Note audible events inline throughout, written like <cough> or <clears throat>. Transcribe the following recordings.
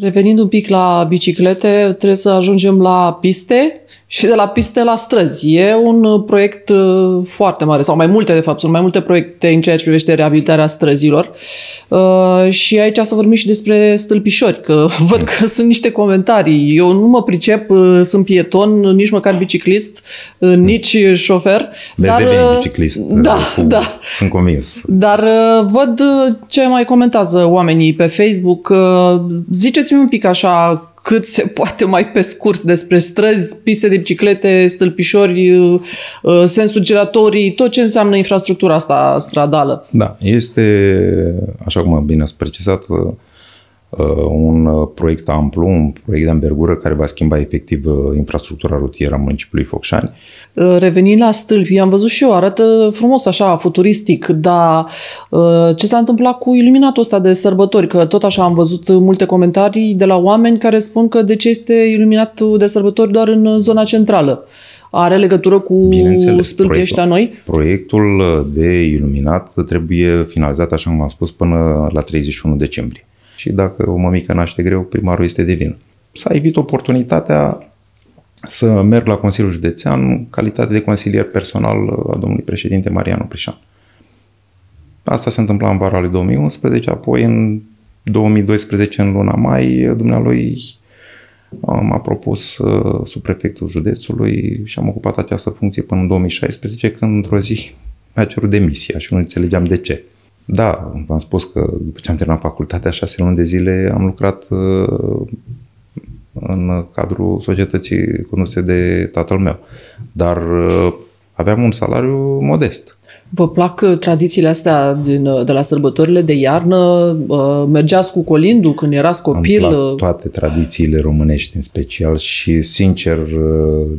Revenind un pic la biciclete, trebuie să ajungem la piste și de la piste la străzi. E un uh, proiect uh, foarte mare, sau mai multe, de fapt, sunt mai multe proiecte în ceea ce privește reabilitarea străzilor. Uh, și aici să vorbim și despre stâlpișori, că <laughs> văd că sunt niște comentarii. Eu nu mă pricep, sunt pieton, nici măcar biciclist, nici șofer. Vezi dar, de biciclist. <laughs> Da, cu, da. Sunt convins. Dar văd ce mai comentează oamenii pe Facebook. Ziceți-mi un pic așa cât se poate mai pe scurt despre străzi, piste de biciclete, stâlpișori, uh, uh, sensuri giratorii, tot ce înseamnă infrastructura asta stradală. Da, este, așa cum bine ați precizat, uh, un proiect amplu, un proiect de învergură care va schimba efectiv infrastructura rutieră a municipiului Focșani. Uh, revenind la stâlpi, am văzut și eu, arată frumos așa, futuristic, dar uh, ce s-a întâmplat cu iluminatul ăsta de sărbători? Că tot așa am văzut multe comentarii de la oameni care spun că de ce este iluminat de sărbători doar în zona centrală. Are legătură cu stâlpii ăștia noi? Proiectul de iluminat trebuie finalizat, așa cum am spus, până la 31 decembrie. Și dacă o mămică naște greu, primarul este de vină. S-a evit oportunitatea să merg la Consiliul Județean în calitate de consilier personal a domnului președinte Marianu Prișan. Asta se întâmpla în vara lui 2011, apoi în 2012, în luna mai, dumnealui m-a propus uh, subprefectul județului și am ocupat această funcție până în 2016, când într-o zi mi-a cerut demisia și nu înțelegeam de ce. Da, v-am spus că după ce am terminat facultatea, șase luni de zile am lucrat uh, în cadrul societății conduse de tatăl meu. Dar uh, aveam un salariu modest. Vă plac uh, tradițiile astea din, uh, de la sărbătorile de iarnă? Mergeați cu colindu când erați copil? Îmi plac toate tradițiile românești în special și sincer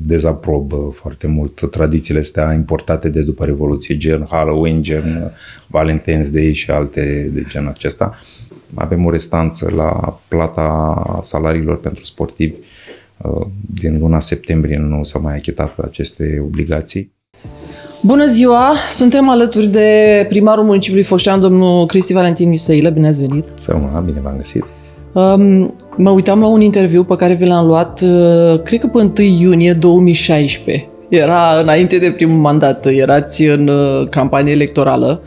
dezaprob foarte mult tradițiile astea importate de după Revoluție, gen Halloween, gen Valentine's Day și alte de genul acesta avem o restanță la plata salariilor pentru sportivi. Uh, din luna septembrie nu s-au mai achitat aceste obligații. Bună ziua! Suntem alături de primarul municipiului Focșan, domnul Cristi Valentin Miseilă. Bine ați venit! Să rămână, bine v-am găsit! Um, mă uitam la un interviu pe care vi l-am luat, uh, cred că pe 1 iunie 2016 era înainte de primul mandat, erați în uh, campanie electorală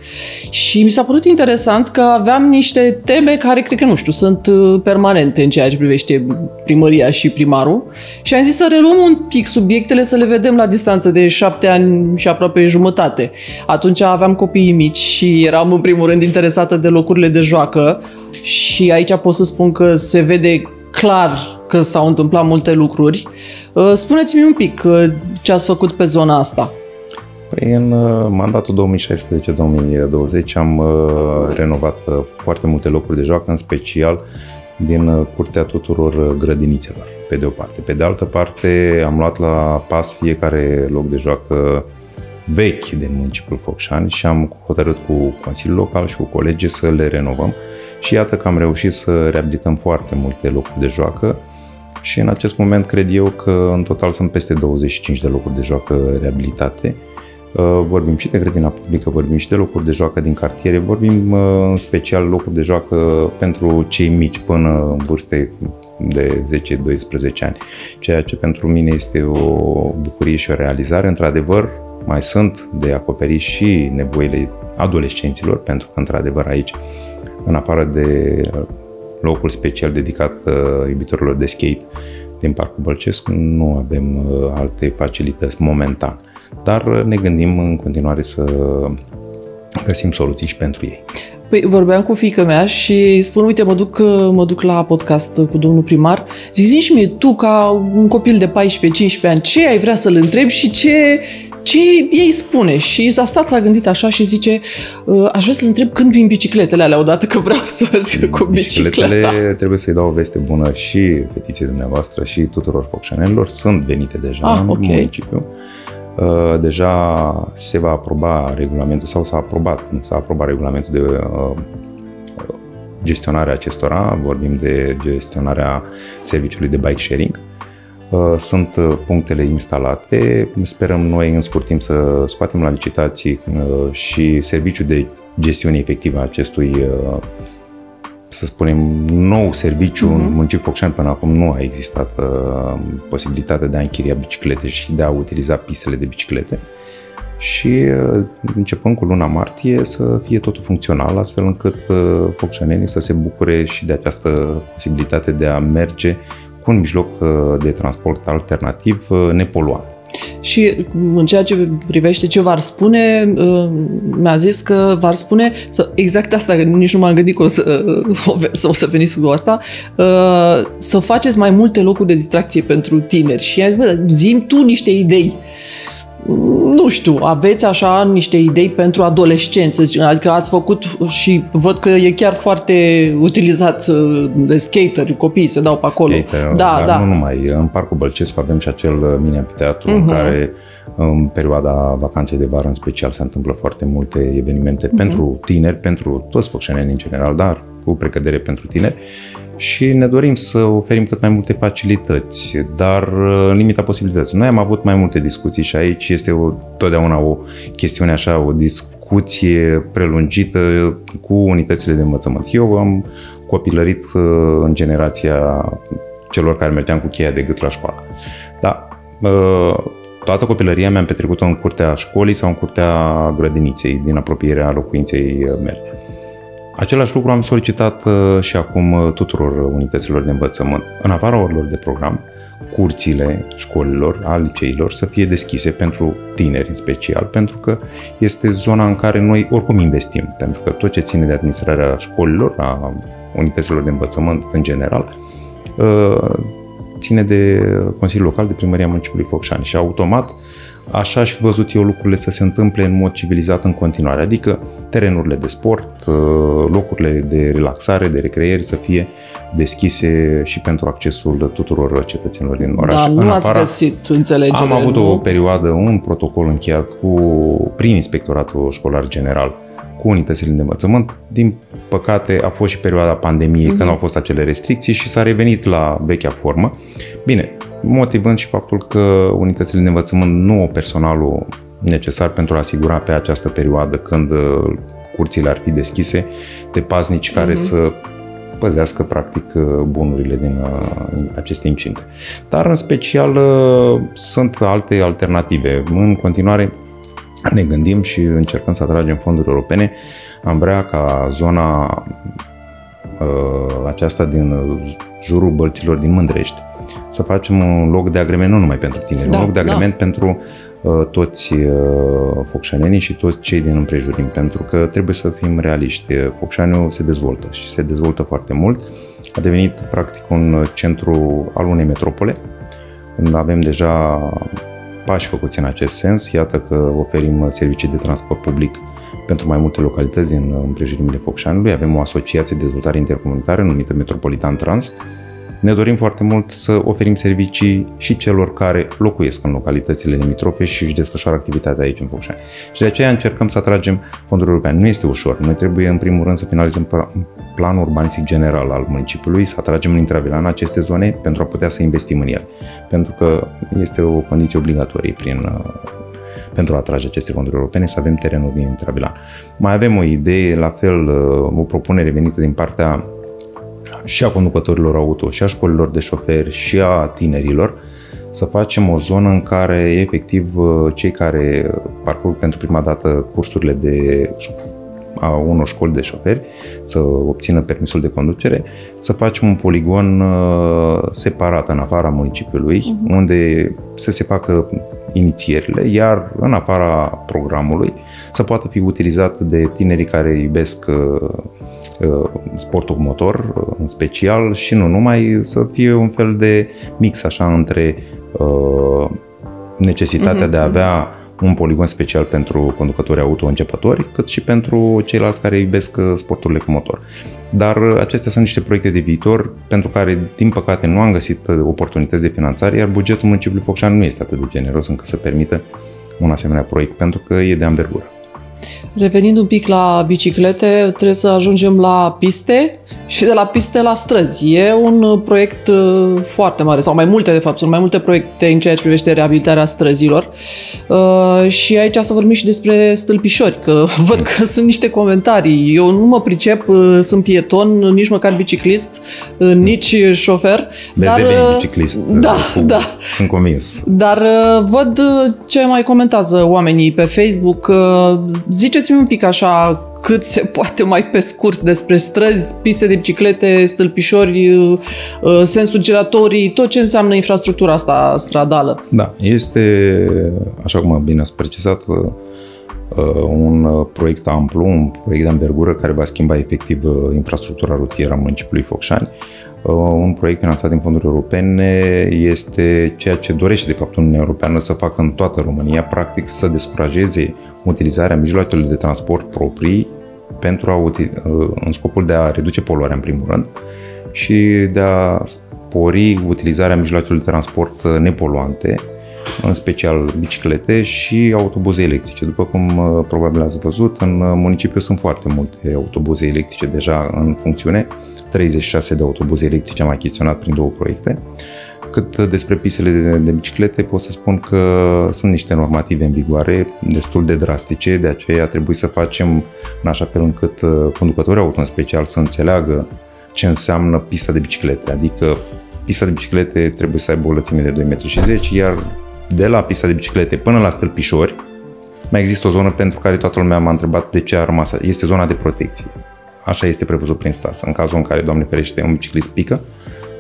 și mi s-a părut interesant că aveam niște teme care, cred că, nu știu, sunt uh, permanente în ceea ce privește primăria și primarul și am zis să reluăm un pic subiectele, să le vedem la distanță de șapte ani și aproape jumătate. Atunci aveam copiii mici și eram, în primul rând, interesată de locurile de joacă și aici pot să spun că se vede clar că s-au întâmplat multe lucruri. Uh, spuneți-mi un pic uh, ce ați făcut pe zona asta. Păi în uh, mandatul 2016-2020 am renovat foarte multe locuri de joacă, în special din curtea tuturor grădinițelor, pe de o parte. Pe de altă parte, am luat la pas fiecare loc de joacă vechi din municipiul Focșani și am hotărât cu Consiliul Local și cu colegii să le renovăm și iată că am reușit să reabilităm foarte multe locuri de joacă și în acest moment cred eu că în total sunt peste 25 de locuri de joacă reabilitate. Uh, vorbim și de grădina publică, vorbim și de locuri de joacă din cartiere, vorbim uh, în special locuri de joacă pentru cei mici până în vârste de 10-12 ani, ceea ce pentru mine este o bucurie și o realizare. Într-adevăr, mai sunt de acoperit și nevoile adolescenților, pentru că într-adevăr aici, în afară de locul special dedicat uh, iubitorilor de skate din Parcul Bălcescu, nu avem uh, alte facilități momentan. Dar uh, ne gândim în continuare să găsim soluții și pentru ei. Păi vorbeam cu fiica mea și spun, uite, mă duc, mă duc la podcast cu domnul primar. Zic, zi și mie, tu, ca un copil de 14-15 ani, ce ai vrea să-l întrebi și ce, ce ei spune. Și s-a stat, s-a gândit așa și zice, ă, aș vrea să-l întreb când vin bicicletele alea odată că vreau să <laughs> merg cu bicicleta. Bicicletele trebuie să-i dau o veste bună și fetiței dumneavoastră și tuturor focșanelor. Sunt venite deja ah, în okay. municipiu. Ă, deja se va aproba regulamentul sau s-a aprobat, s-a aprobat regulamentul de ă, gestionarea acestora, vorbim de gestionarea serviciului de bike sharing. Uh, sunt uh, punctele instalate. Sperăm noi în scurt timp să scoatem la licitații uh, și serviciul de gestiune efectivă a acestui să spunem, nou serviciu uh-huh. în mhm. municipiul Focșani până acum nu a existat uh, posibilitatea de a închiria biciclete și de a utiliza pistele de biciclete și uh, începând cu luna martie să fie totul funcțional, astfel încât uh, focșanenii să se bucure și de această posibilitate de a merge cu un mijloc uh, de transport alternativ nepoluant. Și în ceea ce privește ce v-ar spune, mi-a zis că v-ar spune să, exact asta, că nici nu m-am gândit că o să, să, o să veniți cu asta, să faceți mai multe locuri de distracție pentru tineri. Și i-a zis, bă, zim tu niște idei nu știu, aveți așa niște idei pentru adolescenți, să zicem, adică ați făcut și văd că e chiar foarte utilizat uh, de skater, copiii se dau pe acolo. Skater, da, dar da. nu numai. În Parcul Bălcescu avem și acel uh, mini-amfiteatru uh-huh. în mhm. care în perioada vacanței de vară în special se întâmplă foarte multe evenimente uh-huh. pentru tineri, pentru toți focșeneni în general, dar cu precădere pentru tineri și ne dorim să oferim cât mai multe facilități, dar uh, în limita posibilității. Noi am avut mai multe discuții și aici este o, totdeauna o chestiune așa, o discuție prelungită cu unitățile de învățământ. Eu am copilărit uh, în generația celor care mergeam cu cheia de gât la școală. Da, uh, toată copilăria mea am petrecut-o în curtea școlii sau în curtea grădiniței, din apropierea locuinței mele. Același lucru am solicitat uh, și acum uh, tuturor unităților de învățământ. În afara orilor de program, curțile școlilor, al liceilor să fie deschise pentru tineri în special, pentru că este zona în care noi oricum investim, pentru că tot ce ține de administrarea școlilor, a unităților de învățământ în general, uh, ține de Consiliul Local de Primăria Municipiului Focșani și automat așa aș fi văzut eu lucrurile să se întâmple în mod civilizat în continuare, adică terenurile de sport, uh, locurile de relaxare, de recreere să fie deschise și pentru accesul tuturor cetățenilor din oraș. Da, nu în ați găsit înțelegere. Am avut nu? o perioadă, un protocol încheiat cu, prin Inspectoratul Școlar General cu unitățile de învățământ. Din păcate a fost și perioada pandemiei uh-huh. când au fost acele restricții și s-a revenit la vechea formă. Bine, motivând și faptul că unitățile de învățământ nu au personalul necesar pentru a asigura pe această perioadă când uh, curțile ar fi deschise de paznici care uh-huh. să păzească practic uh, bunurile din uh, aceste incinte. Dar în special sunt alte alternative. În continuare ne gândim și încercăm să atragem fonduri europene. Am vrea ca zona uh, aceasta din jurul bălților din Mândrești să facem un loc de agrement nu numai pentru tineri, da, un loc de da. agrement da. pentru uh, toți uh, focșanenii și toți cei din împrejurim, pentru că trebuie să fim realiști. Focșaniul se dezvoltă și se dezvoltă foarte mult. A devenit practic un centru al unei metropole. Avem deja pași făcuți în acest sens. Iată că oferim servicii de transport public pentru mai multe localități din împrejurimile Focșanului. Avem o asociație de dezvoltare intercomunitară numită Metropolitan Trans, ne dorim foarte mult să oferim servicii și celor care locuiesc în localitățile limitrofe și își desfășoară activitatea aici în Focșani. Și de aceea încercăm să atragem fonduri europene. Nu este ușor. Noi trebuie în primul rând să finalizăm planul urbanistic general al municipiului, să atragem în intravilan aceste zone pentru a putea să investim în ele. Pentru că este o condiție obligatorie prin pentru a atrage aceste fonduri europene, să avem terenul din intravilan. Mai avem o idee, la fel, o propunere venită din partea și a conducătorilor auto, și a școlilor de șoferi, și a tinerilor, să facem o zonă în care efectiv cei care parcurg pentru prima dată cursurile de a unor școli de șoferi să obțină permisul de conducere, să facem un poligon uh, separat în afara municipiului, uh-huh. unde să se facă inițierile, iar în afara programului să poată fi utilizat de tinerii care iubesc uh, uh, sportul motor în special și nu numai, să fie un fel de mix așa între necesitatea uh-huh. de a avea un poligon special pentru conducători auto începători, cât și pentru ceilalți care iubesc uh, sporturile cu motor. Dar uh, acestea sunt niște proiecte de viitor pentru care, din păcate, nu am găsit uh, oportunități de finanțare, iar bugetul municipiului Focșani nu este atât de generos încât să permită un asemenea proiect, pentru că e de anvergură. Revenind un pic la biciclete, trebuie să ajungem la piste și de la piste la străzi. E un uh, proiect uh, foarte mare, sau mai multe de fapt, sunt mai multe proiecte în ceea ce privește reabilitarea străzilor. Uh, și aici să vorbim și despre stâlpișori, că <laughs> văd că sunt niște comentarii. Eu nu mă pricep, sunt pieton, nici măcar biciclist, nici șofer. Vezi dar, biciclist. Da, cu, da. Sunt convins. Dar văd ce mai comentează oamenii pe Facebook. Ziceți-mi un pic așa cât se poate mai pe scurt despre străzi, piste de biciclete, stâlpișori, uh, uh, sensuri giratorii, tot ce înseamnă infrastructura asta stradală. Da, este, așa cum bine ați precizat, uh, un proiect amplu, un proiect de învergură care va schimba efectiv infrastructura rutieră a municipiului Focșani. Un proiect finanțat din fonduri europene este ceea ce dorește de fapt Uniunea Europeană să facă în toată România, practic să descurajeze utilizarea mijloacelor de transport proprii pentru a, în scopul de a reduce poluarea în primul rând și de a spori utilizarea mijloacelor de transport nepoluante, în special biciclete și autobuze electrice. După cum uh, probabil ați văzut, în municipiu sunt foarte multe autobuze electrice deja în funcțiune, 36 de autobuze electrice am achiziționat prin două proiecte. Cât despre pistele de, de biciclete, pot să spun că sunt niște normative în vigoare destul de drastice, de aceea trebuie să facem în așa fel încât uh, conducătorii auto în special să înțeleagă ce înseamnă pista de biciclete, adică pista de biciclete trebuie să aibă o lățime de 2,10 m, iar de la pista de biciclete până la stâlpișori, mai există o zonă pentru care toată lumea m-a întrebat de ce a rămas. Este zona de protecție. Așa este prevăzut prin stas. În cazul în care, Doamne ferește, un biciclist pică,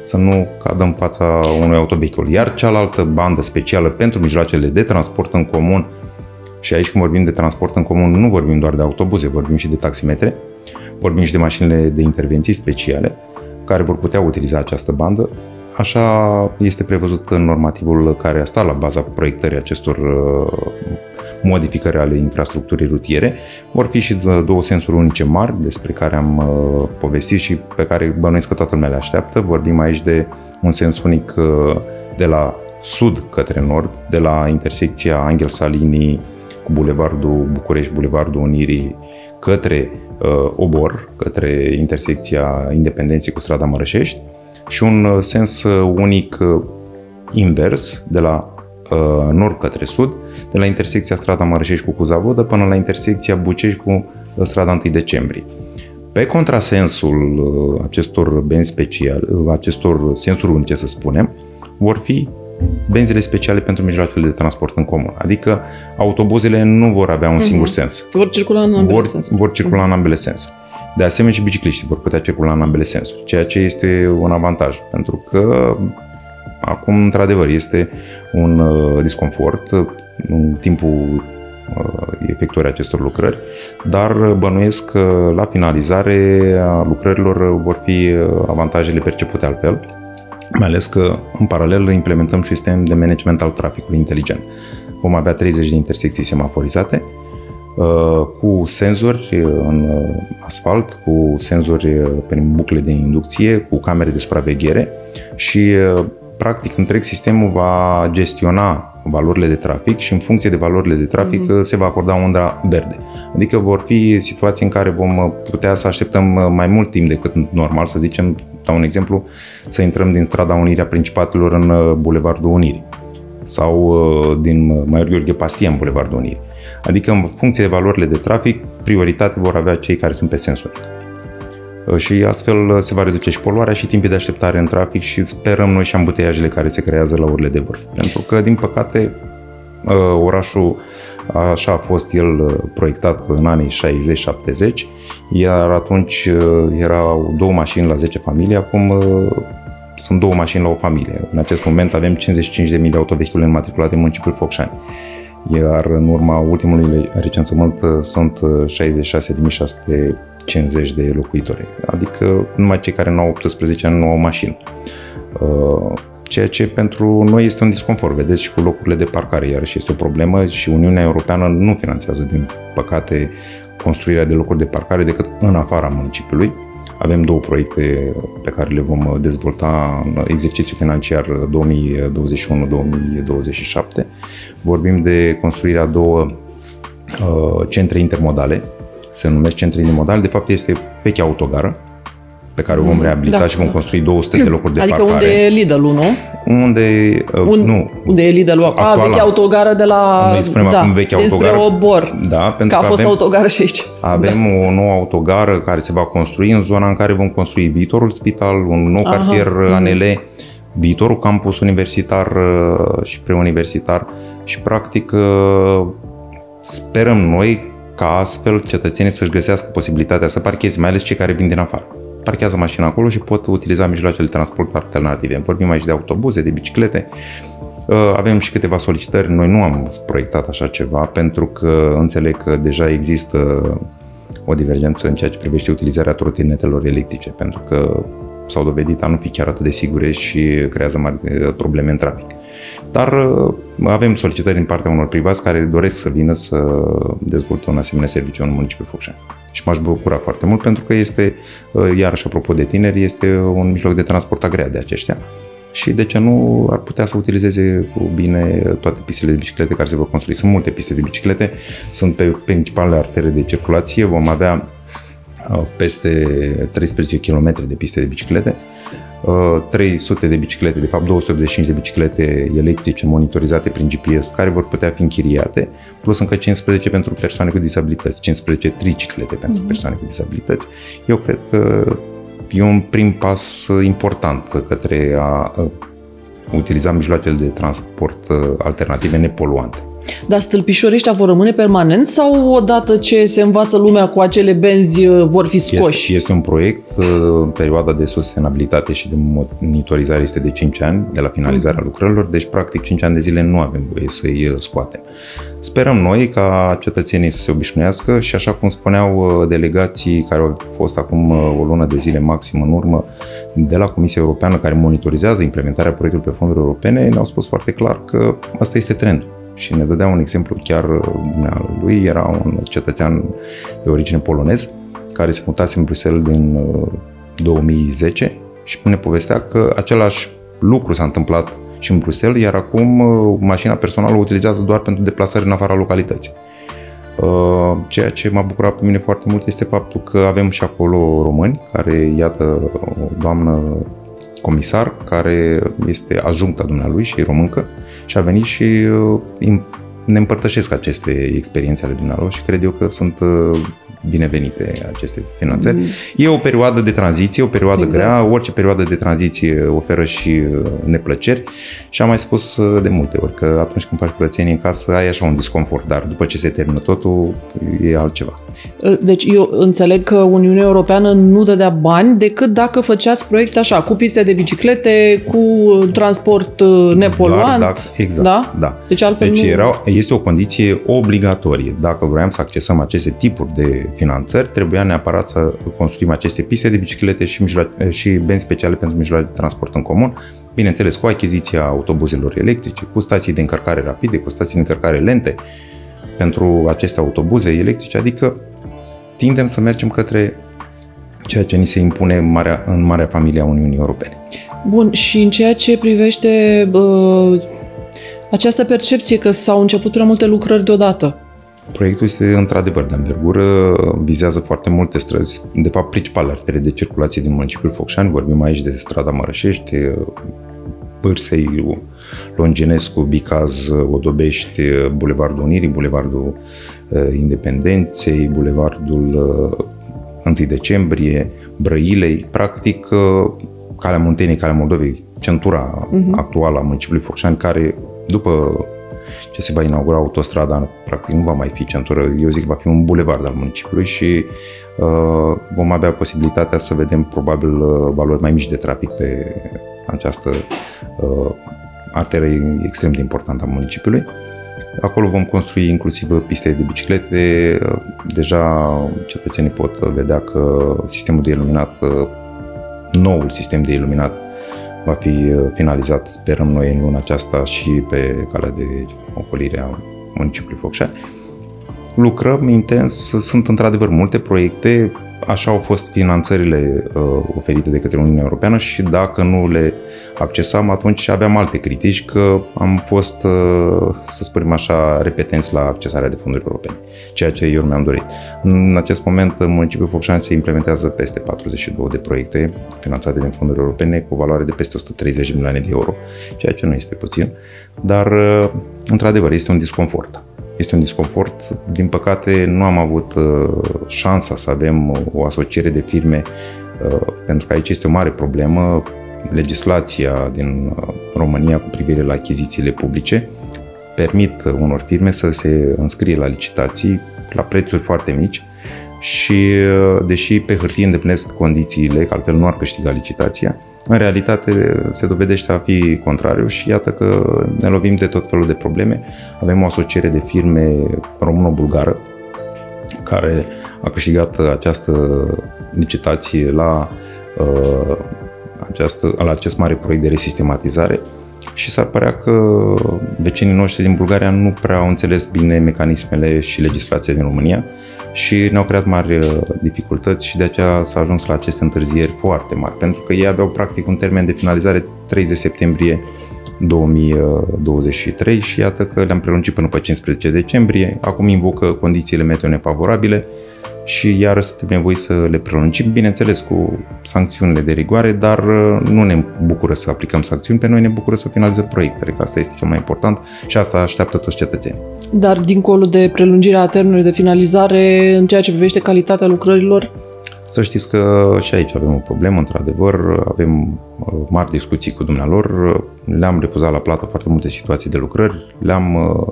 să nu cadă în fața unui autovehicul. Iar cealaltă bandă specială pentru mijloacele de transport în comun, și aici când vorbim de transport în comun, nu vorbim doar de autobuze, vorbim și de taximetre, vorbim și de mașinile de intervenții speciale, care vor putea utiliza această bandă. Așa este prevăzut în normativul care a stat la baza proiectării acestor uh, modificări ale infrastructurii rutiere. Vor fi și două sensuri unice mari despre care am uh, povestit și pe care bănuiesc că toată lumea le așteaptă. Vorbim aici de un sens unic uh, de la sud către nord, de la intersecția Angel Salini cu Bulevardul București, Bulevardul Unirii, către uh, Obor, către intersecția Independenței cu strada Mărășești și un uh, sens unic uh, invers de la uh, nord către sud, de la intersecția strada Mărășești cu Cuzavodă până la intersecția Bucești cu uh, strada 1 decembrie. Pe contrasensul uh, acestor benzi speciale, uh, acestor sensuri unice, să spunem, vor fi benzile speciale pentru mijloacele de transport în comun. Adică autobuzele nu vor avea un uh-huh. singur sens. Vor circula în ambele vor, sensuri. Vor circula uh-huh. în ambele sensuri. De asemenea și bicicliștii vor putea circula în ambele sensuri, ceea ce este un avantaj, pentru că Acum, într-adevăr, este un uh, disconfort uh, în timpul uh, efectuării acestor lucrări, dar bănuiesc că la finalizare a lucrărilor vor fi avantajele percepute altfel, mai ales că în paralel implementăm și sistem de management al traficului inteligent. Vom avea 30 de intersecții semaforizate, cu senzori în asfalt, cu senzori pe bucle de inducție, cu camere de supraveghere și practic întreg sistemul va gestiona valorile de trafic și în funcție de valorile de trafic mm-hmm. se va acorda undra verde. Adică vor fi situații în care vom putea să așteptăm mai mult timp decât normal, să zicem, dau un exemplu, să intrăm din strada Unirea Principatelor în uh, Bulevardul Unirii sau uh, din Maior Gheorghe Pastia în Bulevardul Unirii. Adică în funcție de valorile de trafic, prioritate vor avea cei care sunt pe sensul Uh, și astfel uh, se va reduce și poluarea și timpii de așteptare în trafic și sperăm noi și ambuteiajele care se creează la urile de vârf. Pentru că, din păcate, uh, orașul așa a fost el proiectat în anii 60-70, iar atunci erau două mașini la 10 familii, acum sunt două mașini la o familie. În acest moment avem 55.000 de autovehicule înmatriculate în municipiul Focșani iar în urma ultimului recensământ sunt 66.600 50 de locuitori. Adică numai cei care nu au 18 ani nu au mașină. Uh, ceea ce pentru noi este un disconfort. Vedeți și cu locurile de parcare, iarăși este o problemă și Uniunea Europeană nu finanțează, din păcate, construirea de locuri de parcare decât în afara municipiului. Avem două proiecte pe care le vom dezvolta în exercițiul financiar 2021-2027. Vorbim de construirea două uh, centre intermodale, se numesc centre intermodale, de fapt este vechea autogară, pe care o vom reabilita da, și vom construi 200 de locuri de adică parcare. Adică unde e Lidl-ul, nu? Unde, uh, Un, nu. Unde e Lidl-ul? A, veche autogară de la... Noi spunem da, acum veche autogară. Obor. Da, pentru că a fost avem, autogară și aici. Avem da. o nouă autogară care se va construi în zona în care vom construi viitorul spital, un nou Aha, cartier uh-huh. ANL, viitorul campus universitar uh, și preuniversitar și practic uh, sperăm noi ca astfel cetățenii să-și găsească posibilitatea să parcheze, mai ales cei care vin din afară parchează mașina acolo și pot utiliza mijloacele de transport alternative. Vorbim aici de autobuze, de biciclete. Uh, avem și câteva solicitări. Noi nu am proiectat așa ceva pentru că înțeleg că deja există o divergență în ceea ce privește utilizarea trotinetelor electrice, pentru că s-au dovedit a nu fi chiar atât de sigure și creează mari uh, probleme în trafic. Dar uh, avem solicitări din partea unor privați care doresc să vină să dezvolte un asemenea serviciu în municipiul Focșani. Și m-aș bucura foarte mult pentru că este, uh, iarăși apropo de tineri, este un mijloc de transport agreat de aceștia. Și de ce nu ar putea să utilizeze cu bine toate pistele de biciclete care se vor construi. Sunt multe piste de biciclete, sunt pe principalele artere de circulație, vom avea uh, peste 13 km de piste de biciclete, 300 uh, de biciclete, de fapt 285 de biciclete electrice monitorizate prin GPS care vor putea fi închiriate, plus încă 15 pentru persoane cu disabilități, 15 triciclete pentru mm-hmm. persoane cu disabilități. Eu cred că e un prim pas important către a utiliza mijloacele de transport uh, alternative nepoluante. Dar stâlpișorii ăștia vor rămâne permanent sau odată ce se învață lumea cu acele benzi uh, vor fi scoși? Este, este un proiect, uh, perioada de sustenabilitate și de monitorizare este de 5 ani de la finalizarea mm. lucrărilor, deci practic 5 ani de zile nu avem voie să-i uh, scoatem. Sperăm noi ca cetățenii să se obișnuiască și așa cum spuneau delegații care au fost acum o lună de zile maxim în urmă de la Comisia Europeană care monitorizează implementarea proiectului pe fonduri europene, ne-au spus foarte clar că asta este trendul și ne dădea un exemplu chiar uh, lui, era un cetățean de origine polonez care se mutase în Bruxelles din 2010 uh, și ne povestea că același lucru s-a întâmplat și în Bruxelles, iar acum uh, mașina personală o utilizează doar pentru deplasări în afara localității. Ceea ce m-a bucurat pe mine foarte mult este faptul că avem și acolo români, care, iată, o doamnă comisar care este ajuncta dumnealui și româncă și a venit și uh, ne împărtășesc aceste experiențe ale dumnealor și cred eu că sunt uh, binevenite aceste finanțări. Mm. E o perioadă de tranziție, o perioadă exact. grea, orice perioadă de tranziție oferă și uh, neplăceri și am mai spus uh, de multe ori că atunci când faci curățenie în casă ai așa un disconfort, dar după ce se termină totul e altceva. Uh, deci eu înțeleg că Uniunea Europeană nu dădea bani decât dacă făceați proiecte așa, cu piste de biciclete, cu transport nepoluant. Doar, exact, da? da. Deci, altfel deci nu... era, este o condiție obligatorie. Dacă vroiam să accesăm aceste tipuri de finanțări, trebuia neapărat să construim aceste piste de biciclete și, mijloace, și benzi speciale pentru mijloace de transport în comun, bineînțeles cu achiziția autobuzelor electrice, cu stații de încărcare rapide, cu stații de încărcare lente pentru aceste autobuze electrice, adică tindem să mergem către ceea ce ni se impune în marea, în marea familie a Uniunii Europene. Bun, și în ceea ce privește uh, această percepție că s-au început prea multe lucrări deodată, Proiectul este într-adevăr de învergură, vizează foarte multe străzi, de fapt principalele artere de circulație din municipiul Focșani, vorbim aici de strada Mărășești, Pârsei, Longinescu, Bicaz, Odobești, Bulevardul Unirii, Bulevardul uh, Independenței, Bulevardul 1 uh, decembrie, Brăilei, practic uh, Calea Munteniei, Calea Moldovei, centura uh-huh. actuală a municipiului Focșani, care după ce se va inaugura autostrada, practic nu va mai fi centură, eu zic va fi un bulevard al municipiului și uh, vom avea posibilitatea să vedem probabil uh, valori mai mici de trafic pe această uh, arteră extrem de importantă a municipiului. Acolo vom construi inclusiv piste de biciclete. Uh, deja cetățenii pot vedea că sistemul de iluminat, uh, noul sistem de iluminat va fi uh, finalizat, sperăm noi, în luna aceasta și pe calea de ocolire a municipiului Focșani. Lucrăm intens, sunt într-adevăr multe proiecte, așa au fost finanțările uh, oferite de către Uniunea Europeană și dacă nu le accesam, atunci aveam alte critici că am fost, uh, să spunem așa, repetenți la accesarea de fonduri europene, ceea ce eu nu mi-am dorit. În acest moment, în municipiul Focșani se implementează peste 42 de proiecte finanțate din fonduri europene cu o valoare de peste 130 de milioane de euro, ceea ce nu este puțin, dar, uh, într-adevăr, este un disconfort este un disconfort. Din păcate, nu am avut uh, șansa să avem uh, o asociere de firme, uh, pentru că aici este o mare problemă. Legislația din România cu privire la achizițiile publice permit unor firme să se înscrie la licitații la prețuri foarte mici și, deși pe hârtie îndeplinesc condițiile, că altfel nu ar câștiga licitația, în realitate se dovedește a fi contrariu și iată că ne lovim de tot felul de probleme. Avem o asociere de firme româno-bulgară care a câștigat această licitație la, uh, această, la acest mare proiect de resistematizare și s-ar părea că vecinii noștri din Bulgaria nu prea au înțeles bine mecanismele și legislația din România și ne-au creat mari uh, dificultăți și de aceea s-a ajuns la aceste întârzieri foarte mari, pentru că ei aveau practic un termen de finalizare 30 septembrie 2023 și iată că le-am prelungit până pe 15 decembrie, acum invocă condițiile meteo nefavorabile și iar suntem nevoie să le prelungim, bineînțeles cu sancțiunile de rigoare, dar uh, nu ne bucură să aplicăm sancțiuni, pe noi ne bucură să finalizăm proiectele, că asta este cel mai important și asta așteaptă toți cetățenii. Dar dincolo de prelungirea termenului de finalizare, în ceea ce privește calitatea lucrărilor, să știți că și aici avem o problemă, într-adevăr, avem uh, mari discuții cu dumnealor, le-am refuzat la plată foarte multe situații de lucrări, le-am uh,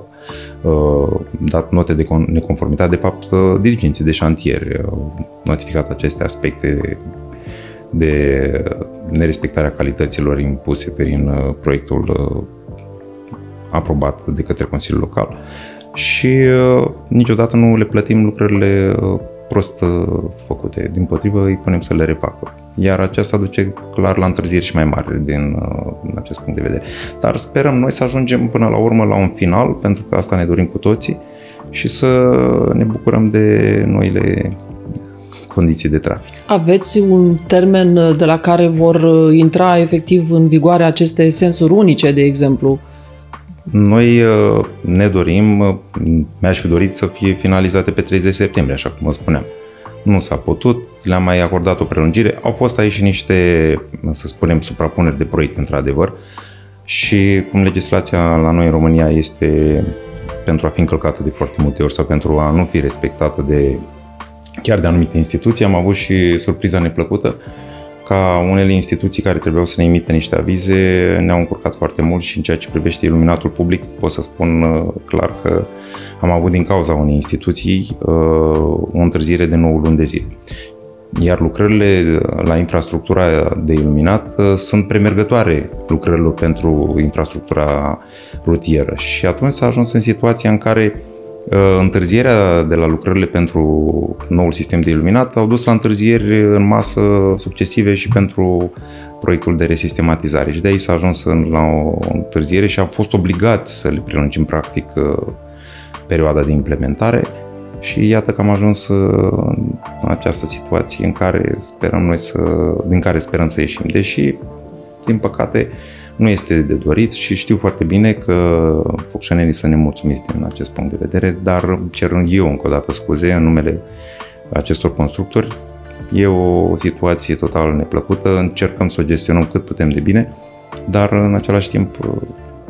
uh dat note de neconformitate, de fapt, uh, dirigenții de șantier au notificat aceste aspecte de nerespectarea calităților impuse prin proiectul aprobat de către Consiliul Local. Și niciodată nu le plătim lucrările prost uh, făcute. Din potrivă, îi punem să le refacă. Iar aceasta duce clar la întârzieri și mai mari din, uh, din acest punct de vedere. Dar sperăm noi să ajungem până la urmă la un final, pentru că asta ne dorim cu toții, și să ne bucurăm de noile condiții de trafic. Aveți un termen uh, de la care vor intra efectiv în vigoare aceste sensuri unice, de exemplu? Noi uh, ne dorim, uh, mi-aș fi dorit să fie finalizate pe 30 septembrie, așa cum vă spuneam. Nu s-a putut, le-am mai acordat o prelungire. Au fost aici niște, să spunem, suprapuneri de proiect, într-adevăr, și cum legislația la noi în România este pentru a fi încălcată de foarte multe ori sau pentru a nu fi respectată de chiar de anumite instituții, am avut și surpriza neplăcută ca unele instituții care trebuiau să ne emită niște avize ne-au încurcat foarte mult și în ceea ce privește iluminatul public pot să spun uh, clar că am avut din cauza unei instituții uh, o întârziere de 9 luni de zile. Iar lucrările la infrastructura de iluminat uh, sunt premergătoare lucrărilor pentru infrastructura rutieră și atunci s-a ajuns în situația în care Uh, întârzierea de la lucrările pentru noul sistem de iluminat au dus la întârzieri în masă succesive și pentru proiectul de resistematizare și de aici s-a ajuns la o întârziere și am fost obligați să le prelungim practic uh, perioada de implementare și iată că am ajuns uh, în această situație în care sperăm noi să, din care sperăm să ieșim. Deși, din păcate, nu este de dorit și știu foarte bine că focșanenii sunt nemulțumiți din acest punct de vedere, dar cerând eu încă o dată scuze în numele acestor constructori, e o situație total neplăcută, încercăm să o gestionăm cât putem de bine, dar în același timp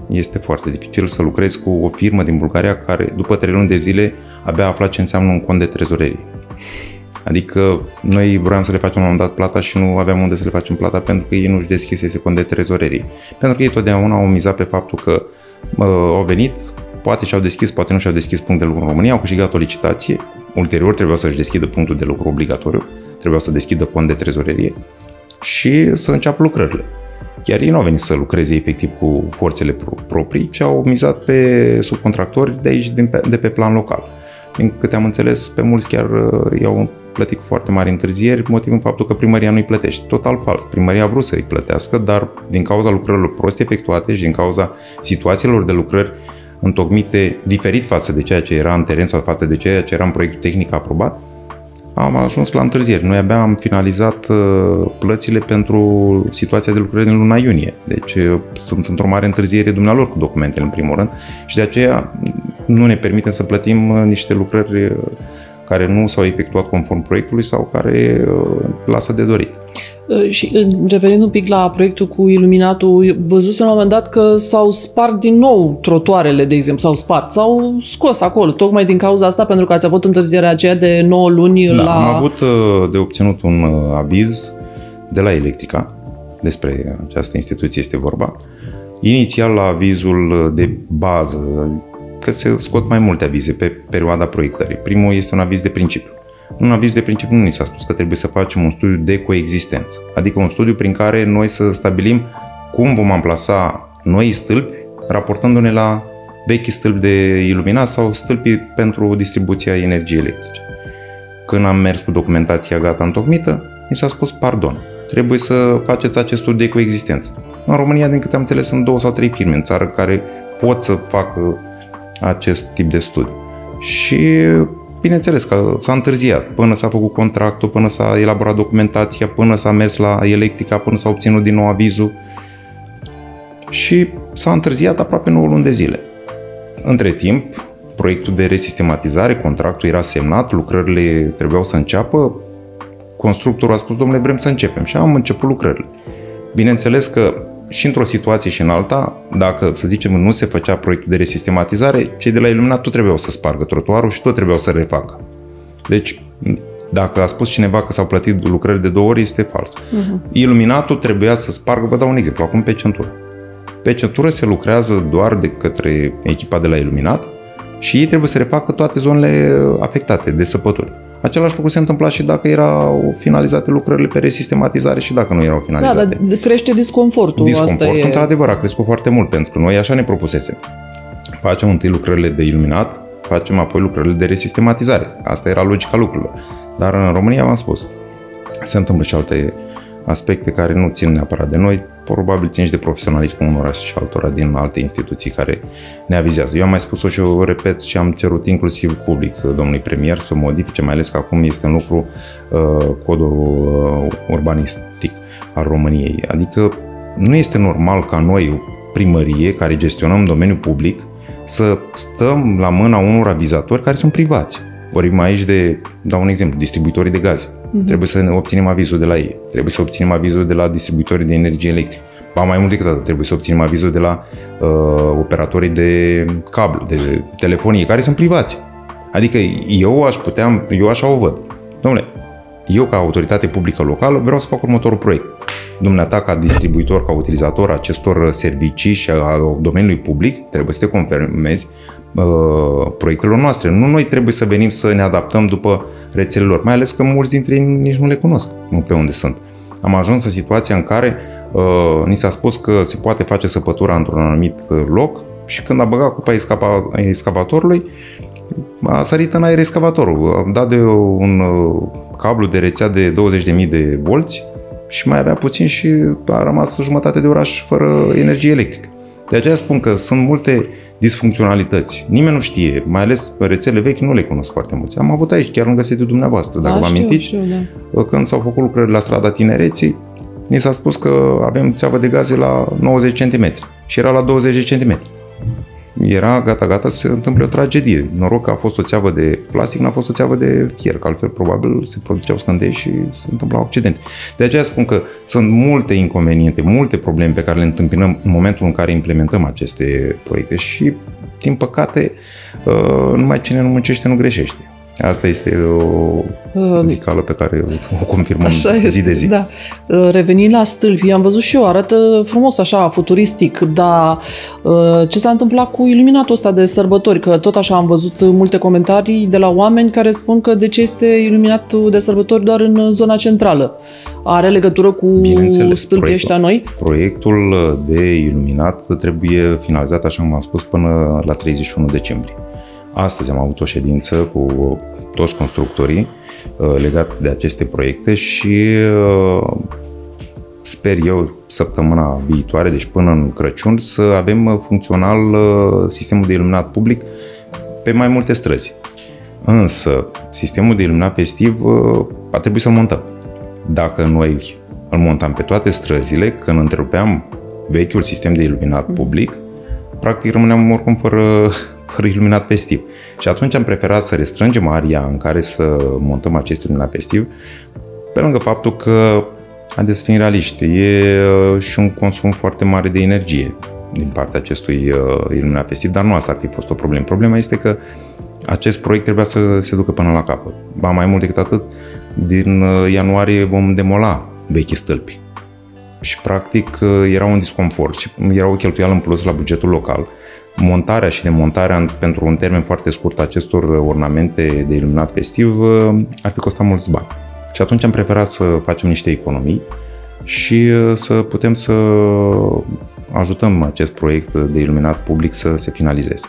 este foarte dificil să lucrezi cu o firmă din Bulgaria care după trei luni de zile abia afla ce înseamnă un cont de trezorerie. Adică noi vroiam să le facem la un moment dat plata și nu aveam unde să le facem plata pentru că ei nu-și deschisese cont de trezorerii. Pentru că ei totdeauna au mizat pe faptul că uh, au venit, poate și-au deschis, poate nu și-au deschis punct de lucru în România, au câștigat o licitație, ulterior trebuia să-și deschidă punctul de lucru obligatoriu, trebuia să deschidă cont de trezorerie și să înceapă lucrările. Chiar ei nu au venit să lucreze efectiv cu forțele proprii, ci au mizat pe subcontractori de aici, de pe plan local. Din câte am înțeles, pe mulți chiar uh, i-au plătit cu foarte mari întârzieri, motivând faptul că primăria nu-i plătește. Total fals. Primăria a vrut să-i plătească, dar din cauza lucrărilor prost efectuate și din cauza situațiilor de lucrări întocmite diferit față de ceea ce era în teren sau față de ceea ce era în proiectul tehnic aprobat, am ajuns la întârzieri. Noi abia am finalizat uh, plățile pentru situația de lucrări din luna iunie. Deci uh, sunt într-o mare întârziere dumnealor cu documentele, în primul rând, și de aceea nu ne permitem să plătim uh, niște lucrări care nu s-au efectuat conform proiectului sau care lasă de dorit. Și revenind un pic la proiectul cu iluminatul, văzusem la un moment dat că s-au spart din nou trotuarele, de exemplu, s-au spart, s-au scos acolo, tocmai din cauza asta, pentru că ați avut întârzierea aceea de 9 luni da, la... am avut de obținut un aviz de la Electrica, despre această instituție este vorba. Inițial la avizul de bază, că se scot mai multe avize pe perioada proiectării. Primul este un aviz de principiu. În un aviz de principiu nu ni s-a spus că trebuie să facem un studiu de coexistență, adică un studiu prin care noi să stabilim cum vom amplasa noi stâlpi raportându-ne la vechi stâlpi de iluminat sau stâlpi pentru distribuția energiei electrice. Când am mers cu documentația gata întocmită, mi s-a spus pardon, trebuie să faceți acest studiu de coexistență. În România, din câte am înțeles, sunt două sau trei firme în țară care pot să facă acest tip de studiu. Și bineînțeles că s-a întârziat până s-a făcut contractul, până s-a elaborat documentația, până s-a mers la electrica, până s-a obținut din nou avizul și s-a întârziat aproape 9 luni de zile. Între timp, proiectul de resistematizare, contractul era semnat, lucrările trebuiau să înceapă, constructorul a spus, domnule, vrem să începem și am început lucrările. Bineînțeles că și într-o situație și în alta, dacă, să zicem, nu se făcea proiectul de resistematizare, cei de la iluminat tot trebuiau să spargă trotuarul și tot trebuiau să refacă. Deci, dacă a spus cineva că s-au plătit lucrări de două ori, este fals. Uh-huh. Iluminatul trebuia să spargă, vă dau un exemplu, acum pe centură. Pe centură se lucrează doar de către echipa de la iluminat și ei trebuie să refacă toate zonele afectate de săpături. Același lucru se întâmpla și dacă erau finalizate lucrările pe resistematizare și dacă nu erau finalizate. Da, dar crește disconfortul. Disconfortul, asta e... într-adevăr, a crescut foarte mult, pentru că noi așa ne propusese. Facem întâi lucrările de iluminat, facem apoi lucrările de resistematizare. Asta era logica lucrurilor. Dar în România, v-am spus, se întâmplă și alte aspecte care nu țin neapărat de noi, probabil țin și de profesionalismul unoraș și altora din alte instituții care ne avizează. Eu am mai spus-o și o repet și am cerut inclusiv public domnului premier să modifice, mai ales că acum este în lucru uh, codul uh, urbanistic al României. Adică nu este normal ca noi, primărie, care gestionăm domeniul public, să stăm la mâna unor avizatori care sunt privați. Vorbim aici de, dau un exemplu, distribuitorii de gaze. Uh-huh. Trebuie să ne obținem avizul de la ei. Trebuie să obținem avizul de la distribuitorii de energie electrică. Ba mai mult decât atât, trebuie să obținem avizul de la uh, operatorii de cablu, de telefonie, care sunt privați. Adică eu aș putea, eu așa o văd. Domnule, eu ca autoritate publică locală vreau să fac următorul proiect. Dumneata ca distribuitor, ca utilizator acestor servicii și a domeniului public, trebuie să te conformezi uh, proiectelor noastre. Nu noi trebuie să venim să ne adaptăm după rețelele lor, mai ales că mulți dintre ei nici nu le cunosc, nu pe unde sunt. Am ajuns în situația în care uh, ni s-a spus că se poate face săpătura într-un anumit loc și când a băgat cupa excavatorului, a sărit în aer excavatorul. A dat de un uh, cablu de rețea de 20.000 de volți și mai avea puțin și a rămas jumătate de oraș fără energie electrică. De aceea spun că sunt multe disfuncționalități. Nimeni nu știe, mai ales rețele vechi nu le cunosc foarte mulți. Am avut aici, chiar lângă sediul dumneavoastră, dacă da, vă amintiți, da. când s-au făcut lucrări la strada Tinereții, ni s-a spus că avem țeavă de gaze la 90 cm și era la 20 cm era gata, gata să se întâmple o tragedie. Noroc că a fost o țeavă de plastic, n-a fost o țeavă de fier, că altfel probabil se produceau scântei și se întâmplau accidente. De aceea spun că sunt multe inconveniente, multe probleme pe care le întâmpinăm în momentul în care implementăm aceste proiecte și, din păcate, uh, numai cine nu muncește nu greșește. Asta este o uh, zicală pe care o confirmăm așa zi este, de zi. Da. Uh, revenind la stâlpi, am văzut și eu, arată frumos așa, futuristic, dar uh, ce s-a întâmplat cu iluminatul ăsta de sărbători? Că tot așa am văzut multe comentarii de la oameni care spun că de ce este iluminat de sărbători doar în zona centrală? Are legătură cu stâlpii ăștia noi? Proiectul de iluminat trebuie finalizat, așa cum am spus, până la 31 decembrie. Astăzi am avut o ședință cu toți constructorii uh, legat de aceste proiecte și uh, sper eu săptămâna viitoare, deci până în Crăciun, să avem funcțional uh, sistemul de iluminat public pe mai multe străzi. Însă, sistemul de iluminat festiv uh, a trebuit să-l montăm. Dacă noi îl montam pe toate străzile, când întrerupeam vechiul sistem de iluminat mm. public, practic rămâneam oricum fără, <laughs> fără iluminat festiv. Și atunci am preferat să restrângem aria în care să montăm acest iluminat festiv, pe lângă faptul că, haideți să fim realiști, e uh, și un consum foarte mare de energie din partea acestui uh, iluminat festiv, dar nu asta ar fi fost o problemă. Problema este că acest proiect trebuia să se ducă până la capăt. Ba mai mult decât atât, din uh, ianuarie vom demola vechi stâlpi. Și practic uh, era un disconfort și era o cheltuială în plus la bugetul local. Montarea și demontarea pentru un termen foarte scurt acestor ornamente de iluminat festiv ar fi costat mulți bani. Și atunci am preferat să facem niște economii și să putem să ajutăm acest proiect de iluminat public să se finalizeze.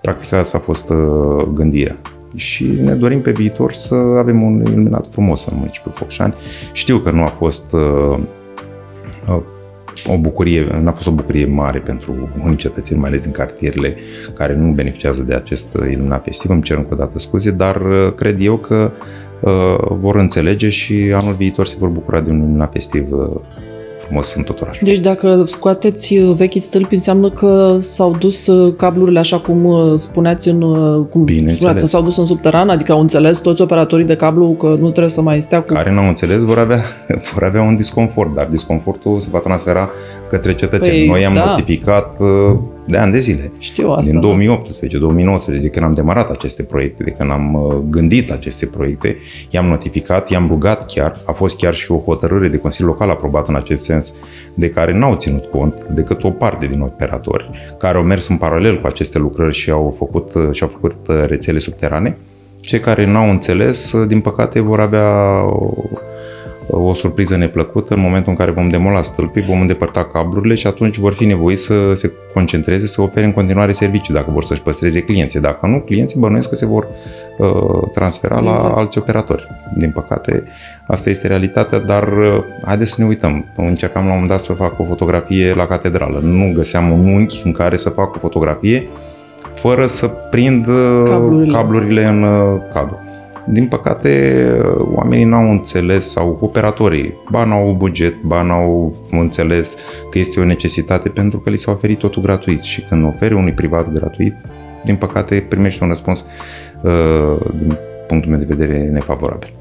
Practic asta a fost uh, gândirea. Și ne dorim pe viitor să avem un iluminat frumos în municipiul Focșani. Știu că nu a fost uh, uh, o bucurie, n-a fost o bucurie mare pentru unii cetățeni, mai ales din cartierele care nu beneficiază de acest iluminat festiv. Îmi cer încă o dată scuze, dar cred eu că uh, vor înțelege și anul viitor se vor bucura de un iluminat festiv uh, frumos în tot orașul. Deci dacă scoateți uh, vechi stâlpi, înseamnă că s-au dus uh, cablurile așa cum uh, spuneați în, cum spuneați, s-au dus în subteran, adică au înțeles toți operatorii de cablu că nu trebuie să mai stea cu... Care nu au înțeles vor avea, <laughs> vor avea un disconfort, dar disconfortul se va transfera către cetățeni. Păi, Noi am da. notificat de ani de zile. Știu asta. Din 2018, 2019, de când am demarat aceste proiecte, de când am uh, gândit aceste proiecte, i-am notificat, i-am rugat chiar, a fost chiar și o hotărâre de Consiliul Local aprobată în acest sens, de care n-au ținut cont decât o parte din operatori, care au mers în paralel cu aceste lucrări și au făcut, uh, și au făcut uh, rețele subterane. Cei care n-au înțeles, din păcate, vor avea o surpriză neplăcută în momentul în care vom demola stâlpii, vom îndepărta cablurile și atunci vor fi nevoiți să se concentreze, să ofere în continuare servicii, dacă vor să-și păstreze clienții. Dacă nu, clienții bănuiesc că se vor uh, transfera exact. la alți operatori. Din păcate, asta este realitatea, dar uh, haideți să ne uităm. Încercam la un moment dat să fac o fotografie la catedrală. Nu găseam un unghi în care să fac o fotografie fără să prind uh, cablurile, cablurile în uh, cadru. Din păcate, oamenii n-au înțeles sau operatorii, ba n-au buget, ba n-au înțeles că este o necesitate pentru că li s-a oferit totul gratuit și când oferi unui privat gratuit, din păcate primești un răspuns uh, din punctul meu de vedere nefavorabil.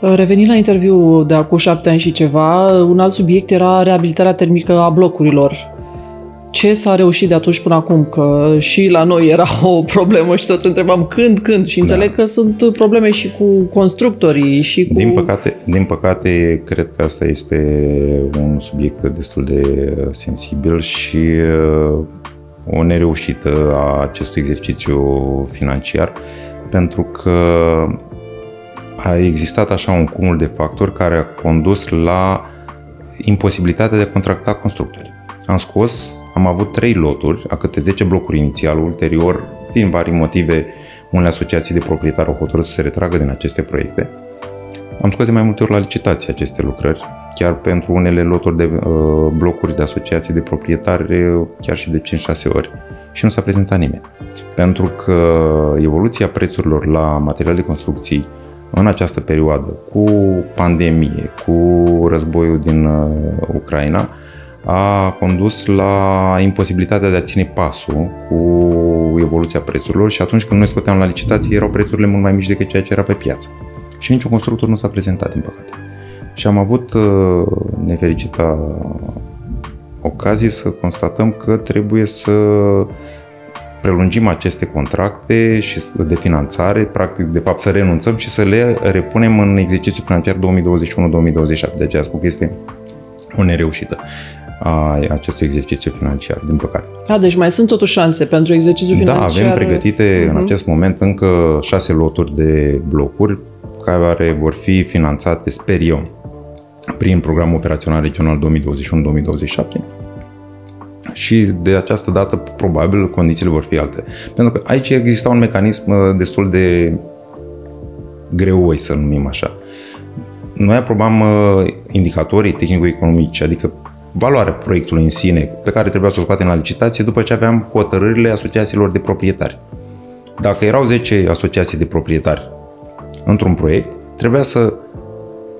Revenind la interviu de acum șapte ani și ceva, un alt subiect era reabilitarea termică a blocurilor ce s-a reușit de atunci până acum, că și la noi era <laughs> o problemă și tot întrebam când, când și înțeleg da. că sunt probleme și cu constructorii și cu... Din păcate, din păcate, cred că asta este un subiect destul de sensibil și uh, o nereușită a acestui exercițiu financiar, pentru că a existat așa un cumul de factori care a condus la imposibilitatea de a contracta constructori. Am scos am avut trei loturi, a câte 10 blocuri inițial, ulterior, din vari motive, unele asociații de proprietari au hotărât să se retragă din aceste proiecte. Am scos de mai multe ori la licitație aceste lucrări, chiar pentru unele loturi de uh, blocuri de asociații de proprietari, uh, chiar și de 5-6 ori. Și nu s-a prezentat nimeni. Pentru că evoluția prețurilor la materiale de construcții în această perioadă, cu pandemie, cu războiul din uh, Ucraina, a condus la imposibilitatea de a ține pasul cu evoluția prețurilor și atunci când noi scoteam la licitație erau prețurile mult mai mici decât ceea ce era pe piață. Și niciun constructor nu s-a prezentat, din păcate. Și am avut uh, nefericita ocazie să constatăm că trebuie să prelungim aceste contracte și de finanțare, practic, de fapt, să renunțăm și să le repunem în exercițiul financiar 2021-2027. De aceea spun că este o nereușită a acestui exercițiu financiar, din păcate. A, deci mai sunt totuși șanse pentru exercițiul da, financiar? Da, avem pregătite uh-huh. în mhm. acest moment încă șase loturi de blocuri care vor fi finanțate, sper eu, prin programul operațional regional 2021-2027 și de această dată probabil condițiile vor fi alte. Pentru că aici exista un mecanism uh, destul de greoi, să numim așa. Noi aprobam uh, indicatorii tehnico-economici, adică valoarea proiectului în sine, pe care trebuia să o scoatem la licitație după ce aveam hotărârile asociațiilor de proprietari. Dacă erau 10 asociații de proprietari într-un proiect, trebuia să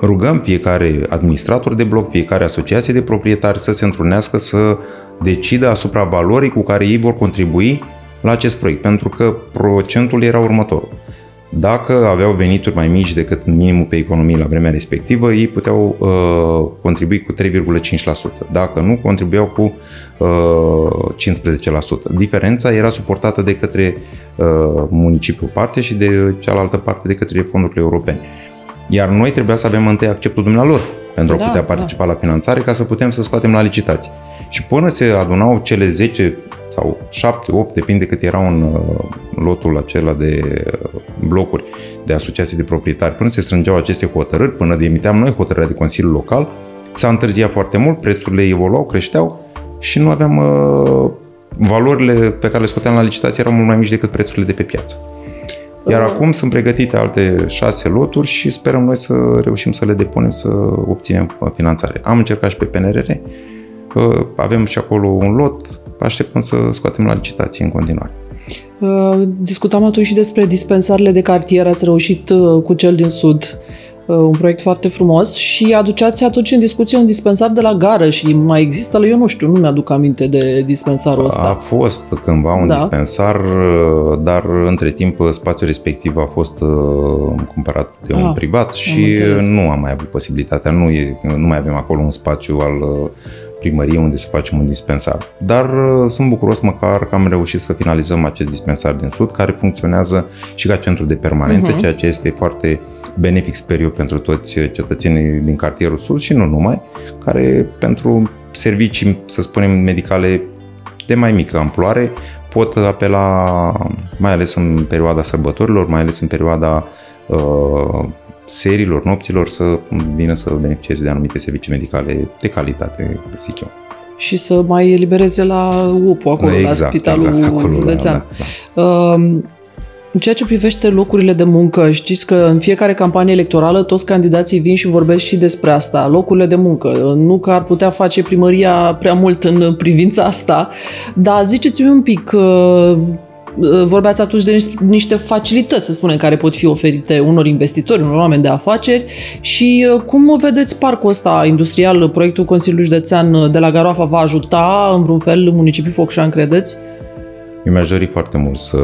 rugăm fiecare administrator de bloc, fiecare asociație de proprietari să se întrunească să decidă asupra valorii cu care ei vor contribui la acest proiect, pentru că procentul era următorul. Dacă aveau venituri mai mici decât minimul pe economie la vremea respectivă, ei puteau uh, contribui cu 3,5%. Dacă nu, contribuiau cu uh, 15%. Diferența era suportată de către uh, municipiul parte și de cealaltă parte de către fondurile europene. Iar noi trebuia să avem întâi acceptul dumnealor pentru a da, putea participa da. la finanțare ca să putem să scoatem la licitație. Și până se adunau cele 10 sau 7, 8, depinde cât era în uh, lotul acela de uh, blocuri de asociații de proprietari, până se strângeau aceste hotărâri, până de emiteam noi hotărârea de Consiliul Local, s-a întârziat foarte mult, prețurile evoluau, creșteau și nu aveam uh, valorile pe care le scoteam la licitație erau mult mai mici decât prețurile de pe piață. Iar acum sunt pregătite alte șase loturi și sperăm noi să reușim să le depunem, să obținem finanțare. Am încercat și pe PNRR, avem și acolo un lot, așteptăm să scoatem la licitație în continuare. Discutam atunci și despre dispensarele de cartier, ați reușit uh, cu cel din Sud. Uh, un proiect foarte frumos. Și aduceați atunci în discuție un dispensar de la gară și mai există, eu nu știu, nu mi-aduc aminte de dispensarul ăsta. A fost cândva un da. dispensar, uh, dar între timp spațiul respectiv a fost uh, cumpărat de un ah, privat și nu am mai avut posibilitatea, nu, e, nu mai avem acolo un spațiu al primărie unde să facem un dispensar. Dar uh, sunt bucuros măcar că am reușit să finalizăm acest dispensar din Sud, care funcționează și ca centru de permanență, uh-huh. ceea ce este foarte benefic, sper eu, pentru toți cetățenii din cartierul Sud și nu numai, care pentru servicii, să spunem, medicale de mai mică amploare pot apela, mai ales în perioada sărbătorilor, mai ales în perioada uh, serilor, nopților să vină să beneficieze de anumite servicii medicale de calitate, zic eu. Și să mai elibereze la UPU, acolo, exact, la spitalul exact, acolo, județean. Da, da. Uh, în ceea ce privește locurile de muncă, știți că în fiecare campanie electorală toți candidații vin și vorbesc și despre asta, locurile de muncă. Nu că ar putea face primăria prea mult în privința asta, dar ziceți-mi un pic, uh, Uh, vorbeați atunci de niște facilități, să spunem, care pot fi oferite unor investitori, unor oameni de afaceri și uh, cum vedeți parcul ăsta industrial, proiectul Consiliului Județean de la Garoafa va ajuta în vreun fel municipiul Focșan, credeți? Eu mi-aș dori foarte mult să,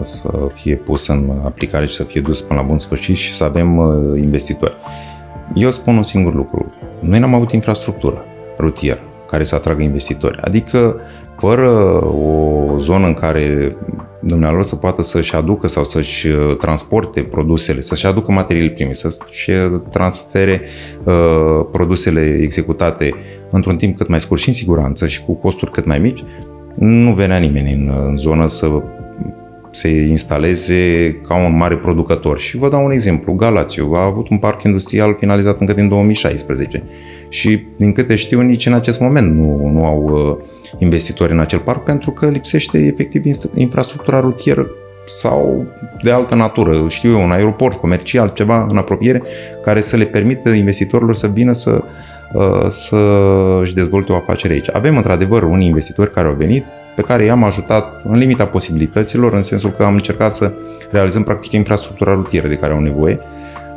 să fie pus în aplicare și să fie dus până la bun sfârșit și să avem uh, investitori. Eu spun un singur lucru. Noi n-am avut infrastructură rutieră care să atragă investitori. Adică fără o zonă în care dumnealor să poată să-și aducă sau să-și uh, transporte produsele, să-și aducă materiile prime, să-și uh, transfere uh, produsele executate într-un timp cât mai scurt și în siguranță și cu costuri cât mai mici, nu venea nimeni în, în zonă să se instaleze ca un mare producător. Și vă dau un exemplu. Galațiu a avut un parc industrial finalizat încă din 2016 și din câte știu nici în acest moment nu, nu au uh, investitori în acel parc pentru că lipsește efectiv infrastructura rutieră sau de altă natură, știu eu, un aeroport comercial, ceva în apropiere, care să le permită investitorilor să vină să, uh, să își dezvolte o afacere aici. Avem într-adevăr unii investitori care au venit, pe care i-am ajutat în limita posibilităților, în sensul că am încercat să realizăm practic infrastructura rutieră de care au nevoie.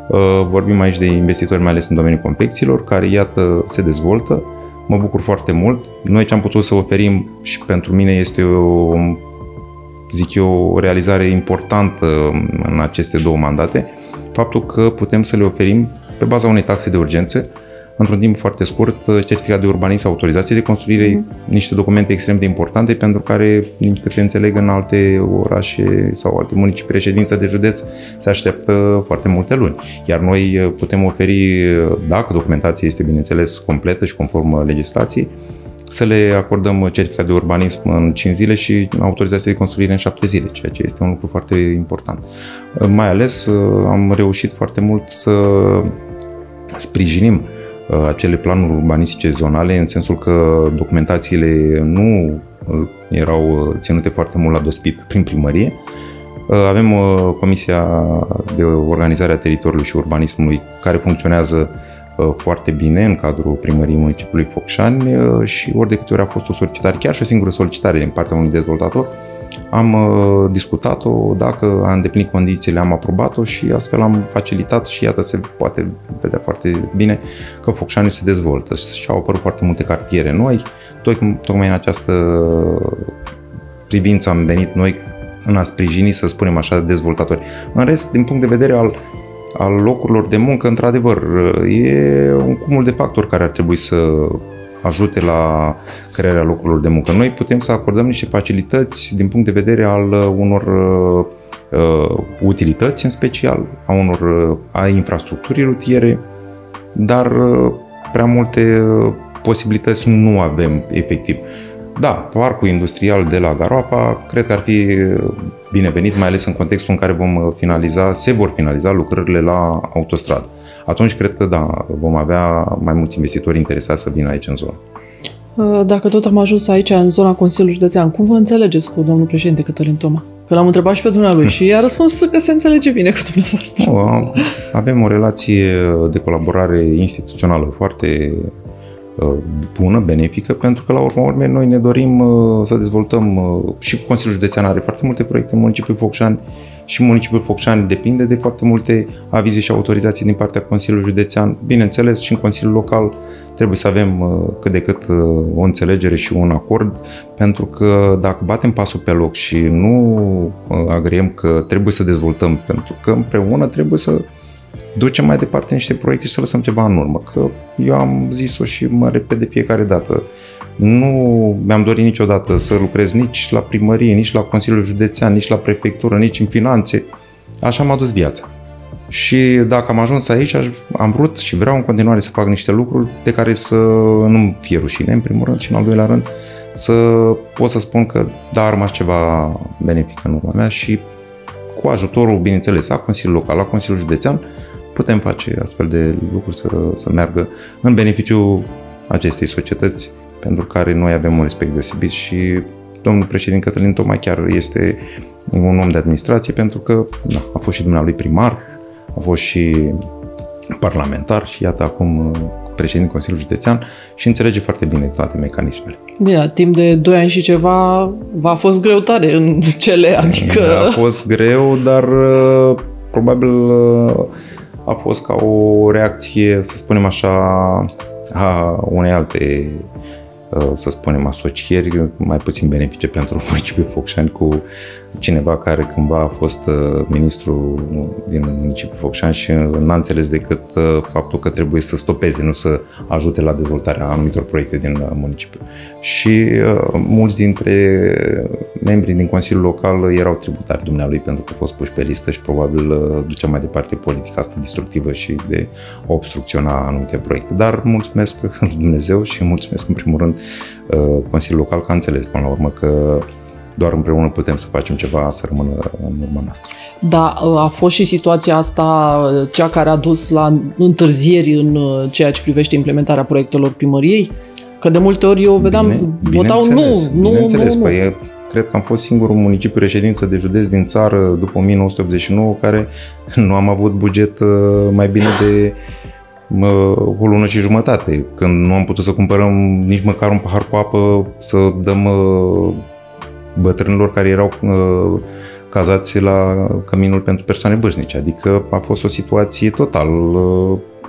Uh, vorbim aici de investitori mai ales în domeniul confecțiilor, care iată se dezvoltă. Mă bucur foarte mult. Noi ce am putut să oferim și pentru mine este o zic eu, o realizare importantă în aceste două mandate, faptul că putem să le oferim pe baza unei taxe de urgență, într-un timp foarte scurt, certificat de urbanism, autorizație de construire, mm. niște documente extrem de importante pentru care, din câte înțeleg, în alte orașe sau alte municipii, reședința de județ se așteaptă foarte multe luni. Iar noi putem oferi, dacă documentația este, bineînțeles, completă și conform legislației, să le acordăm certificat de urbanism în 5 zile și autorizație de construire în 7 zile, ceea ce este un lucru foarte important. Mai ales am reușit foarte mult să sprijinim uh, acele planuri urbanistice zonale, în sensul că documentațiile nu uh, erau uh, ținute foarte mult la dospit prin primărie. Avem Comisia de Organizare a Teritoriului și Urbanismului care funcționează Uh, foarte bine în cadrul primăriei municipiului Focșani uh, și ori de câte ori a fost o solicitare, chiar și o singură solicitare din partea unui dezvoltator, am uh, discutat-o, dacă a îndeplinit condițiile, am aprobat-o și astfel am facilitat și iată se poate vedea foarte bine că Focșani se dezvoltă și au apărut foarte multe cartiere noi. Tocmai în această privință am venit noi în a sprijini, să spunem așa, dezvoltatori. În rest, din punct de vedere al, al locurilor de muncă, într-adevăr, e un cumul de factori care ar trebui să ajute la crearea locurilor de muncă. Noi putem să acordăm niște facilități din punct de vedere al uh, unor uh, uh, utilități în special, a unor uh, a infrastructurii rutiere, dar uh, prea multe uh, posibilități nu avem efectiv. Da, parcul industrial de la Garoapa cred că ar fi binevenit, mai ales în contextul în care vom finaliza, se vor finaliza lucrările la autostradă. Atunci cred că da, vom avea mai mulți investitori interesați să vină aici în zonă. Uh, dacă tot am ajuns aici, în zona Consiliului Județean, cum vă înțelegeți cu domnul președinte Cătălin Toma? Că l-am întrebat și pe dumnealui și a răspuns că se înțelege bine cu dumneavoastră. avem o relație de colaborare instituțională foarte Uh, bună, benefică, pentru că la urma urmei noi ne dorim uh, să dezvoltăm uh, și Consiliul Județean are foarte multe proiecte în municipiul Focșani și municipiul Focșani depinde de foarte multe avize și autorizații din partea Consiliului Județean. Bineînțeles, și în Consiliul Local trebuie să avem cât de cât o înțelegere și un acord, pentru că dacă batem pasul pe loc și nu agriem că trebuie să dezvoltăm, pentru că împreună trebuie să ducem mai departe niște proiecte și să lăsăm ceva în urmă. Că eu am zis-o și mă repet de fiecare dată. Nu mi-am dorit niciodată să lucrez nici la primărie, nici la Consiliul Județean, nici la prefectură, nici în finanțe. Așa m-a dus viața. Și dacă am ajuns aici, am vrut și vreau în continuare să fac niște lucruri de care să nu fie rușine, în primul rând, și în al doilea rând, să pot să spun că da, a rămas ceva benefic în urma mea și cu ajutorul, bineînțeles, a Consiliului Local, a Consiliului Județean, putem face astfel de lucruri să, să meargă în beneficiu acestei societăți pentru care noi avem un respect deosebit și domnul președinte Cătălin Toma chiar este un om de administrație pentru că da, a fost și dumnealui primar, a fost și parlamentar și iată acum uh, președinte Consiliului Județean și înțelege foarte bine toate mecanismele. Bine, timp de 2 ani și ceva v-a fost greu tare în <laughs> cele, adică... A fost greu, dar uh, probabil uh, a fost ca o reacție, să spunem așa, a unei alte Uh, să spunem, asocieri mai puțin benefice pentru <laughs> municipiul Focșani cu cineva care cândva a fost uh, ministru din municipiul Focșani și n-a înțeles decât uh, faptul că trebuie să stopeze, nu să ajute la dezvoltarea anumitor proiecte din municipiu. Și mulți dintre membrii din Consiliul Local erau tributari dumnealui pentru că au fost puși pe listă și probabil ducea mai departe politica asta destructivă și de a obstrucționa anumite proiecte. Dar mulțumesc <laughs> Dumnezeu și mulțumesc în primul rând Uh, Consiliul Local că a înțeles până la urmă că doar împreună putem să facem ceva să rămână în urma noastră. Da, uh, a fost și situația asta uh, cea care a dus la întârzieri în ceea ce privește implementarea proiectelor primăriei? Că de multe ori eu vedeam, bine, votau nu, nu, bineînțeles, nu, nu. Păi, cred că am fost singurul municipiu reședință de județ din țară după 1989 care <laughs> nu am avut buget mai bine de o lună și jumătate, când nu am putut să cumpărăm nici măcar un pahar cu apă să dăm bătrânilor care erau cazați la căminul pentru persoane vârstnice. Adică a fost o situație total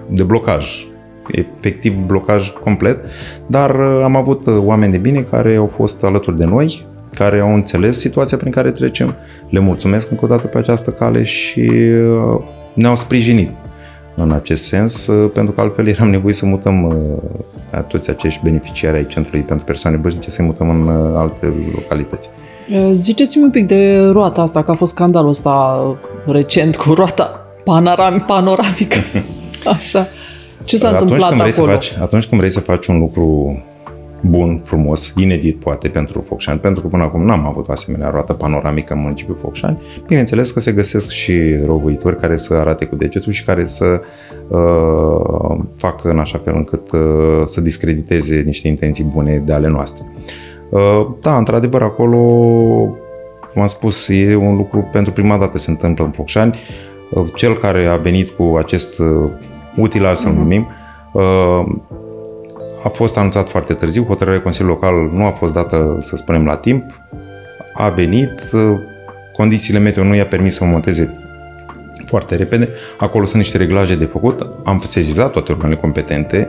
de blocaj, efectiv blocaj complet, dar am avut oameni de bine care au fost alături de noi, care au înțeles situația prin care trecem. Le mulțumesc încă o dată pe această cale și ne-au sprijinit în acest sens, uh, pentru că altfel eram nevoit să mutăm uh, toți acești beneficiari ai Centrului pentru Persoane Vârstnice, să mutăm în uh, alte localități. Ziceți-mi un pic de roata asta, că a fost scandalul ăsta recent cu roata panoram, panoramică. <laughs> Așa. Ce s-a atunci întâmplat când acolo? Să faci, atunci când vrei să faci un lucru bun, frumos, inedit poate pentru Focșani, pentru că până acum n-am avut o asemenea roată panoramică în municipiul Focșani. Bineînțeles că se găsesc și rovuitori care să arate cu degetul și care să uh, facă în așa fel încât uh, să discrediteze niște intenții bune de ale noastre. Uh, da, într-adevăr, acolo, v-am spus, e un lucru pentru prima dată se întâmplă în Focșani. Uh, cel care a venit cu acest uh, utilaj, să-l mhm. numim, uh, a fost anunțat foarte târziu, hotărârea Consiliului Local nu a fost dată, să spunem, la timp. a venit, condițiile meteo nu i-a permis să monteze foarte repede. Acolo sunt niște reglaje de făcut. Am sezizat toate organele competente.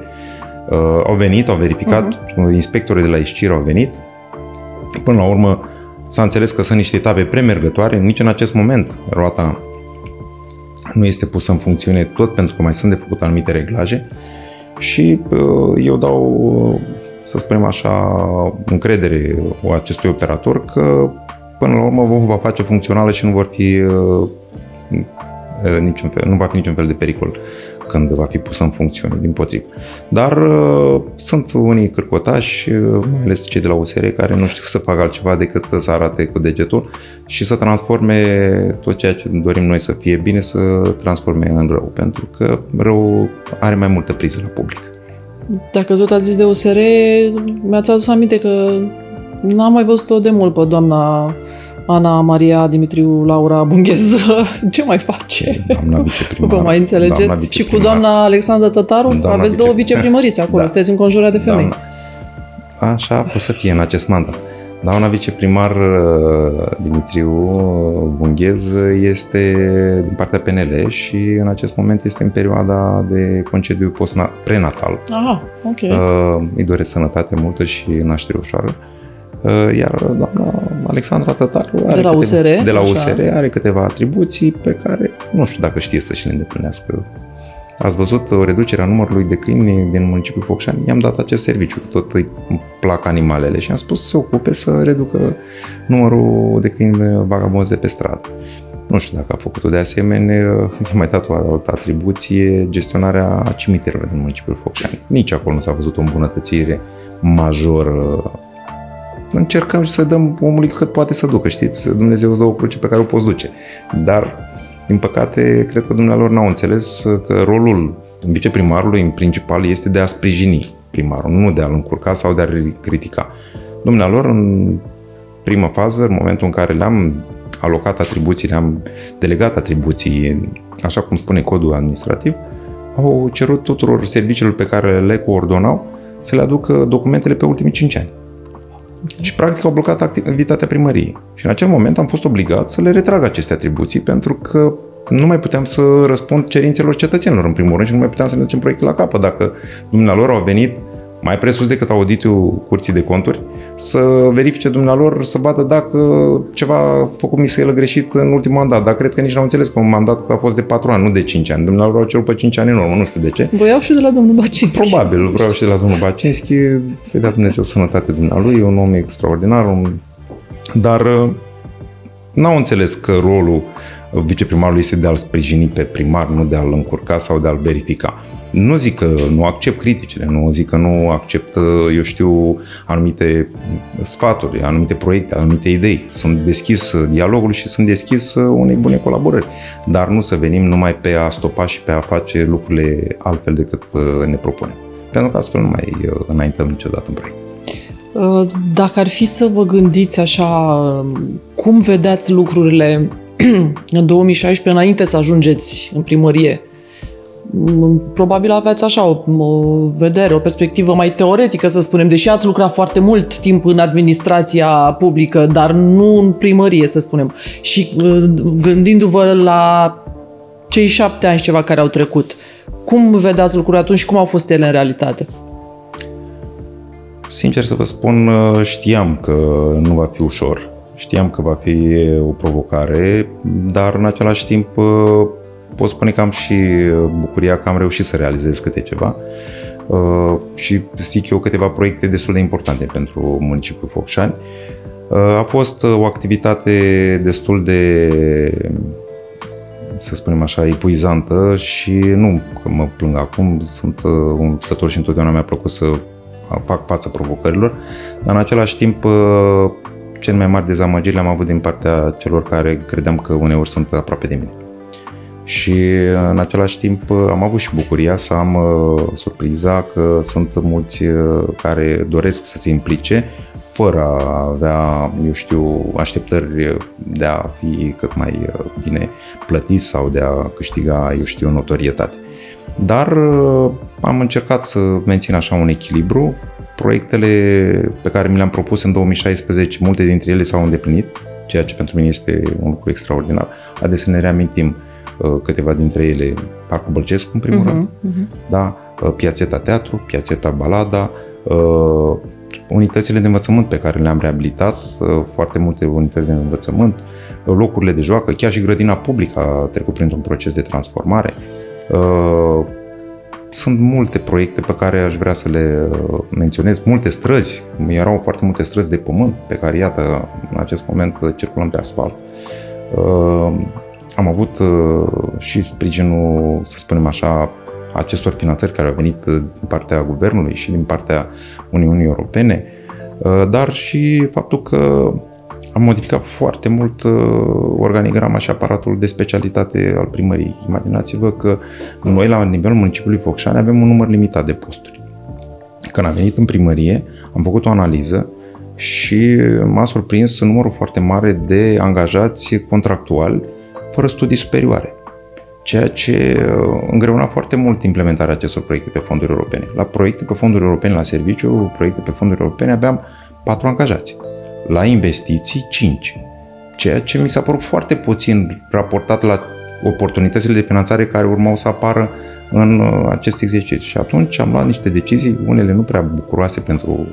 Uh, au venit, au verificat, uh-huh. inspectorii de la ISCIR au venit. Până la urmă s-a înțeles că sunt niște etape premergătoare. Nici în acest moment roata nu este pusă în funcțiune tot pentru că mai sunt de făcut anumite reglaje și uh, eu dau, să spunem așa, încredere acestui operator că până la urmă va face funcțională și nu vor fi uh, niciun fel, nu va fi niciun fel de pericol când va fi pusă în funcțiune, din potrivă. Dar uh, sunt unii cârcotași, uh, mai ales cei de la USR, care nu știu să facă altceva decât să arate cu degetul și să transforme tot ceea ce dorim noi să fie bine, să transforme în rău, pentru că rău are mai multă priză la public. Dacă tot ați zis de USR, mi-ați adus aminte că n-am mai văzut-o de mult pe doamna Ana Maria Dimitriu Laura Bunghez, <laughs> ce mai face? Doamna viceprimar. Vă mai înțelegeți? Doamna și cu doamna Alexandra Tătaru Doamna aveți vice... două viceprimăriți acolo, da. sunteți înconjurat de femei. Doamna... Așa a fost să fie în acest mandat. Doamna viceprimar uh, Dimitriu Bunghez este din partea PNL și în acest moment este în perioada de concediu prenatal. Aha, ok. Uh, îi doresc sănătate multă și naștere ușoară. Uh, iar doamna Alexandra Tătaru are de la câteva, USR, de la așa. USR are câteva atribuții pe care nu știu dacă știe să și le îndeplinească. Ați văzut o reducere a numărului de câini din municipiul Focșani? I-am dat acest serviciu, tot îi plac animalele și am spus să se ocupe să reducă numărul de câini vagabonzi de pe stradă. Nu știu dacă a făcut-o de asemenea, i-a <laughs> mai dat o altă atribuție, gestionarea cimiterelor din municipiul Focșani. Nici acolo nu s-a văzut o îmbunătățire majoră încercăm să dăm omului cât poate să ducă, știți? Dumnezeu îți dă o cruce pe care o poți duce. Dar, din păcate, cred că dumnealor n-au înțeles că rolul viceprimarului, în principal, este de a sprijini primarul, nu de a-l încurca sau de a-l critica. Dumnealor, în primă fază, în momentul în care le-am alocat atribuții, le-am delegat atribuții, așa cum spune codul administrativ, au cerut tuturor serviciilor pe care le coordonau să le aducă documentele pe ultimii 5 ani. Și practic au blocat activitatea primăriei. Și în acel moment am fost obligat să le retrag aceste atribuții pentru că nu mai puteam să răspund cerințelor cetățenilor în primul rând și nu mai puteam să ne ducem proiectul la capăt dacă dumnealor au venit mai presus decât auditul Curții de Conturi, să verifice dumnealor, să vadă dacă ceva a făcut misailă greșit în ultimul mandat. Dar cred că nici n-au înțeles că un mandat a fost de 4 ani, nu de 5 ani. Dumnealor au cerut pe 5 ani în urmă, nu știu de ce. Voiau și de la domnul Bacinski. Probabil, vreau și de la domnul Bacinski, să-i dea Dumnezeu sănătate dumnealui, e un om extraordinar, un... dar uh, n-au înțeles că rolul viceprimarul este de a-l sprijini pe primar, nu de a-l încurca sau de a-l verifica. Nu zic că nu accept criticile, nu zic că nu accept, eu știu, anumite sfaturi, anumite proiecte, anumite idei. Sunt deschis dialogului și sunt deschis unei bune colaborări. Dar nu să venim numai pe a stopa și pe a face lucrurile altfel decât ne propunem. Pentru că astfel nu mai înaintăm niciodată în proiect. Dacă ar fi să vă gândiți așa, cum vedeați lucrurile <clears throat> în 2016, înainte să ajungeți în primărie, probabil aveți așa o, o vedere, o perspectivă mai teoretică, să spunem, deși ați lucrat foarte mult timp în administrația publică, dar nu în primărie, să spunem. Și uh, gândindu-vă la cei șapte ani ceva care au trecut, cum vedeați lucrurile atunci și cum au fost ele în realitate? Sincer să vă spun, uh, știam că nu va fi ușor Știam că va fi o provocare, dar în același timp uh, pot spune că am și uh, bucuria că am reușit să realizez câte ceva uh, și zic eu câteva proiecte destul de importante pentru municipiul Focșani. A fost o activitate destul de, să spunem așa, epuizantă și nu că mă plâng acum, sunt un luptător și întotdeauna mi-a plăcut să fac față provocărilor, dar în același timp cel mai mari dezamăgiri le-am avut din partea celor care credeam că uneori sunt aproape de mine. Și în același timp am avut și bucuria să am uh, surpriza că sunt mulți uh, care doresc să se implice fără a avea, eu știu, așteptări de a fi cât mai uh, bine plătit sau de a câștiga, eu știu, notorietate. Dar am încercat să mențin așa un echilibru proiectele pe care mi le-am propus în 2016, multe dintre ele s-au îndeplinit, ceea ce pentru mine este un lucru extraordinar. Haideți să ne reamintim uh, câteva dintre ele. Parcul Bălcescu, în primul uh-huh, rând, uh-huh. Da? Uh, Piațeta Teatru, Piațeta Balada, uh, unitățile de învățământ pe care le-am reabilitat, foarte multe unități de învățământ, locurile de joacă, chiar și grădina publică a trecut printr-un proces de transformare. Sunt multe proiecte pe care aș vrea să le uh, menționez, multe străzi, erau foarte multe străzi de pământ pe care, iată, în acest moment uh, circulăm pe asfalt. Uh, am avut și sprijinul, să spunem așa, acestor finanțări care au venit din partea Guvernului și din partea Uniunii Europene, dar și faptul că am modificat foarte mult uh, organigrama și aparatul de specialitate al primăriei. Imaginați-vă că noi, la nivelul municipiului Focșani, avem un număr limitat de posturi. Când am venit în primărie, am făcut o analiză și m-a surprins numărul foarte mare de angajați contractuali fără studii superioare ceea ce uh, îngreuna foarte mult implementarea acestor proiecte pe fonduri europene. La proiecte pe fonduri europene, la serviciu, proiecte pe fonduri europene, aveam patru angajați la investiții 5, ceea ce mi s-a părut foarte puțin raportat la oportunitățile de finanțare care urmau să apară în uh, acest exercițiu. Și atunci am luat niște decizii, unele nu prea bucuroase pentru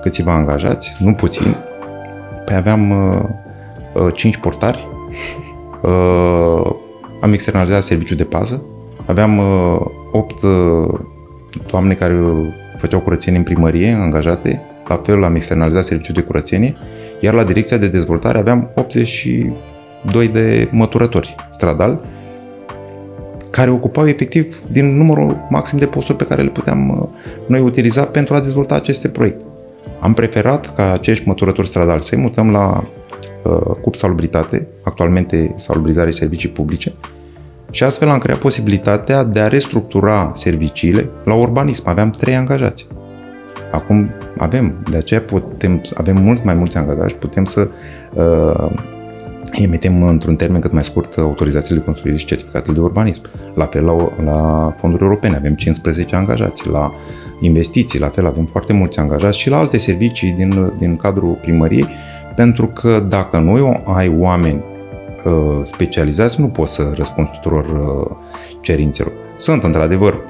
câțiva angajați, nu puțin. Păi aveam uh, uh, 5 portari, <laughs> uh, am externalizat serviciul de pază, aveam uh, 8 uh, doamne care făceau curățenie în primărie, angajate, la fel am externalizat serviciul de curățenie, iar la direcția de dezvoltare aveam 82 de măturători stradali care ocupau efectiv din numărul maxim de posturi pe care le puteam uh, noi utiliza pentru a dezvolta aceste proiecte. Am preferat ca acești măturători stradali să-i mutăm la uh, CUP Salubritate, actualmente Salubrizare și Servicii Publice, și astfel am creat posibilitatea de a restructura serviciile la urbanism. Aveam trei angajați. Acum avem, de aceea putem, avem mult mai mulți angajați, putem să uh, emitem într-un termen cât mai scurt autorizațiile de construire și certificatele de urbanism. La fel la, la fonduri europene avem 15 angajați, la investiții la fel avem foarte mulți angajați și la alte servicii din, din cadrul primăriei, pentru că dacă nu ai oameni uh, specializați, nu poți să răspunzi tuturor uh, cerințelor. Sunt într-adevăr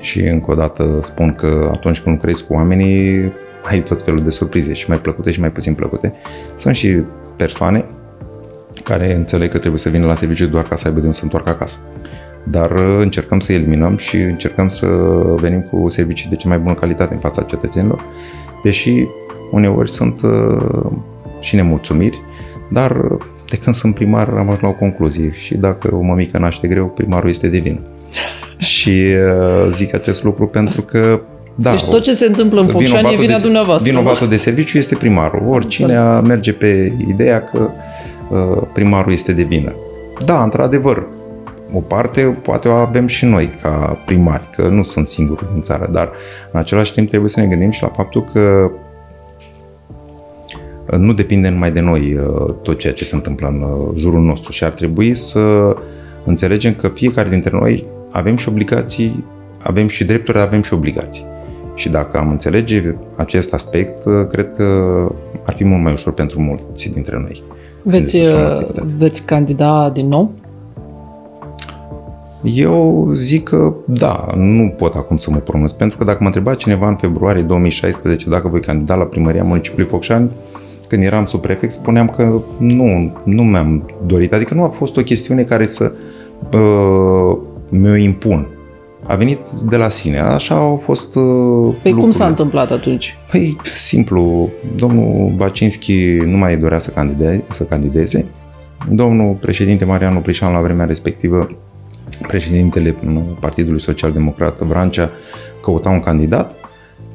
și încă o dată spun că atunci când lucrezi cu oamenii, ai tot felul de surprize și mai plăcute și mai puțin plăcute. Sunt și persoane care înțeleg că trebuie să vină la serviciu doar ca să aibă de unde să întoarcă acasă. Dar încercăm să eliminăm și încercăm să venim cu servicii de cea mai bună calitate în fața cetățenilor, deși uneori sunt uh, și nemulțumiri, dar de când sunt primar am ajuns la o concluzie și dacă o mămică naște greu, primarul este de vină <laughs> și uh, zic acest lucru pentru că da, deci tot ce se întâmplă în Focșani e vina de, dumneavoastră. Vinovatul de serviciu este primarul. Oricine a merge pe ideea că uh, primarul este de vină. Da, într-adevăr, o parte poate o avem și noi ca primari, că nu sunt singuri din țară, dar în același timp trebuie să ne gândim și la faptul că nu depinde numai de noi uh, tot ceea ce se întâmplă în uh, jurul nostru și ar trebui să înțelegem că fiecare dintre noi avem și obligații, avem și drepturi, avem și obligații. Și dacă am înțelege acest aspect, cred că ar fi mult mai ușor pentru mulți dintre noi. Veți, veți candida din nou? Eu zic că da, nu pot acum să mă pronunț, pentru că dacă mă întreba cineva în februarie 2016 dacă voi candida la primăria municipiului Focșani, când eram subprefect, spuneam că nu, nu mi-am dorit. Adică nu a fost o chestiune care să uh, mi-o impun. A venit de la sine. Așa au fost uh, Păi lucrurile. cum s-a întâmplat atunci? Păi simplu, domnul Bacinski nu mai dorea să candideze, să candideze. Domnul președinte Marianu Prișan la vremea respectivă, președintele Partidului Social Democrat Vrancea, căuta un candidat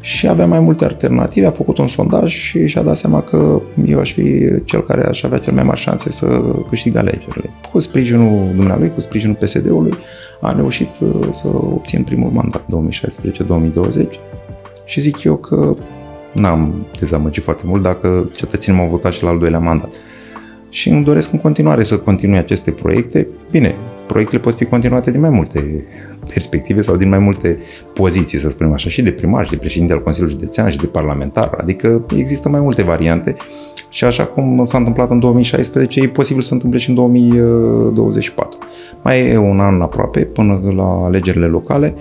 și avea mai multe alternative, a făcut un sondaj și și-a dat seama că eu aș fi cel care aș avea cel mai mari șanse să câștig alegerile. Cu sprijinul dumnealui, cu sprijinul PSD-ului, a reușit uh, să obțin primul mandat 2016-2020 și zic eu că n-am dezamăgit foarte mult dacă cetățenii m-au votat și la al doilea mandat. Și îmi doresc în continuare să continui aceste proiecte. Bine, proiectele pot fi continuate din mai multe perspective sau din mai multe poziții, să spunem așa, și de primar, și de președinte al Consiliului Județean, și de parlamentar, adică există mai multe variante. Și așa cum s-a întâmplat în 2016, e posibil să întâmple și în 2024. Mai e un an aproape până la alegerile locale,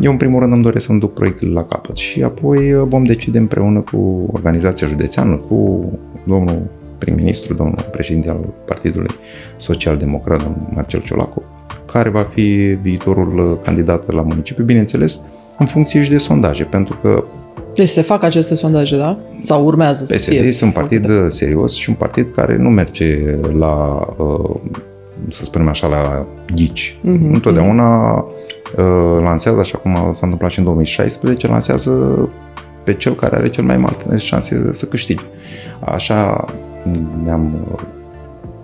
eu, în primul rând, îmi doresc să-mi duc proiectele la capăt și apoi vom decide împreună cu organizația județeană, cu domnul prim-ministru, domnul președinte al Partidului Social-Democrat, domnul Marcel Ciolacu, care va fi viitorul candidat la municipiu, bineînțeles, în funcție și de sondaje, pentru că deci se fac aceste sondaje, da? Sau urmează PSD să fie este un partid făcute. serios și un partid care nu merge la, uh, să spunem așa, la ghici. Mm-hmm, Întotdeauna mm-hmm. lansează, așa cum s-a întâmplat și în 2016, lansează pe cel care are cel mai mult șanse să câștige. Așa ne-am uh,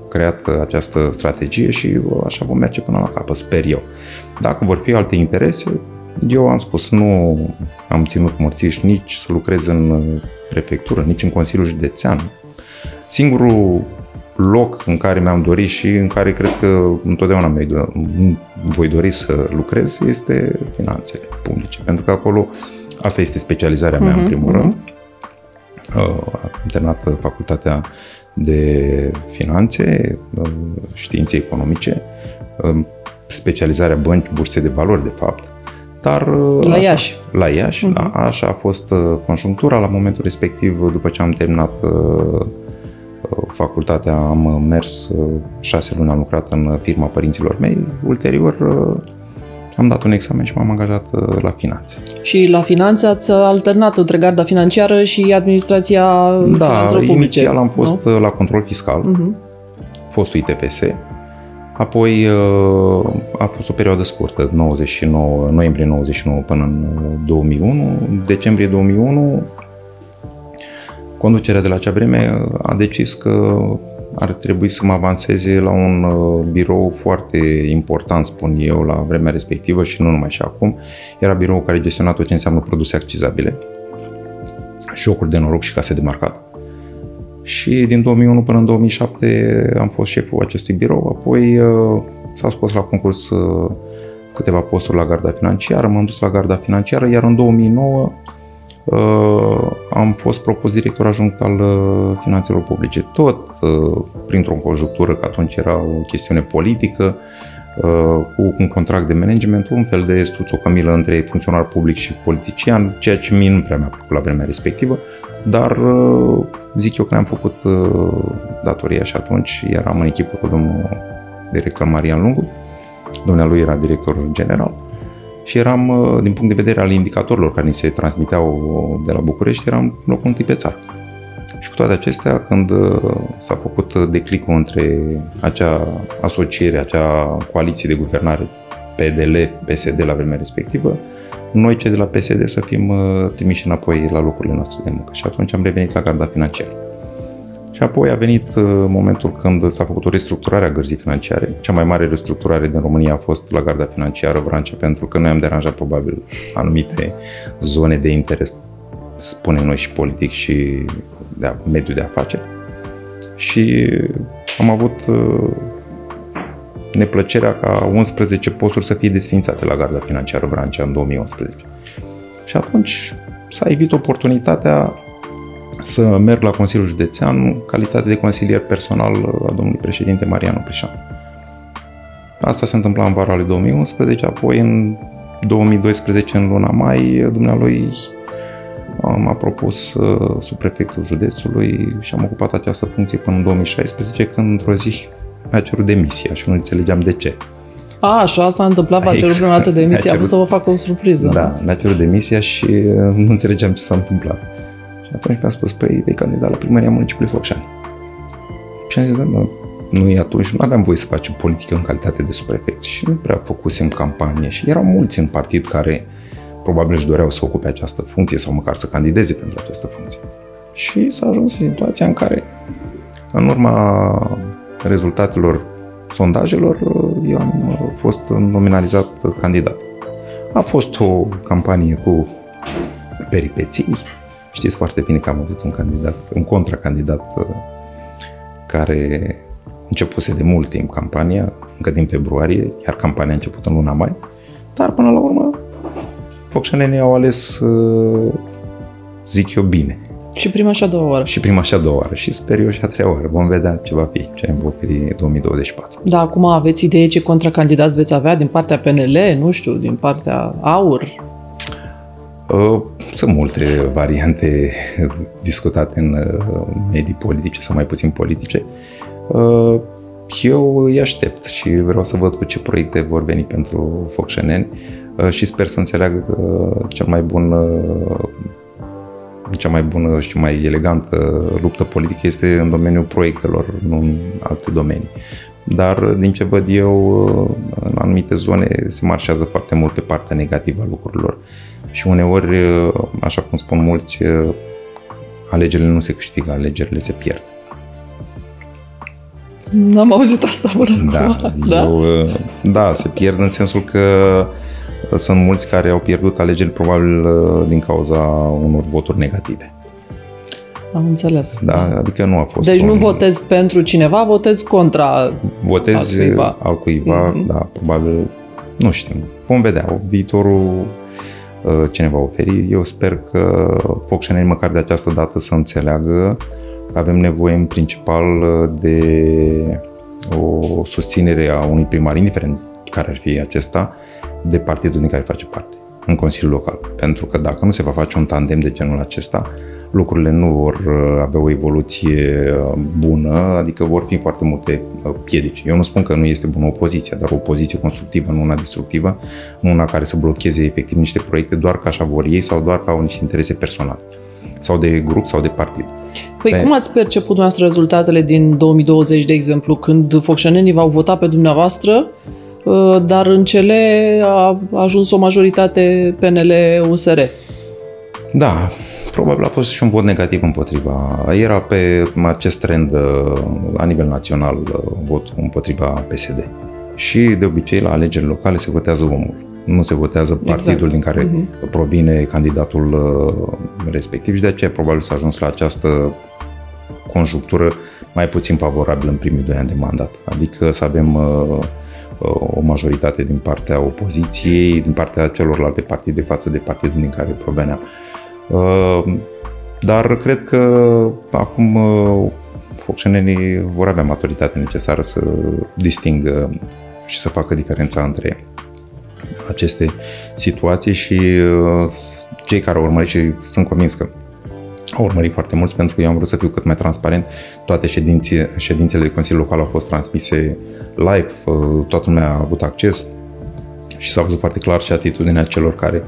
creat această strategie și așa vom merge până la capăt, sper eu. Dacă vor fi alte interese, eu am spus, nu am ținut morțiș nici să lucrez în prefectură, nici în Consiliul Județean. Singurul loc în care mi-am dorit și în care cred că întotdeauna voi dori să lucrez este finanțele publice. Pentru că acolo asta este specializarea mea, uh-huh, în mhm, primul uh-huh. rând. Uh, am terminat facultatea de finanțe, uh, științe economice, uh, specializarea bănci, burse de valori, de fapt. Dar la așa, Iași. La Iași, uh-huh. da, așa a fost conjunctura. La momentul respectiv, după ce am terminat facultatea, am mers șase luni, am lucrat în firma părinților mei. Ulterior, am dat un examen și m-am angajat uh, la finanțe. Și la finanțe ați alternat între garda financiară și administrația da, finanțelor publice? inițial am fost nu? Uh, la control fiscal, uh-huh. fostul ITPS, apoi uh, a fost o perioadă scurtă, 99, noiembrie 99 până în 2001, decembrie 2001, conducerea de la acea vreme a decis că ar trebui să mă avanseze la un uh, birou foarte important, spun eu, la vremea respectivă și nu numai și acum. Era birou care gestiona tot ce înseamnă produse accizabile, jocuri de noroc și case de marcat. Și din 2001 până în 2007 am fost șeful acestui birou, apoi uh, s-a scos la concurs uh, câteva posturi la garda financiară, m-am dus la garda financiară, iar în 2009 Uh, am fost propus director ajunct al uh, finanțelor publice. Tot uh, printr-o conjunctură, că atunci era o chestiune politică, cu un contract de management, un fel de struțocămilă între funcționar public și politician, ceea ce mie nu prea mi-a plăcut la vremea respectivă, dar zic eu că ne-am făcut datoria și atunci eram în echipă cu domnul director Marian Lungu, dumnealui era director general și eram, uh, din punct de vedere al indicatorilor care ni se transmiteau de la București, eram locul întâi pe țară. Și cu toate acestea, când uh, s-a făcut declicul între acea asociere, acea coaliție de guvernare PDL-PSD la vremea respectivă, noi cei de la PSD să fim uh, trimiși înapoi la locurile noastre de muncă. Și atunci am revenit la garda financiară. Și apoi a venit uh, momentul când s-a făcut o restructurare a gărzii financiare. Cea mai mare restructurare din România a fost la garda financiară Vrancea, pentru că noi am deranjat probabil anumite zone de interes, spunem noi și politic și de mediu de afaceri. Și am avut uh, neplăcerea ca 11 posturi să fie desfințate la garda financiară Vrancea în 2011. Și atunci s-a evit oportunitatea să merg la Consiliul Județean în calitate de consilier personal a domnului președinte Marianu Prișan. Asta se întâmpla în vara lui 2011, apoi în 2012, în luna mai, dumnealui m-a propus uh, subprefectul județului și am ocupat această funcție până în 2016, când într-o zi mi-a cerut demisia și nu înțelegeam de ce. A, așa s-a întâmplat, v-a cerut prima dată demisia, a vrut să vă facă o surpriză. Da, mi-a cerut demisia și uh, nu înțelegeam ce s-a întâmplat. Atunci mi-a spus, păi, vei candida la primăria municipiului Focșani. Și am zis, da, da, noi atunci nu aveam voie să facem politică în calitate de subprefect și nu prea făcusem campanie și erau mulți în partid care probabil își doreau să ocupe această funcție sau măcar să candideze pentru această funcție. Și s-a ajuns în situația în care, în urma rezultatelor sondajelor, eu am fost nominalizat candidat. A fost o campanie cu peripeții, Știți foarte bine că am avut un candidat, un contracandidat uh, care începuse de mult timp campania, încă din februarie, iar campania a început în luna mai, dar până la urmă focșenenii au ales, uh, zic eu, bine. Și prima și a doua oară. Și prima și a doua oară. Și sper eu și a treia oară. Vom vedea ce va fi, ce va fi 2024. Da, acum aveți idee ce contracandidați veți avea din partea PNL, nu știu, din partea AUR? Uh, sunt multe variante discutate în uh, medii politice sau mai puțin politice. Eu îi aștept și vreau să văd cu ce proiecte vor veni pentru focșeneni și sper să înțeleagă cel mai bun cea mai bună și mai elegantă luptă politică este în domeniul proiectelor, nu în alte domenii. Dar, din ce văd eu, în anumite zone se marșează foarte mult pe partea negativă a lucrurilor. Și uneori, așa cum spun mulți, alegerile nu se câștigă, alegerile se pierd. N-am auzit asta până da, acum. <laughs> Da? Eu, da, se pierd în sensul că sunt mulți care au pierdut alegeri probabil uh, din cauza unor voturi negative. Am înțeles. Da, adică nu a fost. Deci un... nu votez pentru cineva, votez contra Votez al cuiva. Al cuiva mm-hmm. da, probabil, nu știm. Vom vedea. Viitorul uh, ce ne va oferi. Eu sper că focșenenii măcar de această dată să înțeleagă că avem nevoie în principal uh, de o susținere a unui primar, indiferent care ar fi acesta, de partidul din care face parte, în Consiliul Local. Pentru că dacă nu se va face un tandem de genul acesta, lucrurile nu vor uh, avea o evoluție uh, bună, adică vor fi foarte multe uh, piedici. Eu nu spun că nu este bună opoziția, dar o opoziție constructivă, nu una destructivă, nu una care să blocheze efectiv niște proiecte doar ca așa vor ei sau doar ca au niște interese personale sau de grup sau de partid. Păi de... cum ați perceput dumneavoastră rezultatele din 2020, de exemplu, când focșenenii v-au votat pe dumneavoastră Uh, dar în cele a ajuns o majoritate PNL-USR. Da, probabil a fost și un vot negativ împotriva. Era pe acest trend uh, la nivel național uh, vot împotriva PSD. Și de obicei la alegeri locale se votează omul. Nu se votează exact. partidul exact. din care uh-huh. provine candidatul respectiv și de aceea probabil s-a ajuns la această conjunctură mai puțin favorabilă în primii doi ani de mandat. Adică să avem uh, o majoritate din partea opoziției, din partea celorlalte partide față de partidul din care proveneam. Uh, dar cred că acum uh, focșenenii vor avea maturitatea necesară să distingă și să facă diferența între aceste situații și uh, cei care au urmărit și sunt convins că au urmărit foarte mulți pentru că eu am vrut să fiu cât mai transparent. Toate ședințe, ședințele de Consiliul Local au fost transmise live, uh, toată lumea a avut acces și s-a văzut foarte clar și atitudinea celor care,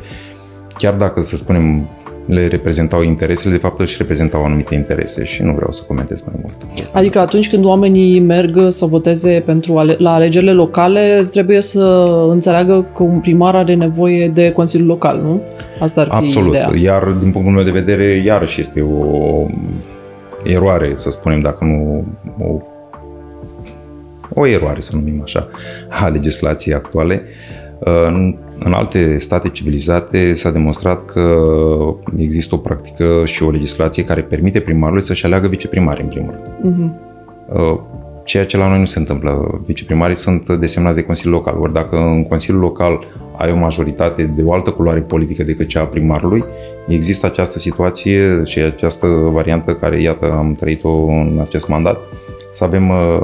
chiar dacă, să spunem, le reprezentau interesele, de fapt își reprezentau anumite interese și nu vreau să comentez mai mult. Adică atunci când oamenii merg să voteze pentru ale- la alegerile locale, trebuie să înțeleagă că un primar are nevoie de Consiliul Local, nu? Asta ar fi Absolut. ideea. Iar din punctul meu de vedere, iarăși este o eroare, să spunem, dacă nu o, o eroare, să numim așa, a legislației actuale. În în alte state civilizate s-a demonstrat că există o practică și o legislație care permite primarului să-și aleagă viceprimari, în primul rând. Uh-huh. Ceea ce la noi nu se întâmplă. Viceprimarii sunt desemnați de Consiliul Local. Ori dacă în Consiliul Local ai o majoritate de o altă culoare politică decât cea a primarului, există această situație și această variantă care, iată, am trăit-o în acest mandat, să avem uh,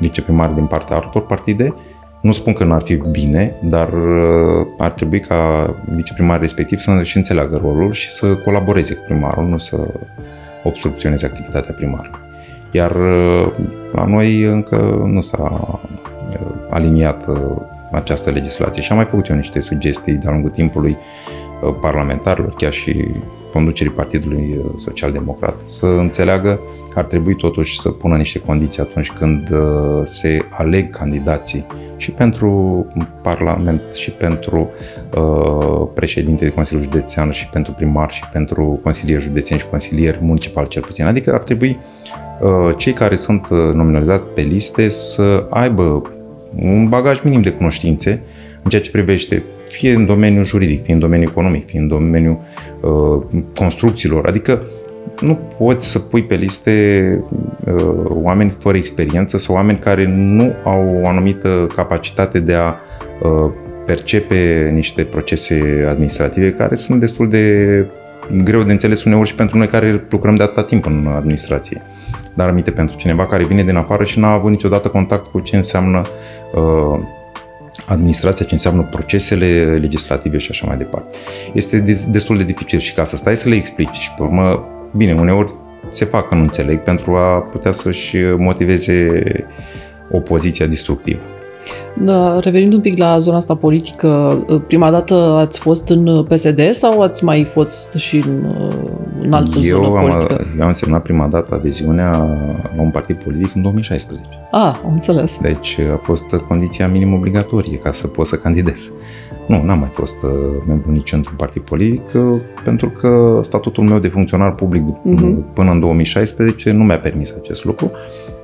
viceprimari din partea altor partide nu spun că nu ar fi bine, dar uh, ar trebui ca viceprimarul respectiv să și înțeleagă rolul și să colaboreze cu primarul, nu să obstrucționeze activitatea primarului. Iar uh, la noi încă nu s-a uh, aliniat această legislație și am mai făcut eu niște sugestii de-a lungul timpului parlamentarilor, chiar și conducerii Partidului uh, Social Democrat să înțeleagă că ar trebui totuși să pună niște condiții atunci când uh, se aleg candidații și pentru Parlament și pentru uh, președinte de Consiliul Județean și pentru primar și pentru consilieri județeni și consilieri municipal cel puțin. Adică ar trebui uh, cei care sunt uh, nominalizați pe liste să aibă un bagaj minim de cunoștințe în ceea ce privește fie în domeniul juridic, fie în domeniul economic, fie în domeniul uh, construcțiilor, adică nu poți să pui pe liste uh, oameni fără experiență sau oameni care nu au o anumită capacitate de a uh, percepe niște procese administrative care sunt destul de greu de înțeles uneori și pentru noi care lucrăm de atâta timp în administrație. Dar aminte pentru cineva care vine din afară și n-a avut niciodată contact cu ce înseamnă uh, administrația, ce înseamnă procesele legislative și așa mai departe. Este destul de dificil și ca să stai să le explici și pe urmă, bine, uneori se fac că nu înțeleg pentru a putea să-și motiveze opoziția destructivă. Da, revenind un pic la zona asta politică, uh, prima dată ați fost în PSD sau ați mai fost și în, uh, în altă eu zonă am, politică? Eu am semnat prima dată adeziunea la un partid politic în 2016. Ah, am înțeles. Deci a fost condiția minim obligatorie ca să pot să candidez. Nu, n-am mai fost uh, membru nici într-un partid politic, uh, pentru că statutul meu de funcționar public uh-huh. până în 2016 nu mi-a permis acest lucru.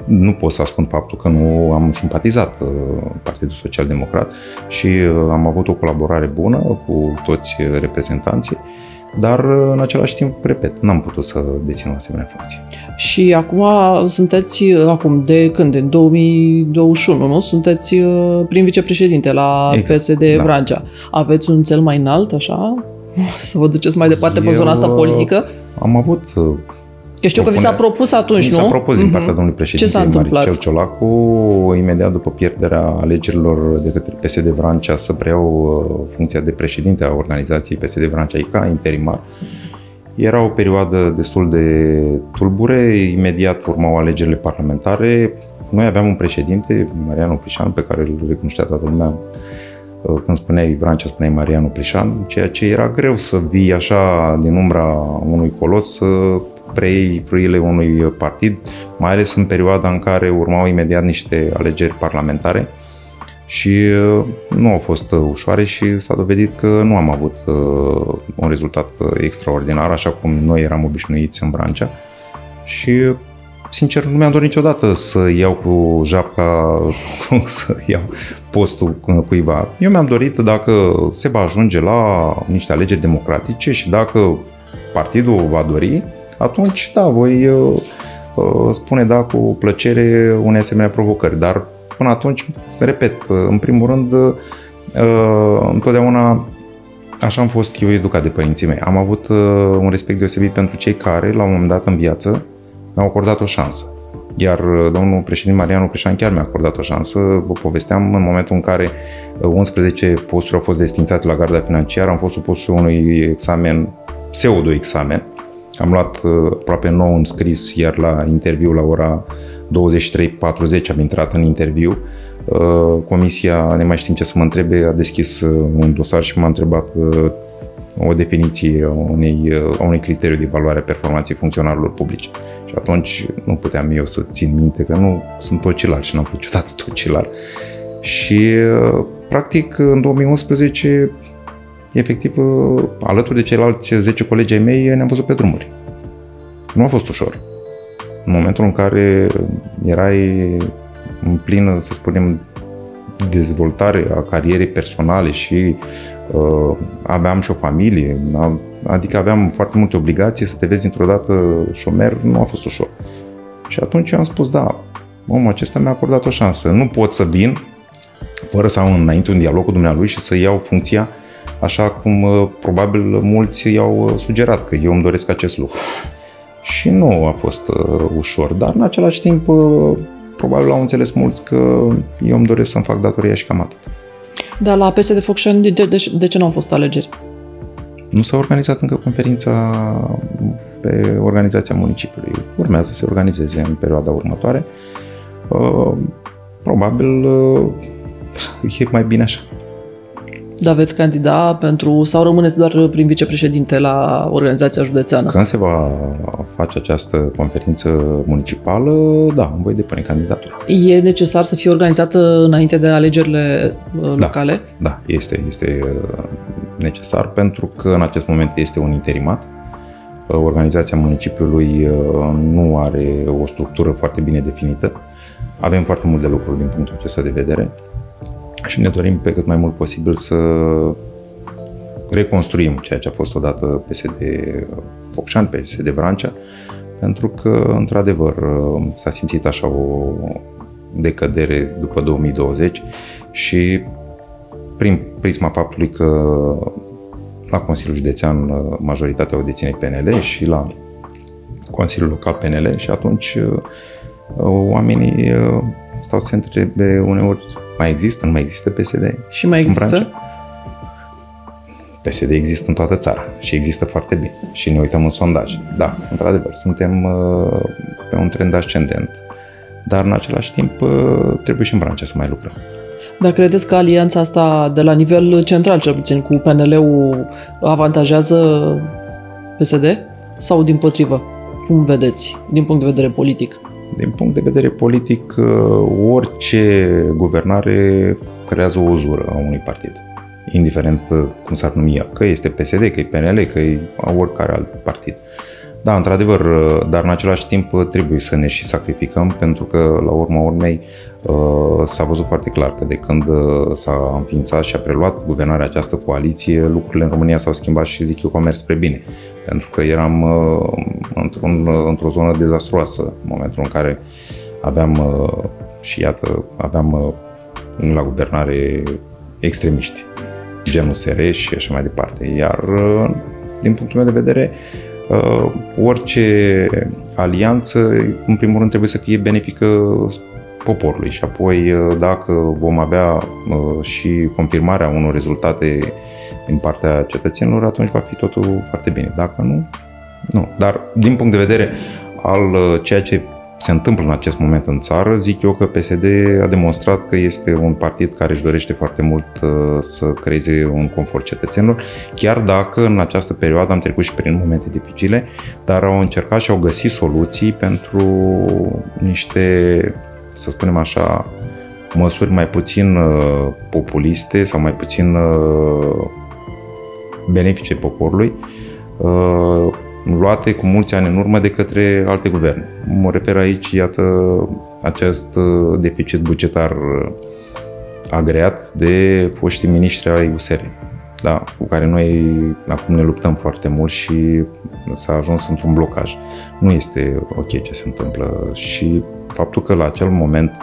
Nu pot să ascund faptul că nu am simpatizat uh, Partidul Social Democrat și uh, am avut o colaborare bună cu toți reprezentanții dar în același timp, repet, n-am putut să dețin o asemenea funcție. Și acum sunteți, acum de când? În 2021, nu? Sunteți uh, prim vicepreședinte la exact, PSD da. Vrancea. Aveți un cel mai înalt, așa? <laughs> Să vă duceți mai departe Eu pe zona asta politică? Am avut uh, eu știu că vi s-a propus atunci, mi nu? s-a propus din partea mm-hmm. domnului președinte Ce s-a întâmplat? Maricel Ciolacu, imediat după pierderea alegerilor de către PSD Vrancea să preiau uh, funcția de președinte a organizației PSD Vrancea ICA, interimar. Era o perioadă destul de tulbure, imediat urmau alegerile parlamentare. Noi aveam un președinte, Marianu Plișan, pe care îl recunoștea toată lumea uh, când spuneai Vrancea, spuneai Marianu Plișan, ceea ce era greu să vii așa din umbra unui colos să preiei frâile unui partid, mai ales în perioada în care urmau imediat niște alegeri parlamentare și uh, nu au fost uh, ușoare și s-a dovedit că nu am avut uh, un rezultat extraordinar, așa cum noi eram obișnuiți în Brancea și sincer, nu mi-am dorit niciodată să iau cu japca, <laughs> să iau postul cuiva. Eu mi-am dorit dacă se va ajunge la niște alegeri democratice și dacă partidul va dori, atunci, da, voi uh, uh, spune da cu plăcere unei asemenea provocări. Dar până atunci, repet, uh, în primul rând, uh, întotdeauna așa am fost eu educat de părinții mei. Am avut uh, un respect deosebit pentru cei care, la un moment dat în viață, mi-au acordat o șansă. Iar uh, domnul președinte Marianu Preșan chiar mi-a acordat o șansă. Vă povesteam în momentul în care 11 posturi au fost desfințate la garda financiară, am fost supus unui examen, pseudo-examen, am luat uh, aproape 9 înscris, iar la interviu la ora 23.40 am intrat în interviu. Uh, comisia, ne mai știm ce să mă întrebe, a deschis uh, un dosar și m-a întrebat o definiție a unei, a unui criteriu de evaluare a performanței funcționarilor publici. Și atunci nu puteam eu să țin minte că nu sunt tocilar și n-am fost niciodată tocilar. <laughs> Și practic în 2011 efectiv, uh, alături de ceilalți 10 colegi ai mei, ne-am văzut pe drumuri. Nu a fost ușor. În momentul în care erai în plină, să spunem, dezvoltare a carierei personale și uh, aveam și o familie, adică aveam foarte multe obligații, să te vezi dintr-o dată șomer, nu a fost ușor. Și atunci eu am spus, da, omul acesta mi-a acordat o șansă. Nu pot să vin fără să am înainte un dialog cu dumnealui și să iau funcția așa cum uh, probabil mulți i-au uh, sugerat că eu îmi doresc acest lucru. Și nu a fost uh, ușor, dar în același timp probabil au înțeles mulți că eu îmi doresc să-mi fac datoria și cam atât. Dar la PSD Focșani, de, de, de ce nu au fost alegeri? Nu s-a organizat încă conferința pe organizația municipiului. Urmează să se organizeze în perioada următoare. Probabil e mai bine așa. Da, veți candida pentru sau rămâneți doar prin vicepreședinte la organizația județeană? Când se va face această conferință municipală, da, îmi voi depune candidatura. E necesar să fie organizată înainte de alegerile uh, da, locale? Da, este, este uh, necesar pentru că în acest moment este un interimat. Uh, organizația municipiului nu are o structură foarte bine definită. Avem foarte multe lucruri din punctul acesta de vedere și ne dorim pe cât mai mult posibil să reconstruim ceea ce a fost odată PSD Focșani, PSD Vrancea, pentru că, într-adevăr, s-a simțit așa o decădere după 2020 și prin prisma faptului că la Consiliul Județean majoritatea o deține PNL și la Consiliul Local PNL și atunci oamenii stau să se întrebe uneori mai există, nu mai există PSD? Și mai există? PSD există în toată țara și există foarte bine. Și ne uităm în sondaj. Da, într-adevăr, suntem uh, pe un trend ascendent, dar în același timp uh, trebuie și în Vrancea să mai lucrăm. Dar credeți că alianța asta de la nivel central, cel puțin cu PNL-ul, avantajează PSD? Sau din potrivă? Cum vedeți, din punct de vedere politic? Din punct de vedere politic, uh, orice guvernare creează o uzură a unui partid indiferent uh, cum s-ar numi ea, că este PSD, că e PNL, că e oricare alt partid. Da, într-adevăr, uh, dar în același timp uh, trebuie să ne și sacrificăm pentru că, la urma urmei, s-a văzut foarte clar că de când s-a înființat și a preluat guvernarea această coaliție, lucrurile în România s-au schimbat și zic eu că au mers spre bine. Pentru că eram într-un, într-o zonă dezastruoasă în momentul în care aveam și iată, aveam la guvernare extremiști genul SR și așa mai departe. Iar uh, din punctul meu de vedere, uh, orice alianță, în primul rând, trebuie să fie benefică poporului și apoi uh, dacă vom avea și confirmarea unor rezultate din partea cetățenilor, atunci va fi totul foarte bine. Dacă nu, nu. Dar din punct de vedere al ceea ce se întâmplă în acest moment în țară, zic eu că PSD a demonstrat că este un partid care își dorește foarte mult uh, să creeze un confort cetățenilor, chiar dacă în această perioadă am trecut și prin momente dificile, dar au încercat și au găsit soluții pentru niște, să spunem așa, măsuri mai puțin uh, populiste sau mai puțin uh, benefice poporului, luate cu mulți ani în urmă de către alte guverne. Mă refer aici, iată, acest uh, deficit bugetar uh, agreat de foștii miniștri ai USR, da, cu care noi acum ne luptăm foarte mult și s-a ajuns într-un blocaj. Nu este ok ce se întâmplă și faptul că la acel moment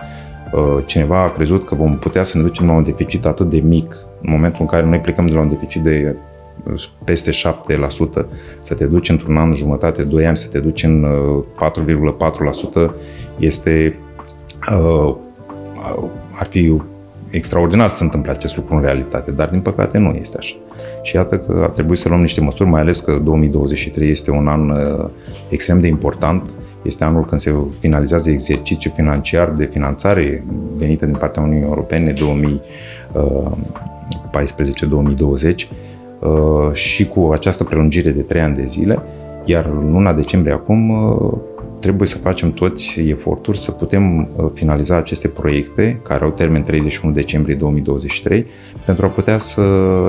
uh, cineva a crezut că vom putea să ne ducem la un deficit atât de mic în momentul în care noi plecăm de la un deficit de peste 7%, să te duci într-un an, jumătate, 2 ani, să te duci în 4,4%, este uh, ar fi extraordinar să se întâmple acest lucru în realitate, dar din păcate nu este așa. Și iată că a trebuit să luăm niște măsuri, mai ales că 2023 este un an uh, extrem de important, este anul când se finalizează exercițiul financiar de finanțare venită din partea Uniunii Europene 2014-2020 Uh, și cu această prelungire de 3 ani de zile, iar în luna decembrie acum uh, trebuie să facem toți eforturi să putem uh, finaliza aceste proiecte care au termen 31 decembrie 2023 pentru a putea să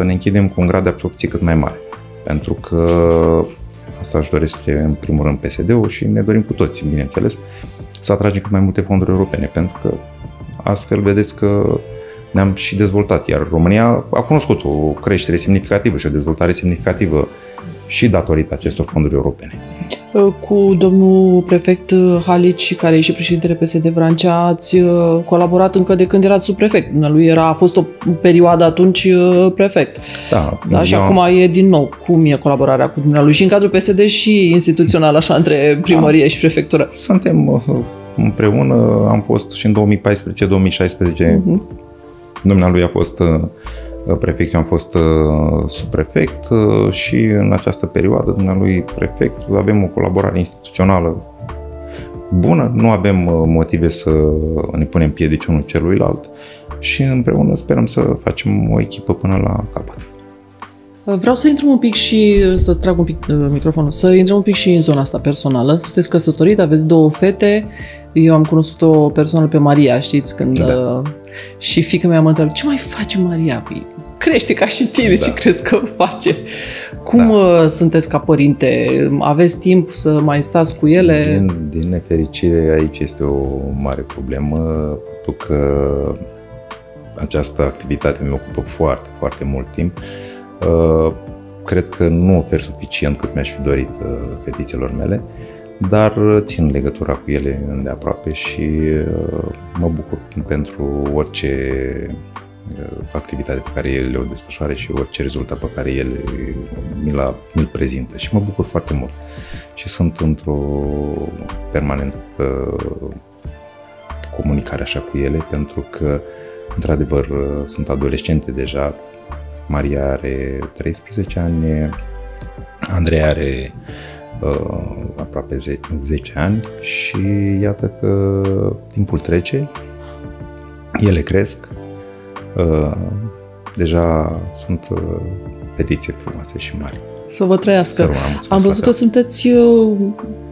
ne închidem cu un grad de absorpție cât mai mare. Pentru că asta își dorește în primul rând PSD-ul și ne dorim cu toți, bineînțeles, să atragem cât mai multe fonduri europene, pentru că astfel vedeți că ne-am și dezvoltat. Iar România a cunoscut o creștere semnificativă și o dezvoltare semnificativă și datorită acestor fonduri europene. Uh, cu domnul prefect Halici, care e și președintele PSD Vrancea, ați uh, colaborat încă de când erați subprefect. Lui era, a fost o perioadă atunci uh, prefect. Da. da și eu... acum e din nou. Cum e colaborarea cu dumnealui și în cadrul PSD și instituțional, așa, între primărie da. și prefectură? Suntem împreună, am fost și în 2014-2016 uh-huh Dumnealui a fost uh, prefect, eu am fost uh, subprefect uh, și în această perioadă, dumnealui prefect, avem o colaborare instituțională bună, nu avem motive să ne punem piedici unul celuilalt și împreună sperăm să facem o echipă până la capăt. Vreau să intrăm un pic și să trag un pic microfonul, să intrăm un pic și în zona asta personală. Sunteți căsătorit, aveți două fete. Eu am cunoscut-o personal pe Maria, știți, când da. Și fică mea mă întreabă, ce mai face Maria? Păi, crește ca și tine, da. ce crezi că face? Cum da. Uh, sunteți ca părinte? Aveți timp să mai stați cu ele? Din, din nefericire, aici este o mare problemă, pentru că această activitate mi ocupă foarte, foarte mult timp. Cred că nu ofer suficient cât mi-aș fi dorit fetițelor mele, dar țin legătura cu ele îndeaproape și mă bucur pentru orice activitate pe care ele o desfășoare și orice rezultat pe care ele mi-l, mi prezintă. Și mă bucur foarte mult. Și sunt într-o permanentă comunicare așa cu ele, pentru că, într-adevăr, sunt adolescente deja. Maria are 13 ani, Andrei are uh, aproape 10, 10 ani și iată că timpul trece, ele cresc, uh, deja sunt uh, petiții frumoase și mari. Să vă trăiască. Să Am văzut că sunteți uh,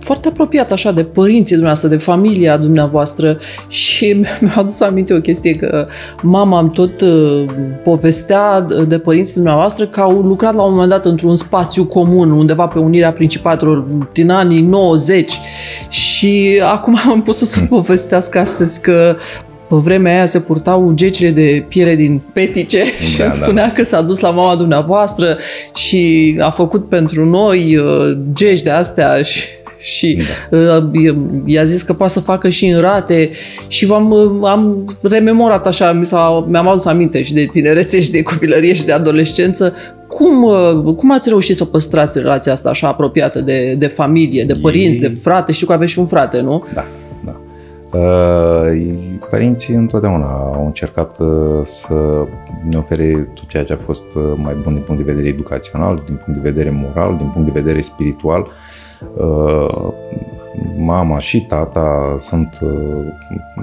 foarte apropiat așa de părinții dumneavoastră, de familia dumneavoastră și <laughs> mi-a adus aminte o chestie că mama îmi tot uh, povestea de părinții dumneavoastră că au lucrat la un moment dat într-un spațiu comun undeva pe Unirea Principatelor din anii 90 și acum am pus să <laughs> povestească astăzi că pe vremea aia se purtau gecile de piele din petice da, <laughs> și da. spunea că s-a dus la mama dumneavoastră și a făcut pentru noi uh, geci de astea <laughs> și și da. uh, i-a zis că poate să facă și în rate și v-am, uh, am rememorat așa, mi s-a, mi-am adus aminte și de tinerețe și de copilărie și de adolescență. Cum, uh, cum ați reușit să păstrați relația asta așa apropiată de, de familie, de părinți, Ei... de frate? Știu că aveți și un frate, nu? Da. Uh, părinții întotdeauna au încercat uh, să ne ofere tot ceea ce a fost uh, mai bun din punct de vedere educațional, din punct de vedere moral, din punct de vedere spiritual. Mama și tata sunt,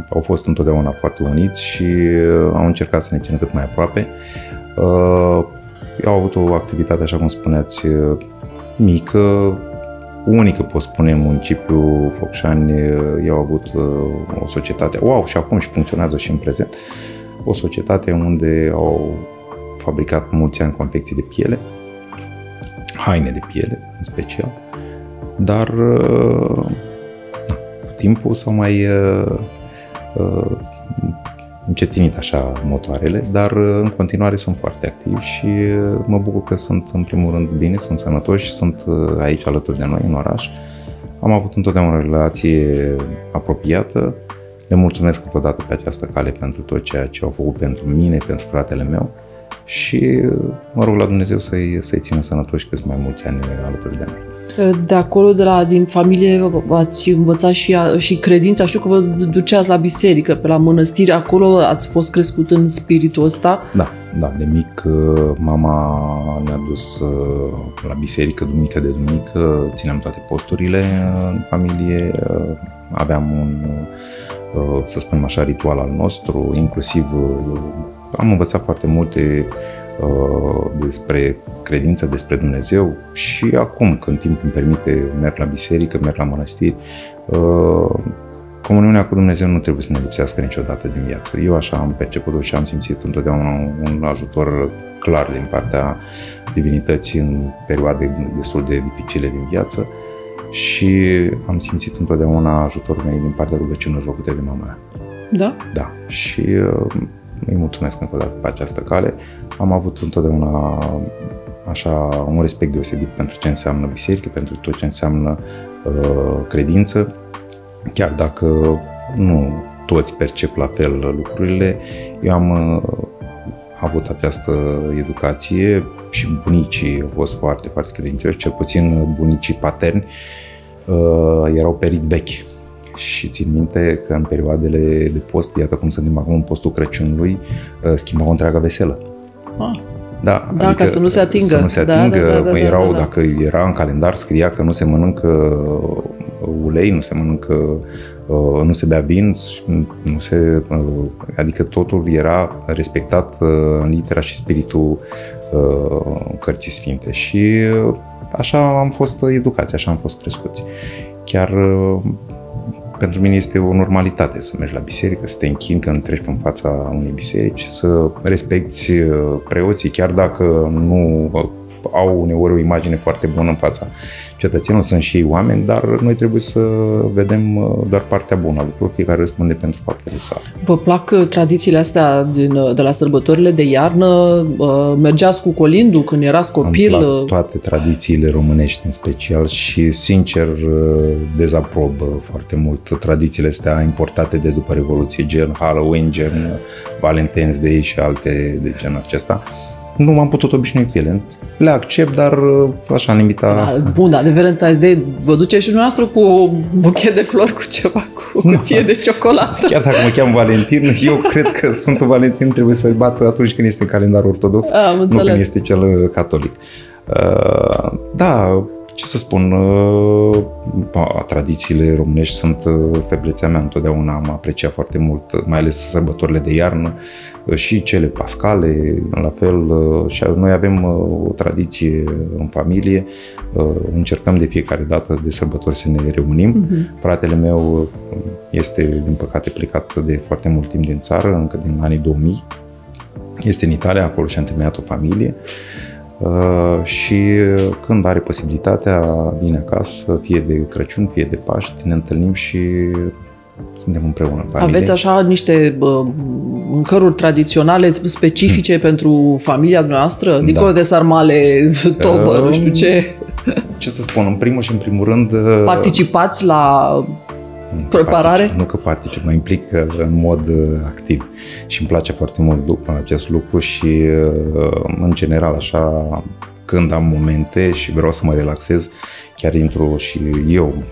au fost întotdeauna foarte uniți și au încercat să ne țină cât mai aproape. Au avut o activitate, așa cum spuneați, mică, unică, pot spune, în municipiul Focșani. Eu au avut uh, o societate, wow, și acum și funcționează și în prezent, o societate unde au fabricat mulți ani confecții de piele, haine de piele în special, dar uh, cu timpul s-au mai uh, încetinit așa motoarele, dar uh, în continuare sunt foarte activi și uh, mă bucur că sunt în primul rând bine, sunt sănătoși și sunt uh, aici alături de noi în oraș. Am avut întotdeauna o relație apropiată. Le mulțumesc încă o dată pe această cale pentru tot ceea ce au făcut pentru mine, pentru fratele meu și mă rog la Dumnezeu să-i, să-i țină sănătoși cât mai mulți ani alături de noi. De acolo, de la, din familie, ați învățat și, și credința. Știu că vă duceați la biserică, pe la mănăstiri. Acolo ați fost crescut în spiritul ăsta? Da, da. De mic, uh, mama ne-a dus uh, la biserică, duminică de duminică. Țineam toate posturile uh, în familie. Aveam un, să spunem așa, ritual al nostru. Inclusiv am învățat foarte multe Uh, despre credință, despre Dumnezeu și acum, când timpul îmi permite, merg la biserică, merg la mănăstiri. Uh, comuniunea cu Dumnezeu nu trebuie să ne lipsească niciodată din viață. Eu așa am perceput și am simțit întotdeauna un ajutor clar din partea divinității în perioade destul de dificile din viață și am simțit întotdeauna ajutorul meu din partea rugăciunilor făcute de mama Da? Da. Și uh, îi mulțumesc încă o dată pe această cale. Am avut întotdeauna așa un respect deosebit pentru ce înseamnă biserică, pentru tot ce înseamnă uh, credință, chiar dacă nu toți percep la fel lucrurile, eu am uh, avut această educație și bunicii au fost foarte, foarte credincioși, cel puțin bunicii paterni uh, erau perit vechi și țin minte că în perioadele de post, iată cum suntem acum în postul Crăciunului, uh, schimbau întreaga veselă. Ah. Da, da adică ca să nu se atingă. Să nu se da, atingă. Da, da, da, da, erau, da, da. Dacă era în calendar, scria că nu se mănâncă ulei, nu se mănâncă, uh, nu se bea vin, nu se, uh, adică totul era respectat în litera și spiritul cărții sfinte. Și așa am fost educați, așa am fost crescuți. Chiar pentru mine este o normalitate să mergi la biserică, să te închini când treci în fața unei biserici, să respecti uh, preoții, chiar dacă nu uh, au uneori o imagine foarte bună în fața cetățenilor, sunt și ei oameni, dar noi trebuie să vedem uh, doar partea bună a lucrurilor, fiecare răspunde pentru faptele sale. Vă plac uh, tradițiile astea din, uh, de la sărbătorile de iarnă? Mergeați cu colindu când erați copil? Îmi plac toate tradițiile românești în special și sincer dezaprob foarte mult tradițiile astea importate de după Revoluție, gen Halloween, gen Valentine's Day și alte de genul acesta nu m-am putut obișnui cu ele. Le accept, dar uh, așa, în limita... Da, bun, dar de Valentine's Day vă duceți și dumneavoastră cu un buchet de flori, cu ceva, cu o cutie no. de ciocolată. Chiar dacă mă cheamă Valentin, eu <laughs> cred că Sfântul Valentin trebuie să-l bată atunci când este în calendar ortodox, Am nu când este cel uh, catolic. Uh, da, ce să spun, uh, tradițiile românești sunt uh, feblețea mea, întotdeauna am apreciat foarte mult, mai ales sărbătorile de iarnă uh, și cele pascale, la fel, și noi avem o tradiție în familie, încercăm de fiecare dată de sărbători să ne reunim. Uh-huh. Fratele meu este, din păcate, plecat de foarte mult timp din țară, încă din anii 2000, este în Italia, acolo și-a întemeiat o familie. Uh, și când are posibilitatea, vine acasă, fie de Crăciun, fie de Paști, ne întâlnim și suntem împreună. Familie. Aveți așa niște uh, mâncăruri tradiționale specifice hmm. pentru familia noastră? Da. Dincolo de sarmale, <laughs> tobă, uh, nu știu ce. Ce să spun, în primul și în primul rând... Participați la preparare? Particip, nu că particip, mă implic în mod uh, activ și îmi place foarte mult acest lucru și uh, în general așa când am momente și vreau să mă relaxez, chiar intru și eu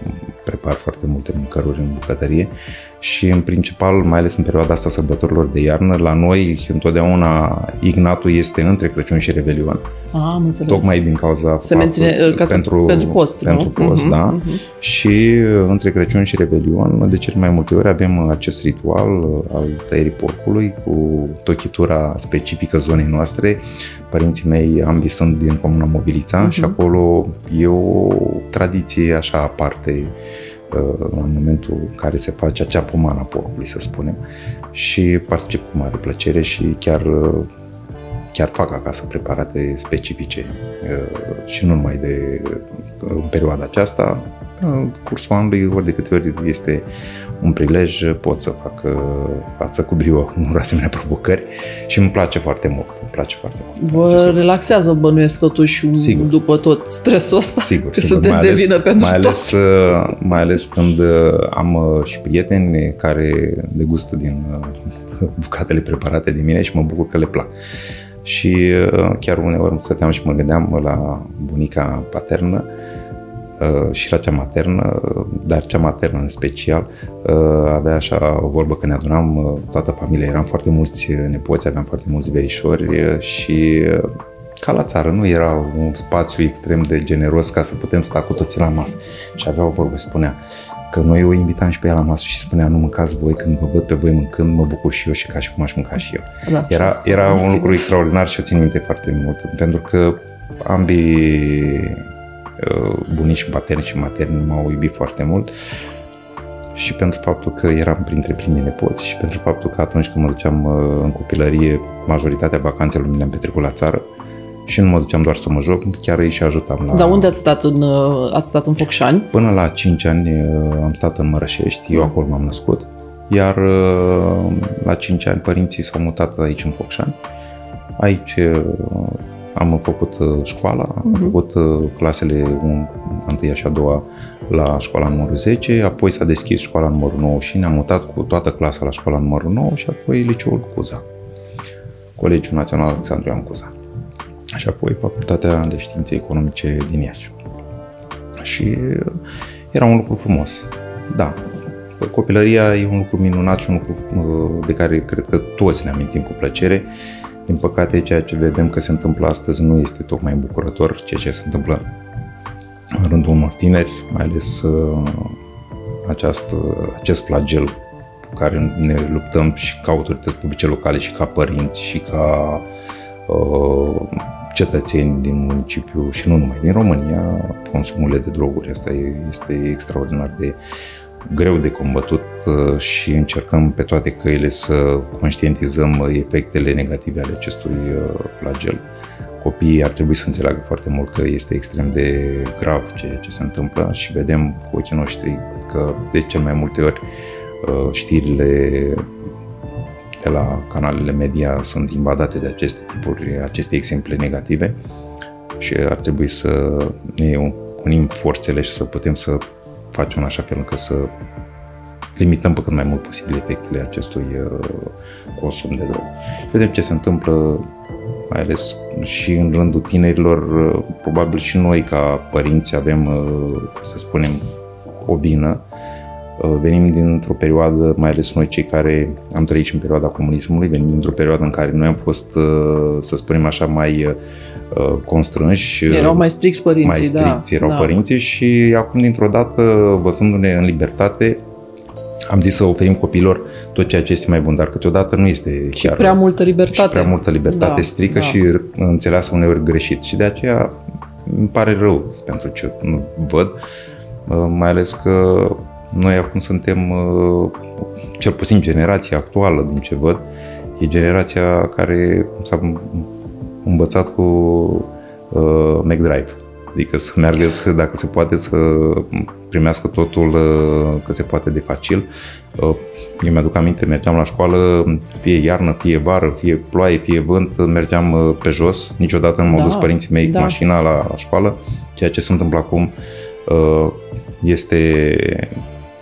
prepar foarte multe mâncăruri în bucătărie și în principal, mai ales în perioada asta sărbătorilor de iarnă, la noi întotdeauna Ignatul este între Crăciun și Revelion. Ah, am înțeles. Tocmai din cauza Se menține ca pentru, pentru post, Pentru nu? post, uh-huh, da. Uh-huh. Și între Crăciun și Revelion, de cele mai multe ori avem acest ritual al tăierii porcului cu tochitura specifică zonei noastre. Părinții mei ambii sunt din Comuna Mobilița uh-huh. și acolo e o tradiție așa aparte în momentul în care se face acea pomană a porcului, să spunem, și particip cu mare plăcere și chiar chiar fac acasă preparate specifice și nu numai de în perioada aceasta, în cursul anului, ori de câte ori este un prilej, pot să fac față cu brio <laughs> unor asemenea provocări și îmi place foarte mult. Îmi place foarte mult. Vă relaxează, bănuiesc, totuși, sigur. după tot stresul ăsta, sigur, că <laughs> sigur. sunteți mai ales, de vină pentru mai ales, tot. Uh, mai ales când uh, am uh, și prieteni care degustă din <laughs> bucatele preparate de mine și mă bucur că le plac. Și chiar uneori stăteam și mă gândeam la bunica paternă Uh, și la cea maternă, dar cea maternă în special, uh, avea așa o vorbă că ne adunam uh, toată familia, eram foarte mulți nepoți, aveam foarte mulți verișori și ca la țară, nu era un spațiu extrem de generos ca să putem sta cu toții la masă. Și avea o vorbă, spunea că noi o invitam și pe ea la masă și spunea nu mâncați voi, când vă văd pe voi mâncând, mă bucur și eu și ca și cum aș mânca și eu. Da, era era un lucru extraordinar și o țin minte foarte mult, pentru că ambii Uh, bunici paterni și materni m-au iubit foarte mult și pentru faptul că eram printre primii nepoți și pentru faptul că atunci când mă duceam uh, în copilărie, majoritatea vacanțelor mi le-am petrecut la țară și nu mă duceam doar să mă joc, chiar îi și ajutam la... Dar unde ați stat în, uh, ați stat în Focșani? Până la 5 ani am stat în Mărășești, eu acolo m-am născut, iar la 5 ani părinții s-au mutat aici în Focșani. Aici am făcut uh, școala, uh-huh. am mhm. făcut uh, clasele 1, întâia și a doua la școala numărul 10, apoi s-a deschis școala numărul 9 și ne-am mutat cu toată clasa la școala numărul 9 și apoi liceul Cuza, Colegiul Național Alexandru Ioan Cuza. Și apoi Facultatea de Științe Economice din Iași. Și uh, era un lucru frumos. Da, copilăria e un lucru minunat și un lucru de care cred că toți ne amintim cu plăcere din păcate, ceea ce vedem că se întâmplă astăzi nu este tocmai bucurător, ceea ce se întâmplă în rândul unor tineri, mai ales uh, această, acest flagel cu care ne luptăm și ca autorități publice locale și ca părinți și ca uh, cetățeni din municipiu și nu numai din România, consumurile de droguri. Asta este extraordinar de greu de combătut uh, și încercăm pe toate căile să conștientizăm efectele negative ale acestui uh, flagel. copiii ar trebui să înțeleagă foarte mult că este extrem de grav ce, ce se întâmplă și vedem cu ochii noștri că de cel mai multe ori uh, știrile de la canalele media sunt invadate de aceste tipuri, aceste exemple negative și ar trebui să ne unim forțele și să putem să facem în așa fel încât să limităm pe cât mai mult posibil efectele acestui uh, consum de drog. Vedem ce se întâmplă mai ales și în rândul tinerilor, uh, probabil și noi ca părinți avem, uh, să spunem, o vină. Venim dintr-o perioadă, mai ales noi cei care am trăit și în perioada comunismului, venim dintr-o perioadă în care noi am fost, să spunem așa, mai constrânși. Erau mai stricți părinții, mai stricți da. erau da. părinții și acum, dintr-o dată, văzându-ne în libertate, am zis să oferim copilor tot ceea ce este mai bun, dar câteodată nu este și chiar... prea multă libertate. Și prea multă libertate da, strică da. și înțeleasă uneori greșit. Și de aceea îmi pare rău pentru ce nu văd, uh, mai ales că noi acum suntem, uh, cel puțin generația actuală din ce văd, e generația care s-a învățat cu uh, McDrive. Adică să meargă, să, dacă se poate, să primească totul uh, că se poate de facil. Uh, eu mi-aduc aminte, mergeam la școală, fie iarnă, fie vară, fie ploaie, fie vânt, mergeam uh, pe jos. Niciodată nu m-au da, dus părinții mei da. cu mașina la, la școală. Ceea ce se întâmplă acum este,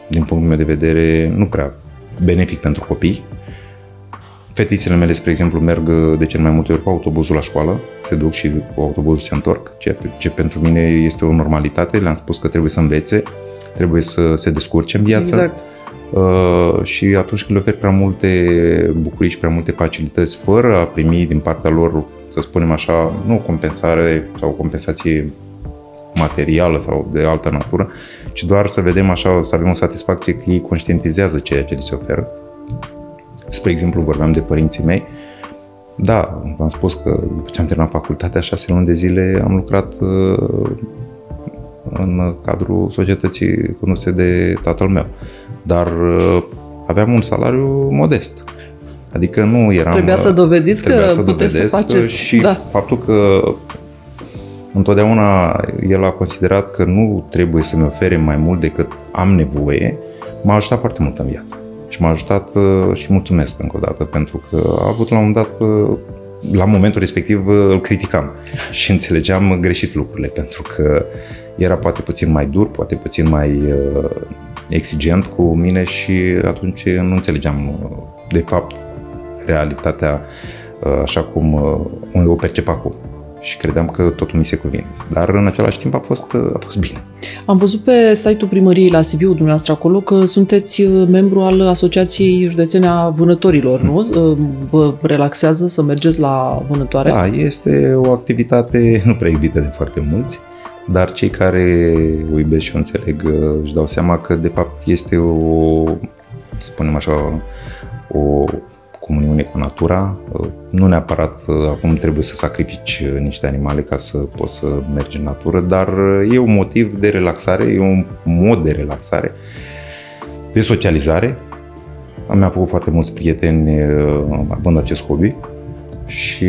din punctul meu de vedere, nu prea benefic pentru copii, Fetițele mele, spre exemplu, merg de cel mai multe ori cu autobuzul la școală, se duc și cu autobuzul se întorc, ceea ce pentru mine este o normalitate. Le-am spus că trebuie să învețe, trebuie să se descurce în viață. Exact. Uh, și atunci când le oferi prea multe bucurii și prea multe facilități fără a primi din partea lor, să spunem așa, nu o compensare sau o compensație materială sau de altă natură, ci doar să vedem așa, să avem o satisfacție că ei conștientizează ceea ce li se oferă Spre exemplu, vorbeam de părinții mei. Da, v-am spus că după ce am terminat facultatea, șase luni de zile am lucrat uh, în cadrul societății cunoscute de tatăl meu. Dar uh, aveam un salariu modest. Adică nu eram... Trebuia să dovediți trebuia că să puteți să faceți. Și da. faptul că întotdeauna el a considerat că nu trebuie să-mi ofere mai mult decât am nevoie, m-a ajutat foarte mult în viață și m-a ajutat uh, și mulțumesc încă o dată pentru că a avut la un moment dat uh, la momentul respectiv uh, îl criticam <laughs> și înțelegeam greșit lucrurile pentru că era poate puțin mai dur, poate puțin mai exigent cu mine și atunci nu înțelegeam de fapt realitatea așa cum o percep acum și credeam că totul mi se cuvine. Dar în același timp a fost, a fost bine. Am văzut pe site-ul primăriei la CV-ul dumneavoastră acolo că sunteți uh, membru al Asociației Județene a Vânătorilor, hmm. nu? Uh, vă relaxează să mergeți la vânătoare? Da, este o activitate nu prea iubită de foarte mulți, dar cei care o iubesc și o înțeleg uh, își dau seama că de fapt este o, spunem așa, o comuniune cu natura. Nu neapărat uh, acum trebuie să sacrifici uh, niște animale ca să poți să mergi în natură, dar uh, e un motiv de relaxare, e un mod de relaxare, de socializare. Am făcut foarte mulți prieteni având acest hobby și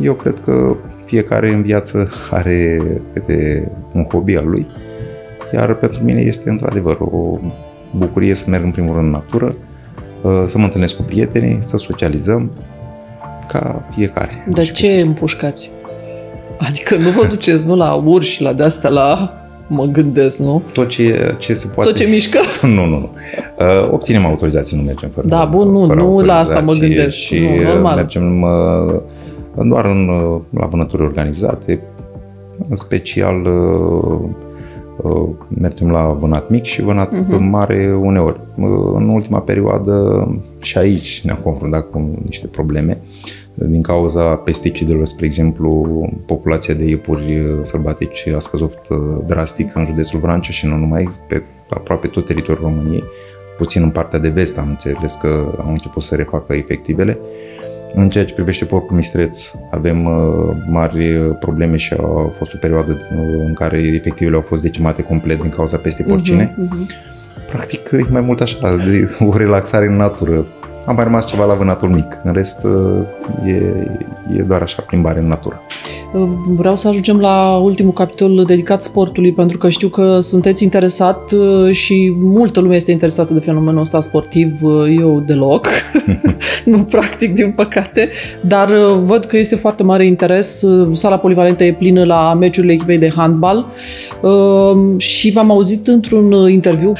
eu cred că fiecare în viață are câte un hobby al lui, iar pentru mine este într-adevăr o bucurie să merg în primul rând în natură, Uh, să mă întâlnesc cu prietenii, să socializăm ca fiecare. Dar ce împușcați? Adică nu vă duceți, nu la urși, la de-astea, la mă gândesc, nu? Tot ce, ce se poate. Tot ce mișcă? <laughs> nu, nu, nu. Uh, obținem autorizații, nu mergem fără Da, bun, nu, nu la asta mă gândesc. Și nu, uh, normal. mergem uh, doar în, uh, la vânături organizate, în special uh, Uh, mergem la vânat mic și vânat uh-huh. mare uneori. Uh, în ultima perioadă și aici ne-am confruntat cu niște probleme din cauza pesticidelor, spre exemplu, populația de iepuri uh, sălbatici a scăzut drastic în județul Vrancea și nu numai, pe aproape tot teritoriul României, puțin în partea de vest am înțeles că au început să refacă efectivele. În ceea ce privește porcul mistreț, avem uh, mari uh, probleme și a fost o perioadă uh, în care efectivele au fost decimate complet din cauza peste porcine. Uh-huh, uh-huh. Practic, e mai mult așa, de o relaxare în natură. Am mai rămas ceva la vânatul mic. În rest, e, e doar așa plimbare în natură. Vreau să ajungem la ultimul capitol dedicat sportului, pentru că știu că sunteți interesat și multă lume este interesată de fenomenul ăsta sportiv, eu deloc, <laughs> <laughs> nu practic din păcate, dar văd că este foarte mare interes. Sala polivalentă e plină la meciurile echipei de handbal și v-am auzit într-un interviu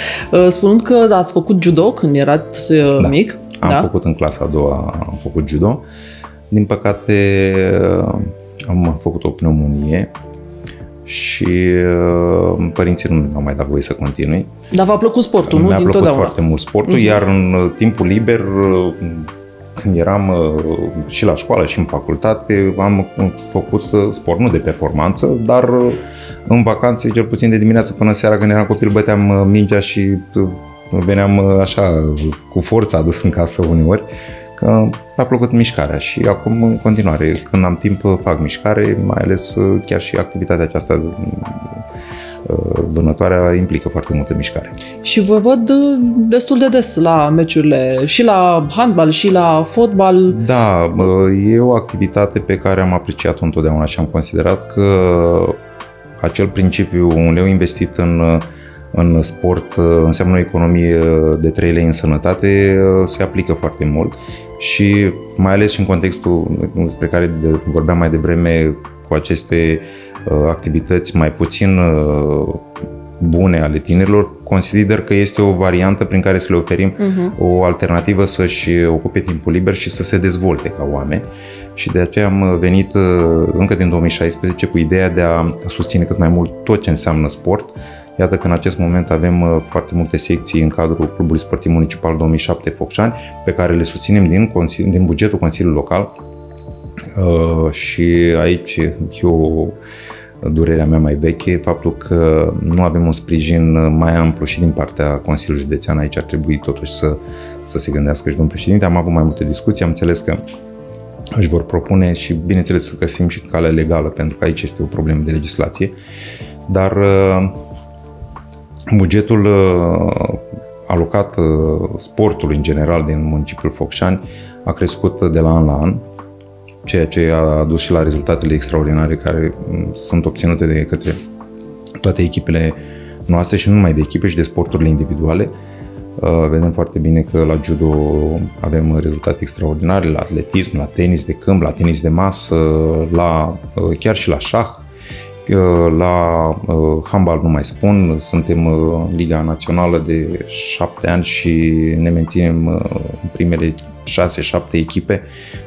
spunând că ați făcut judo când erați da. mic. Am da? făcut în clasa a doua, am făcut judo. Din păcate am făcut o pneumonie și uh, părinții nu mi-au mai dat voie să continui. Dar v-a plăcut sportul, nu? Mi-a plăcut totdeauna. foarte mult sportul, uh-huh. iar în timpul liber, uh, când eram uh, și la școală și în facultate, am făcut sport, nu de performanță, dar în vacanțe, cel puțin de dimineață până seara, când eram copil, băteam mingea și veneam așa cu forța adus în casă uneori că mi-a plăcut mișcarea și acum în continuare, când am timp, fac mișcare, mai ales chiar și activitatea aceasta uh, vânătoarea implică foarte multă mișcare. Și vă văd uh, destul de des la meciurile, și la handbal, și la fotbal. Da, e o activitate pe care am apreciat-o întotdeauna și am considerat că acel principiu, un leu investit în în sport înseamnă o economie de 3 lei în sănătate, se aplică foarte mult și mai ales și în contextul despre care vorbeam mai devreme cu aceste uh, activități mai puțin uh, bune ale tinerilor, consider că este o variantă prin care să le oferim uh-huh. o alternativă să-și ocupe timpul liber și să se dezvolte ca oameni. Și de aceea am venit uh, încă din 2016 cu ideea de a susține cât mai mult tot ce înseamnă sport, Iată că în acest moment avem uh, foarte multe secții în cadrul Clubului Sportiv Municipal 2007 Focșani, pe care le susținem din, din bugetul Consiliului Local. Uh, și aici e o durerea mea mai veche, faptul că nu avem un sprijin mai amplu și din partea Consiliului Județean, aici ar trebui totuși să, să se gândească și domnul președinte. Am avut mai multe discuții, am înțeles că își vor propune și bineînțeles să găsim și calea legală, pentru că aici este o problemă de legislație, dar uh, Bugetul uh, alocat uh, sportului în general din municipiul Focșani a crescut de la an la an, ceea ce a dus și la rezultatele extraordinare care mm, sunt obținute de către toate echipele noastre și nu numai de echipe și de sporturile individuale. Uh, vedem foarte bine că la judo avem rezultate extraordinare, la atletism, la tenis de câmp, la tenis de masă, la, chiar și la șah la uh, handbal nu mai spun, suntem uh, în Liga Națională de șapte ani și ne menținem uh, în primele șase-șapte echipe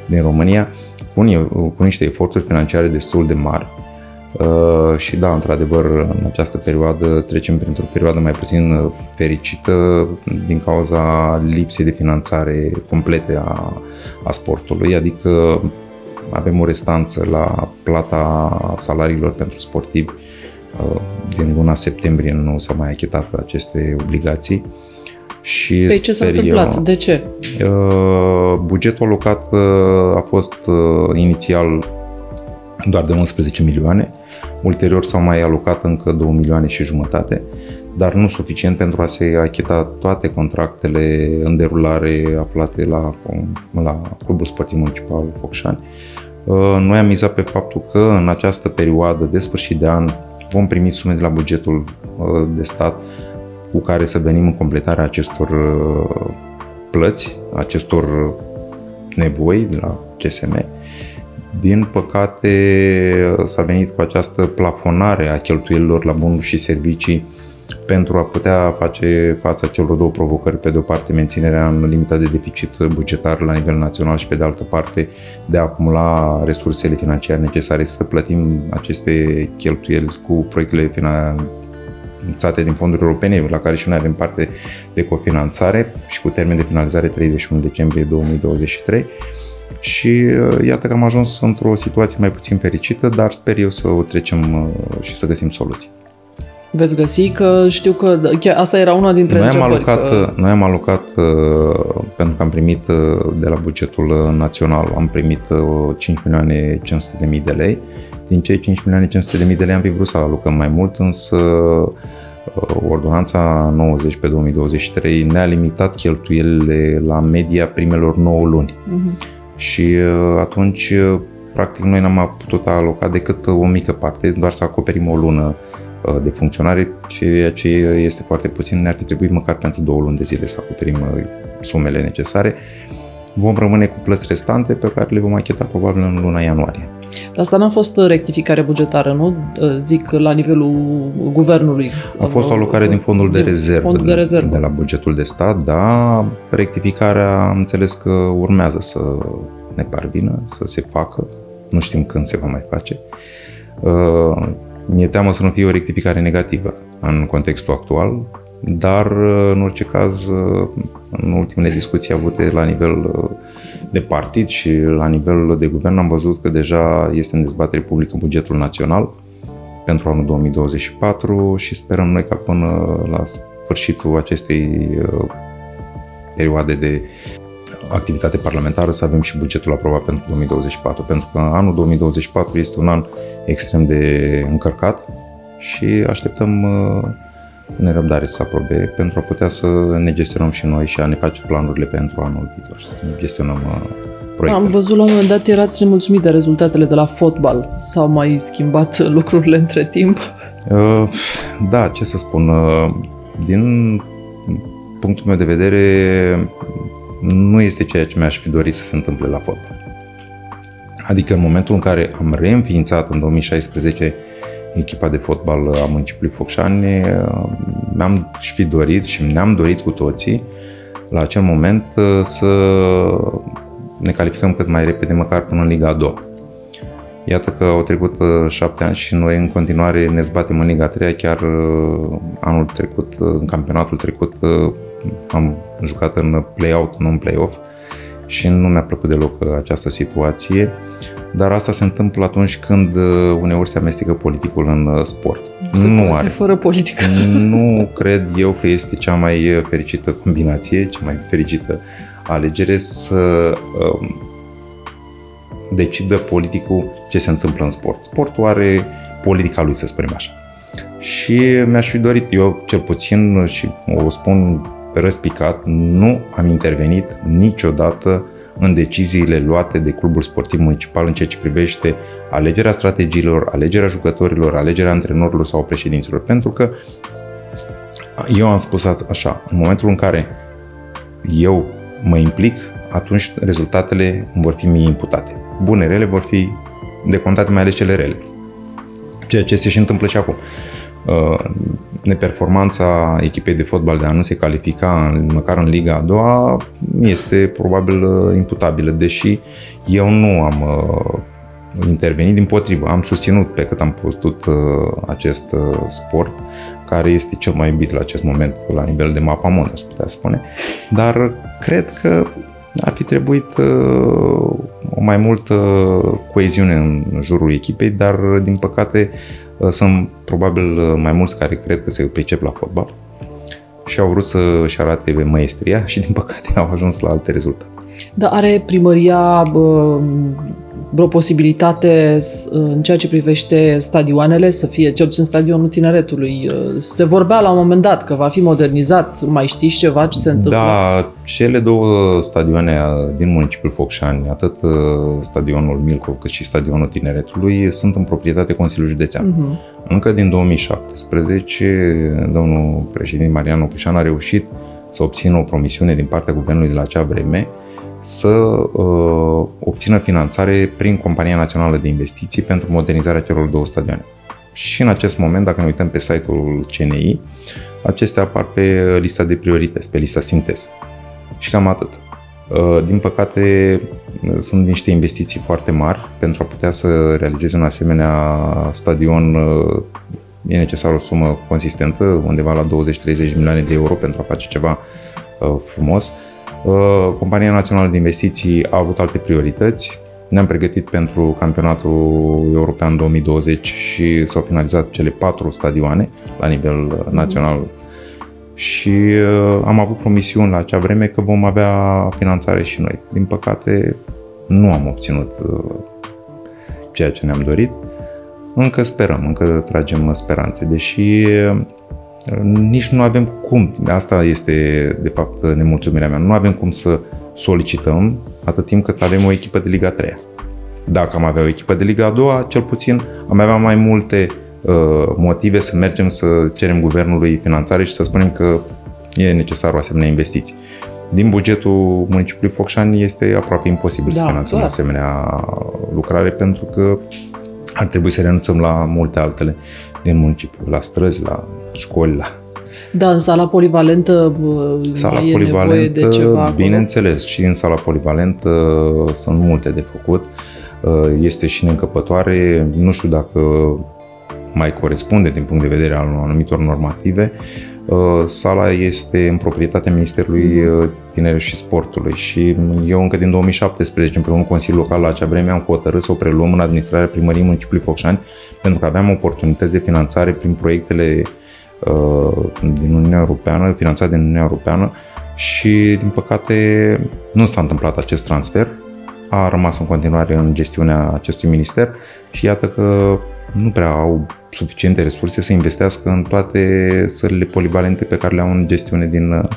din România cu, cu niște eforturi financiare destul de mari. Uh, și da, într-adevăr, în această perioadă trecem printr-o perioadă mai puțin fericită din cauza lipsei de finanțare complete a, a sportului, adică avem o restanță la plata salariilor pentru sportivi. Uh, din luna septembrie nu s-au mai achitat aceste obligații. Și păi ce s-a întâmplat? Eu, de ce? Uh, bugetul alocat uh, a fost inițial doar de 11 milioane, ulterior s-au mai alocat încă 2 milioane și jumătate, dar nu suficient pentru a se achita toate contractele în derulare aflate la, la Clubul Sportiv Municipal Focșani. Uh, noi am mizat pe faptul că în această perioadă de sfârșit de an vom primi sume de la bugetul uh, de stat cu care să venim în completarea acestor uh, plăți, acestor nevoi de la CSM. Din păcate s-a venit cu această plafonare a cheltuielilor la bunuri și servicii pentru a putea face față celor două provocări, pe de o parte menținerea în limita de deficit bugetar la nivel național și pe de altă parte de a acumula resursele financiare necesare să plătim aceste cheltuieli cu proiectele finanțate din fonduri europene, la care și noi avem parte de cofinanțare și cu termen de finalizare 31 decembrie 2023. Și uh, iată că am ajuns într-o situație mai puțin fericită, dar sper eu să o trecem uh, și să găsim soluții veți găsi, că știu că chiar asta era una dintre noi am alocat, că... Noi am alocat, uh, pentru că am primit uh, de la bugetul uh, național, am primit 5 milioane 500 de mii de lei. Din cei 5 milioane 500 de mii de lei am fi vrut să alocăm mai mult, însă Ordonanța 90 pe 2023 ne-a limitat cheltuielile la media primelor 9 luni. Uh-huh. Și atunci, practic, noi n-am putut aloca decât o mică parte, doar să acoperim o lună de funcționare, ceea ce este foarte puțin. Ne-ar fi trebuit măcar pentru două luni de zile să acoperim sumele necesare. Vom rămâne cu plăți restante pe care le vom achita probabil în luna ianuarie. Dar asta n-a fost rectificare bugetară, nu? Zic, la nivelul guvernului. A fost o alocare din fondul de rezervă, fondul de, rezervă. de la bugetul de stat, da. Rectificarea am înțeles că urmează să ne parvină, să se facă. Nu știm când se va mai face. Uh, mi-e teamă să nu fie o rectificare negativă în contextul actual, dar în orice caz, în ultimele discuții avute la nivel de partid și la nivel de guvern am văzut că deja este în dezbatere publică bugetul național pentru anul 2024 și sperăm noi ca până la sfârșitul acestei uh, perioade de activitate parlamentară să avem și bugetul aprobat pentru 2024, pentru că anul 2024 este un an extrem de încărcat și așteptăm uh, nerăbdare să aprobe pentru a putea să ne gestionăm și noi și a ne face planurile pentru anul viitor și să ne gestionăm uh, proiectele. Am văzut la un moment dat, erați nemulțumit de rezultatele de la fotbal. S-au mai schimbat <laughs> lucrurile între timp? Uh, da, ce să spun. Uh, din punctul meu de vedere, nu este ceea ce mi-aș fi dorit să se întâmple la fotbal. Adică în momentul în care am reînființat în 2016 echipa de fotbal a municipiului Focșani, mi-am fi dorit și ne-am dorit cu toții la acel moment să ne calificăm cât mai repede, măcar până în Liga a doua. Iată că au trecut șapte ani și noi în continuare ne zbatem în Liga a treia, chiar anul trecut, în campionatul trecut, am jucat în play-out, nu în play-off și nu mi-a plăcut deloc această situație dar asta se întâmplă atunci când uh, uneori se amestecă politicul în uh, sport. Se nu poate are. fără politică. <laughs> Nu cred eu că este cea mai uh, fericită combinație, cea mai fericită alegere să um, decidă politicul ce se întâmplă în sport. Sportul are politica lui, să spunem așa. Și mi-aș fi dorit, eu cel puțin, și o spun răspicat, nu am intervenit niciodată în deciziile luate de clubul sportiv municipal în ceea ce privește alegerea strategiilor, alegerea jucătorilor, alegerea antrenorilor sau președinților. Pentru că eu am spus așa, în momentul în care eu mă implic, atunci rezultatele vor fi mie imputate. Bune, rele vor fi decontate, mai ales cele rele. Ceea ce se și întâmplă și acum. Uh, neperformanța echipei de fotbal de a nu se califica în, măcar în Liga a doua este probabil uh, imputabilă, deși eu nu am uh, intervenit, din potrivă, am susținut pe cât am putut acest sport, care este cel mai iubit la acest moment la nivel de mapa mond, aș putea spune, dar cred că ar fi trebuit o mai multă coeziune în jurul echipei, dar din păcate Uh, sunt probabil uh, mai mulți care cred că se pricep la fotbal și au vrut să-și arate maestria <laughs> și din păcate au ajuns la alte rezultate. Dar are primăria bă, vreo posibilitate în ceea ce privește stadioanele să fie, cel puțin stadionul tineretului? Se vorbea la un moment dat că va fi modernizat, mai știți ceva ce se întâmplă? Da, cele două stadioane din municipiul Focșani, atât uh, stadionul Milcov cât și stadionul tineretului, sunt în proprietate Consiliului Județean. Uh-huh. Încă din 2017, domnul președinte Marian Opișan a reușit să obțină o promisiune din partea guvernului de la acea vreme să uh, obțină finanțare prin Compania Națională de Investiții pentru modernizarea celor două stadioane. Și în acest moment, dacă ne uităm pe site-ul CNI, acestea apar pe lista de priorități, pe lista sinteză. Și cam atât. Uh, din păcate, sunt niște investiții foarte mari pentru a putea să realizeze un asemenea stadion uh, e necesar o sumă consistentă, undeva la 20-30 de milioane de euro pentru a face ceva uh, frumos. Uh, Compania Națională de Investiții a avut alte priorități. Ne-am pregătit pentru campionatul european 2020 și s-au finalizat cele patru stadioane la nivel uh, mhm. național și uh, am avut promisiuni la acea vreme că vom avea finanțare și noi. Din păcate, nu am obținut ceea ce ne-am dorit. Încă sperăm, încă tragem speranțe, deși nici nu avem cum, asta este de fapt nemulțumirea mea, nu avem cum să solicităm atât timp cât avem o echipă de Liga 3. Dacă am avea o echipă de Liga 2, cel puțin am avea mai multe uh, motive să mergem să cerem guvernului finanțare și să spunem că e necesar o asemenea investiție. Din bugetul municipiului Focșani este aproape imposibil da, să finanțăm o asemenea lucrare pentru că ar trebui să renunțăm la multe altele din municipiu, la străzi, la școli, la da, în sala polivalentă sala e polivalentă, nevoie de ceva Bineînțeles, acolo? și în sala polivalentă sunt multe de făcut. Uh, este și neîncăpătoare, nu știu dacă mai corespunde din punct de vedere al anumitor normative. Uh, sala este în proprietatea Ministerului uh, Tineret și Sportului și eu încă din 2017 împreună cu Consiliul Local la acea vreme am hotărât să o preluăm în administrarea primăriei municipiului Focșani pentru că aveam oportunități de finanțare prin proiectele din Uniunea Europeană, finanțate din Uniunea Europeană și din păcate nu s-a întâmplat acest transfer a rămas în continuare în gestiunea acestui minister și iată că nu prea au suficiente resurse să investească în toate sările polivalente pe care le au în gestiune din,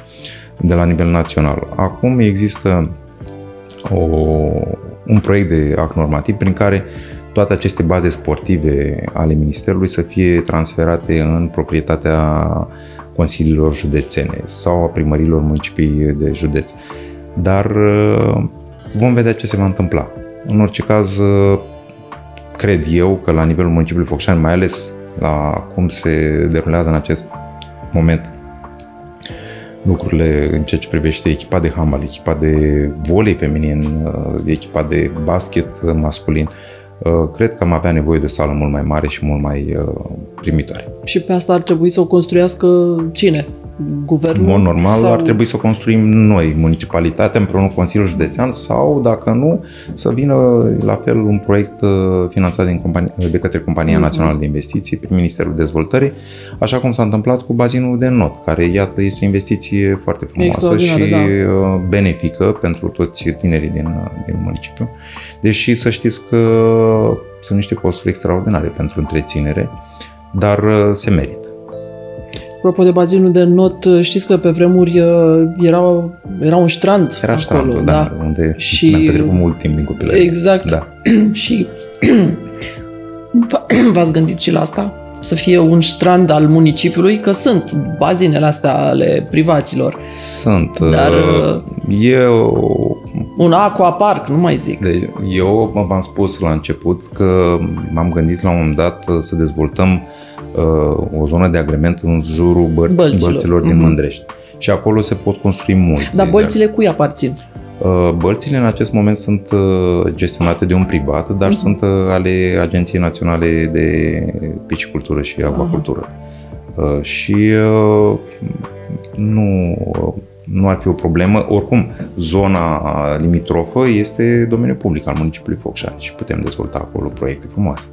de la nivel național. Acum există o, un proiect de act normativ prin care toate aceste baze sportive ale Ministerului să fie transferate în proprietatea consiliilor județene sau a primărilor municipii de județ. Dar Vom vedea ce se va întâmpla. În orice caz, cred eu că la nivelul municipiului Focșani, mai ales la cum se derulează în acest moment lucrurile în ceea ce privește echipa de handbal, echipa de volei feminin, echipa de basket masculin, cred că am avea nevoie de o sală mult mai mare și mult mai primitoare. Și pe asta ar trebui să o construiască cine? guvernul? În mod normal sau... ar trebui să o construim noi, municipalitatea împreună cu Consiliul Județean sau, dacă nu, să vină la fel un proiect uh, finanțat din companie, de către Compania uh-huh. Națională de Investiții prin Ministerul Dezvoltării, așa cum s-a întâmplat cu bazinul de not, care, iată, este o investiție foarte frumoasă și da. Uh, benefică pentru toți tinerii din, uh, din municipiu. Deși să știți că sunt niște costuri extraordinare pentru întreținere, dar se merită. Apropo de bazinul de not, știți că pe vremuri uh, era, era un strand era acolo. Strandul, da, da, unde și... am petrecut mult timp din copilărie. Exact. Da. <clears throat> și <clears throat> v-ați gândit și la asta? Să fie un strand al municipiului, că sunt bazinele astea ale privaților. Sunt. Dar uh, eu... Un aquapark, nu mai zic. De, eu v-am spus la început că m-am gândit la un moment dat să dezvoltăm uh, uh, o zonă de agrement în jurul băr- bălților, bălților din mm-hmm. Mândrești. Și acolo se pot construi mult. Dar bălțile cui aparțin? Uh, bălțile în acest moment sunt uh, gestionate de un privat, dar uh-huh. sunt uh, ale Agenției Naționale de Piscicultură și Acvacultură. Uh-huh. Și nu, nu ar fi o problemă. Oricum, zona limitrofă este domeniul public al municipiului Focșani și putem dezvolta acolo proiecte frumoase.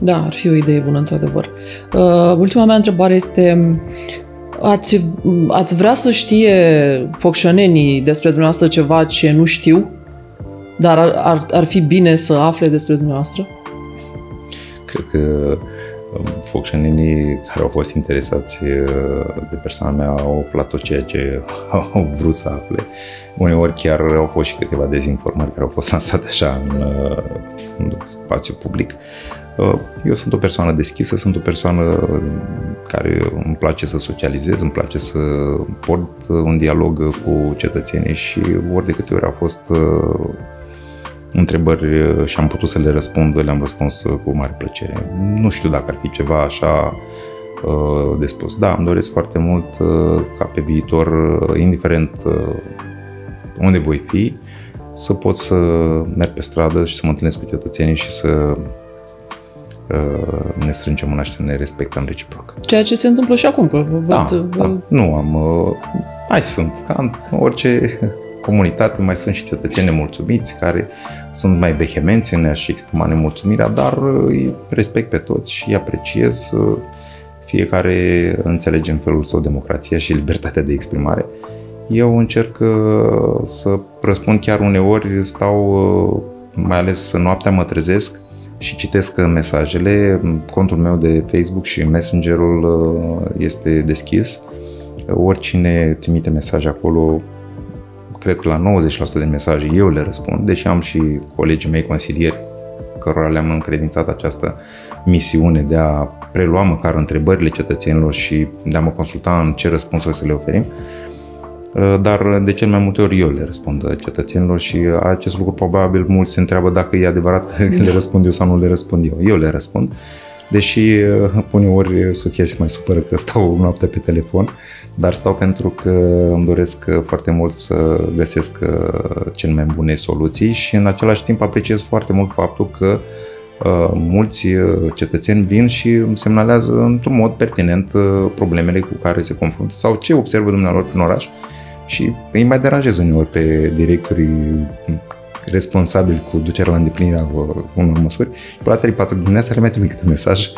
Da, ar fi o idee bună, într-adevăr. Uh, ultima mea întrebare este, ați, ați vrea să știe focșănenii despre dumneavoastră ceva ce nu știu, dar ar, ar, ar fi bine să afle despre dumneavoastră? Cred că um, focșănenii care au fost interesați uh, de persoana mea au aflat tot ceea ce <laughs> au vrut să afle. Uneori chiar au fost și câteva dezinformări care au fost lansate așa în, uh, în spațiu public. Uh, eu sunt o persoană deschisă, sunt o persoană care îmi place să socializez, îmi place să port un dialog cu cetățenii și ori de câte ori au fost uh, întrebări și am putut să le răspund, le-am răspuns cu mare plăcere. Nu știu dacă ar fi ceva așa uh, de spus. Da, îmi doresc foarte mult ca pe viitor, indiferent unde voi fi, să pot să merg pe stradă și să mă întâlnesc cu cetățenii și să ne strângem mâna și să ne respectăm reciproc. Ceea ce se întâmplă și acum, că vă da, văd... Da, nu am... Uh, mai sunt, ca în orice comunitate mai sunt și cetățeni nemulțumiți care sunt mai vehemenți în a-și exprima nemulțumirea, dar uh, îi respect pe toți și îi apreciez. Uh, fiecare înțelege în felul său democrația și libertatea de exprimare. Eu încerc să răspund chiar uneori, stau, mai ales noaptea mă trezesc și citesc mesajele. Contul meu de Facebook și Messengerul uh, este deschis. Oricine trimite mesaj acolo, cred că la 90% de mesaje eu le răspund, deși am și colegii mei consilieri cărora le-am încredințat această misiune de a prelua măcar întrebările cetățenilor și de a mă consulta în ce răspunsuri să le oferim. Uh, dar de cel mai multe ori eu le răspund cetățenilor și acest lucru probabil mulți se întreabă dacă e adevărat <laughs> că le răspund eu sau nu le răspund eu. Eu le răspund, deși uh, uneori soția se mai supără că stau <laughs> noapte pe telefon, dar stau pentru că îmi doresc foarte mult să găsesc uh, cele mai bune soluții și în același timp apreciez foarte mult faptul că mulți cetățeni vin și îmi semnalează într-un mod pertinent problemele cu care se confruntă sau ce observă dumnealor prin oraș și îi mai deranjez uneori pe directorii responsabili cu ducerea la îndeplinirea unor măsuri și pe la 3 4 dimineața le mai trimit un mesaj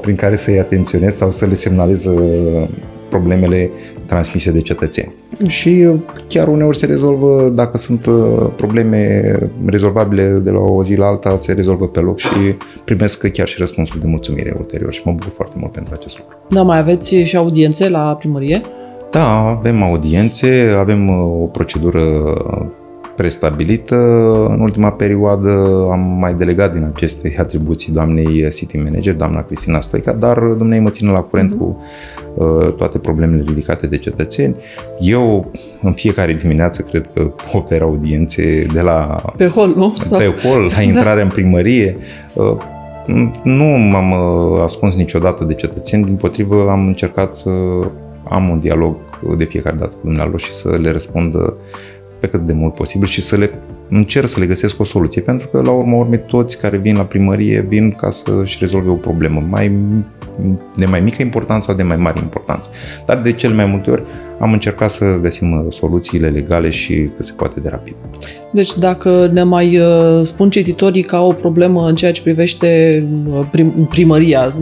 prin care să-i atenționez sau să le semnalez uh, problemele transmise de cetățeni. Și uh, chiar uneori se rezolvă, dacă sunt uh, probleme rezolvabile de la o zi la alta, se rezolvă pe loc și primesc chiar și răspunsul de mulțumire ulterior și mă bucur foarte mult pentru acest lucru. Da, mai aveți și audiențe la primărie? Da, avem audiențe, avem uh, o procedură prestabilită. În ultima perioadă am mai delegat din aceste atribuții doamnei City Manager, doamna Cristina Stoica, dar dumnei mă ține la curent mm-hmm. cu uh, toate problemele ridicate de cetățeni. Eu în fiecare dimineață cred că ofer audiențe de la... Pe hol, nu? Pe hol, la <laughs> intrare da. în primărie. Uh, nu m-am uh, ascuns niciodată de cetățeni, din potrivă am încercat să am un dialog de fiecare dată cu dumnealor și să le răspund pe cât de mult posibil și să le încerc să le găsesc o soluție, pentru că la urmă urme toți care vin la primărie vin ca să-și rezolve o problemă mai de mai mică importanță sau de mai mare importanță. Dar de cel mai multe ori am încercat să găsim uh, soluțiile legale și cât se poate de rapid. Deci dacă ne mai uh, spun cititorii ca o problemă în ceea ce privește uh, prim- primăria,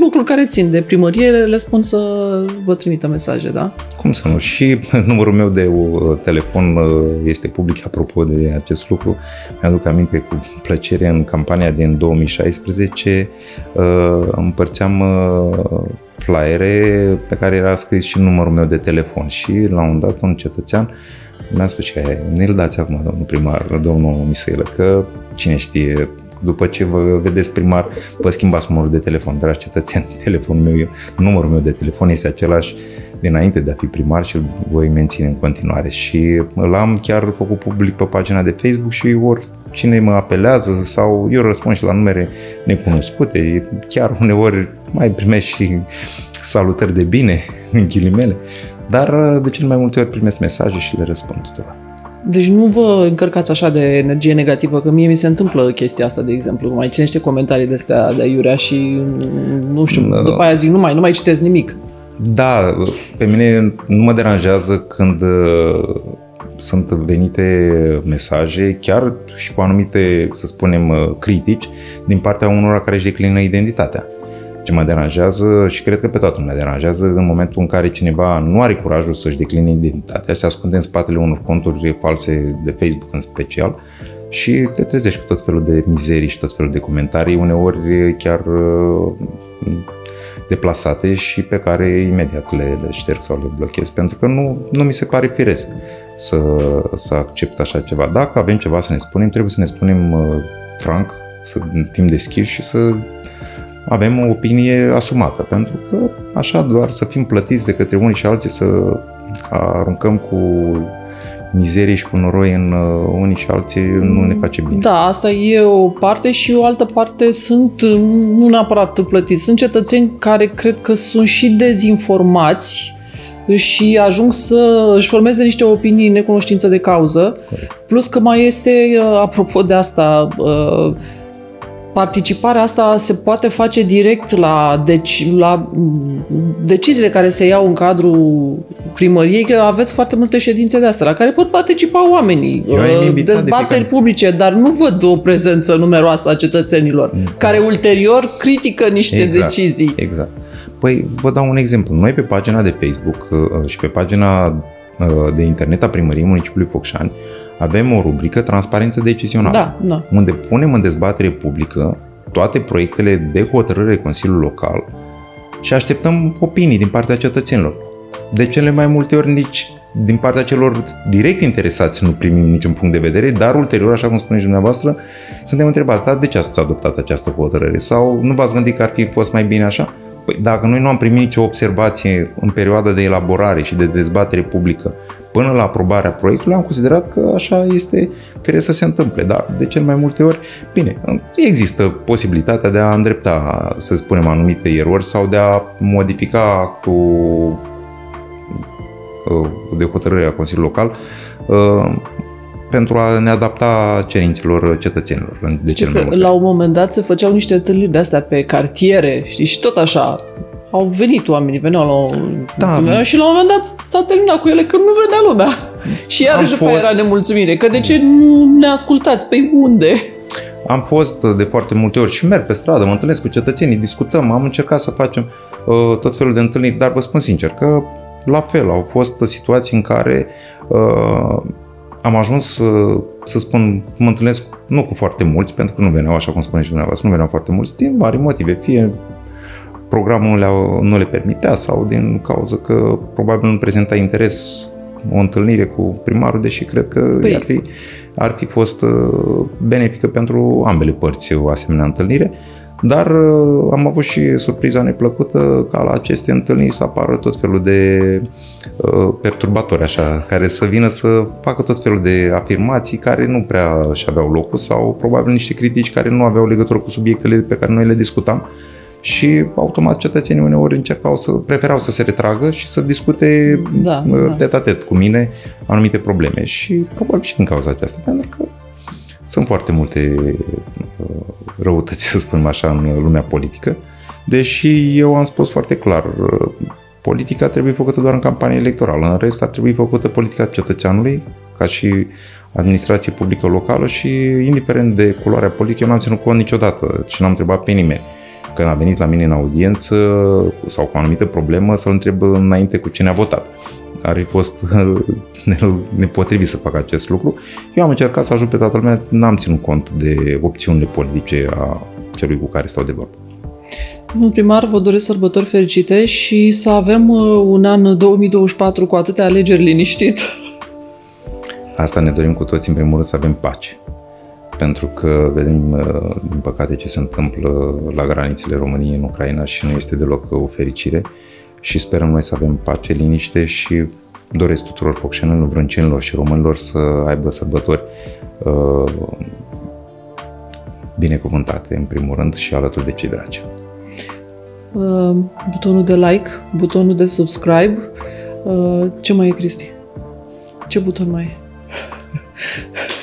lucruri care țin de primărie, le spun să vă trimită mesaje, da? Cum să nu? Și <laughs> numărul meu de telefon este public apropo de acest lucru. Mi-aduc aminte cu plăcere în campania din 2016 împărțeam flyere pe care era scris și numărul meu de telefon și la un dat un cetățean mi-a spus că ne-l dați acum, domnul primar, domnul Misailă, că cine știe, după ce vă vedeți primar, vă schimbați numărul de telefon. Dragi cetățeni, <laughs> telefonul meu, numărul meu de telefon este același dinainte de a fi primar și îl voi menține în continuare. Și l-am chiar făcut public pe pagina de Facebook și ori cine mă apelează sau eu răspund și la numere necunoscute. Chiar uneori mai primesc și salutări de bine, <laughs> în ghilimele, dar de cel mai multe ori primesc mesaje și le răspund tuturor. Deci nu vă încărcați așa de energie negativă, că mie mi se întâmplă chestia asta, de exemplu, mai cinește comentarii de astea de iurea și nu știu, no. după aia zic, nu mai, nu mai citesc nimic. Da, pe mine nu mă deranjează când sunt venite mesaje, chiar și cu anumite, să spunem, critici, din partea unora care își declină identitatea. Ce mă deranjează și cred că pe toată lumea deranjează în momentul în care cineva nu are curajul să-și decline identitatea, se ascunde în spatele unor conturi false de Facebook în special și te trezești cu tot felul de mizerii și tot felul de comentarii, uneori chiar deplasate și pe care imediat le, le șterg sau le blochez, pentru că nu, nu mi se pare firesc să, să accept așa ceva. Dacă avem ceva să ne spunem, trebuie să ne spunem uh, franc, să fim deschiși și să avem o opinie asumată, pentru că așa doar să fim plătiți de către unii și alții să aruncăm cu mizerie și cu noroi în uh, unii și alții nu ne face bine. Da, asta e o parte și o altă parte sunt uh, nu neapărat plătiți. Sunt cetățeni care cred că sunt și dezinformați și ajung să își formeze niște opinii în necunoștință de cauză. Corect. Plus că mai este, uh, apropo de asta, participarea asta se poate face direct la, deci, la deciziile care se iau în cadrul primăriei, că aveți foarte multe ședințe de astea la care pot participa oamenii, uh, dezbateri de publice, dar nu văd o prezență numeroasă a cetățenilor, mm. care ulterior critică niște exact, decizii. Exact. Păi vă dau un exemplu. Noi pe pagina de Facebook uh, și pe pagina uh, de internet a primăriei municipiului Focșani avem o rubrică Transparență decizională, da, da. unde punem în dezbatere publică toate proiectele de hotărâre Consiliului Local și așteptăm opinii din partea cetățenilor. De cele mai multe ori nici din partea celor direct interesați nu primim niciun punct de vedere, dar ulterior, așa cum spuneți dumneavoastră, suntem întrebați, dar de ce ați adoptat această hotărâre? Sau nu v-ați gândit că ar fi fost mai bine așa? Păi dacă noi nu am primit nicio observație în perioada de elaborare și de dezbatere publică până la aprobarea proiectului, am considerat că așa este fere să se întâmple. Dar de cel mai multe ori, bine, există posibilitatea de a îndrepta, să spunem, anumite erori sau de a modifica actul uh, de hotărâre a Consiliului Local uh, pentru a ne adapta cerințelor cetățenilor. De cel mai la un moment dat se făceau niște întâlniri de astea pe cartiere, știi, și tot așa au venit oamenii, veneau la da. și la un moment dat s-a terminat cu ele că nu venea lumea. <laughs> Și iarăși după fost... era nemulțumire, că de ce nu ne ascultați, pe unde? Am fost de foarte multe ori și merg pe stradă, mă întâlnesc cu cetățenii, discutăm, am încercat să facem uh, tot felul de întâlniri, dar vă spun sincer că la fel au fost situații în care uh, am ajuns să spun, mă întâlnesc nu cu foarte mulți, pentru că nu veneau, așa cum spuneți dumneavoastră, nu veneau foarte mulți, din vari motive, fie programul nu le, nu le permitea sau din cauza că probabil nu prezenta interes o întâlnire cu primarul, deși cred că păi. ar, fi, ar fi fost uh, benefică pentru ambele părți o asemenea întâlnire. Dar uh, am avut și surpriza neplăcută ca la aceste întâlniri să apară tot felul de uh, perturbatori așa, care să vină să facă tot felul de afirmații care nu prea și aveau locul sau probabil niște critici care nu aveau legătură cu subiectele pe care noi le discutam și automat cetățenii uneori încercau să, preferau să se retragă și să discute da, uh, da. tet-a-tet cu mine anumite probleme și probabil și din cauza aceasta, pentru că sunt foarte multe uh, răutăți, să spunem așa, în lumea politică, deși eu am spus foarte clar, uh, politica trebuie făcută doar în campanie electorală, în rest ar trebui făcută politica cetățeanului, ca și administrație publică locală și indiferent de culoarea politică, eu n-am ținut cont niciodată și n-am întrebat pe nimeni. Când a venit la mine în audiență sau cu o anumită problemă, să-l întreb înainte cu cine a votat ar fi fost <laughs> nepotrivit să fac acest lucru. Eu am încercat să ajut pe toată lumea, n-am ținut cont de opțiunile politice a celui cu care stau de vorbă. Domnul primar, vă doresc sărbători fericite și să avem uh, un an 2024 cu atâtea alegeri liniștit. <laughs> Asta ne dorim cu toți, în primul rând, să avem pace. Pentru că vedem, uh, din păcate, ce se întâmplă la granițele României în Ucraina și nu este deloc o fericire și sperăm noi să avem pace, liniște și doresc tuturor focșenilor, vrâncenilor și românilor să aibă sărbători uh, binecuvântate, în primul rând, și alături de cei dragi. Uh, butonul de like, butonul de subscribe. Uh, ce mai e, Cristi? Ce buton mai e? <laughs>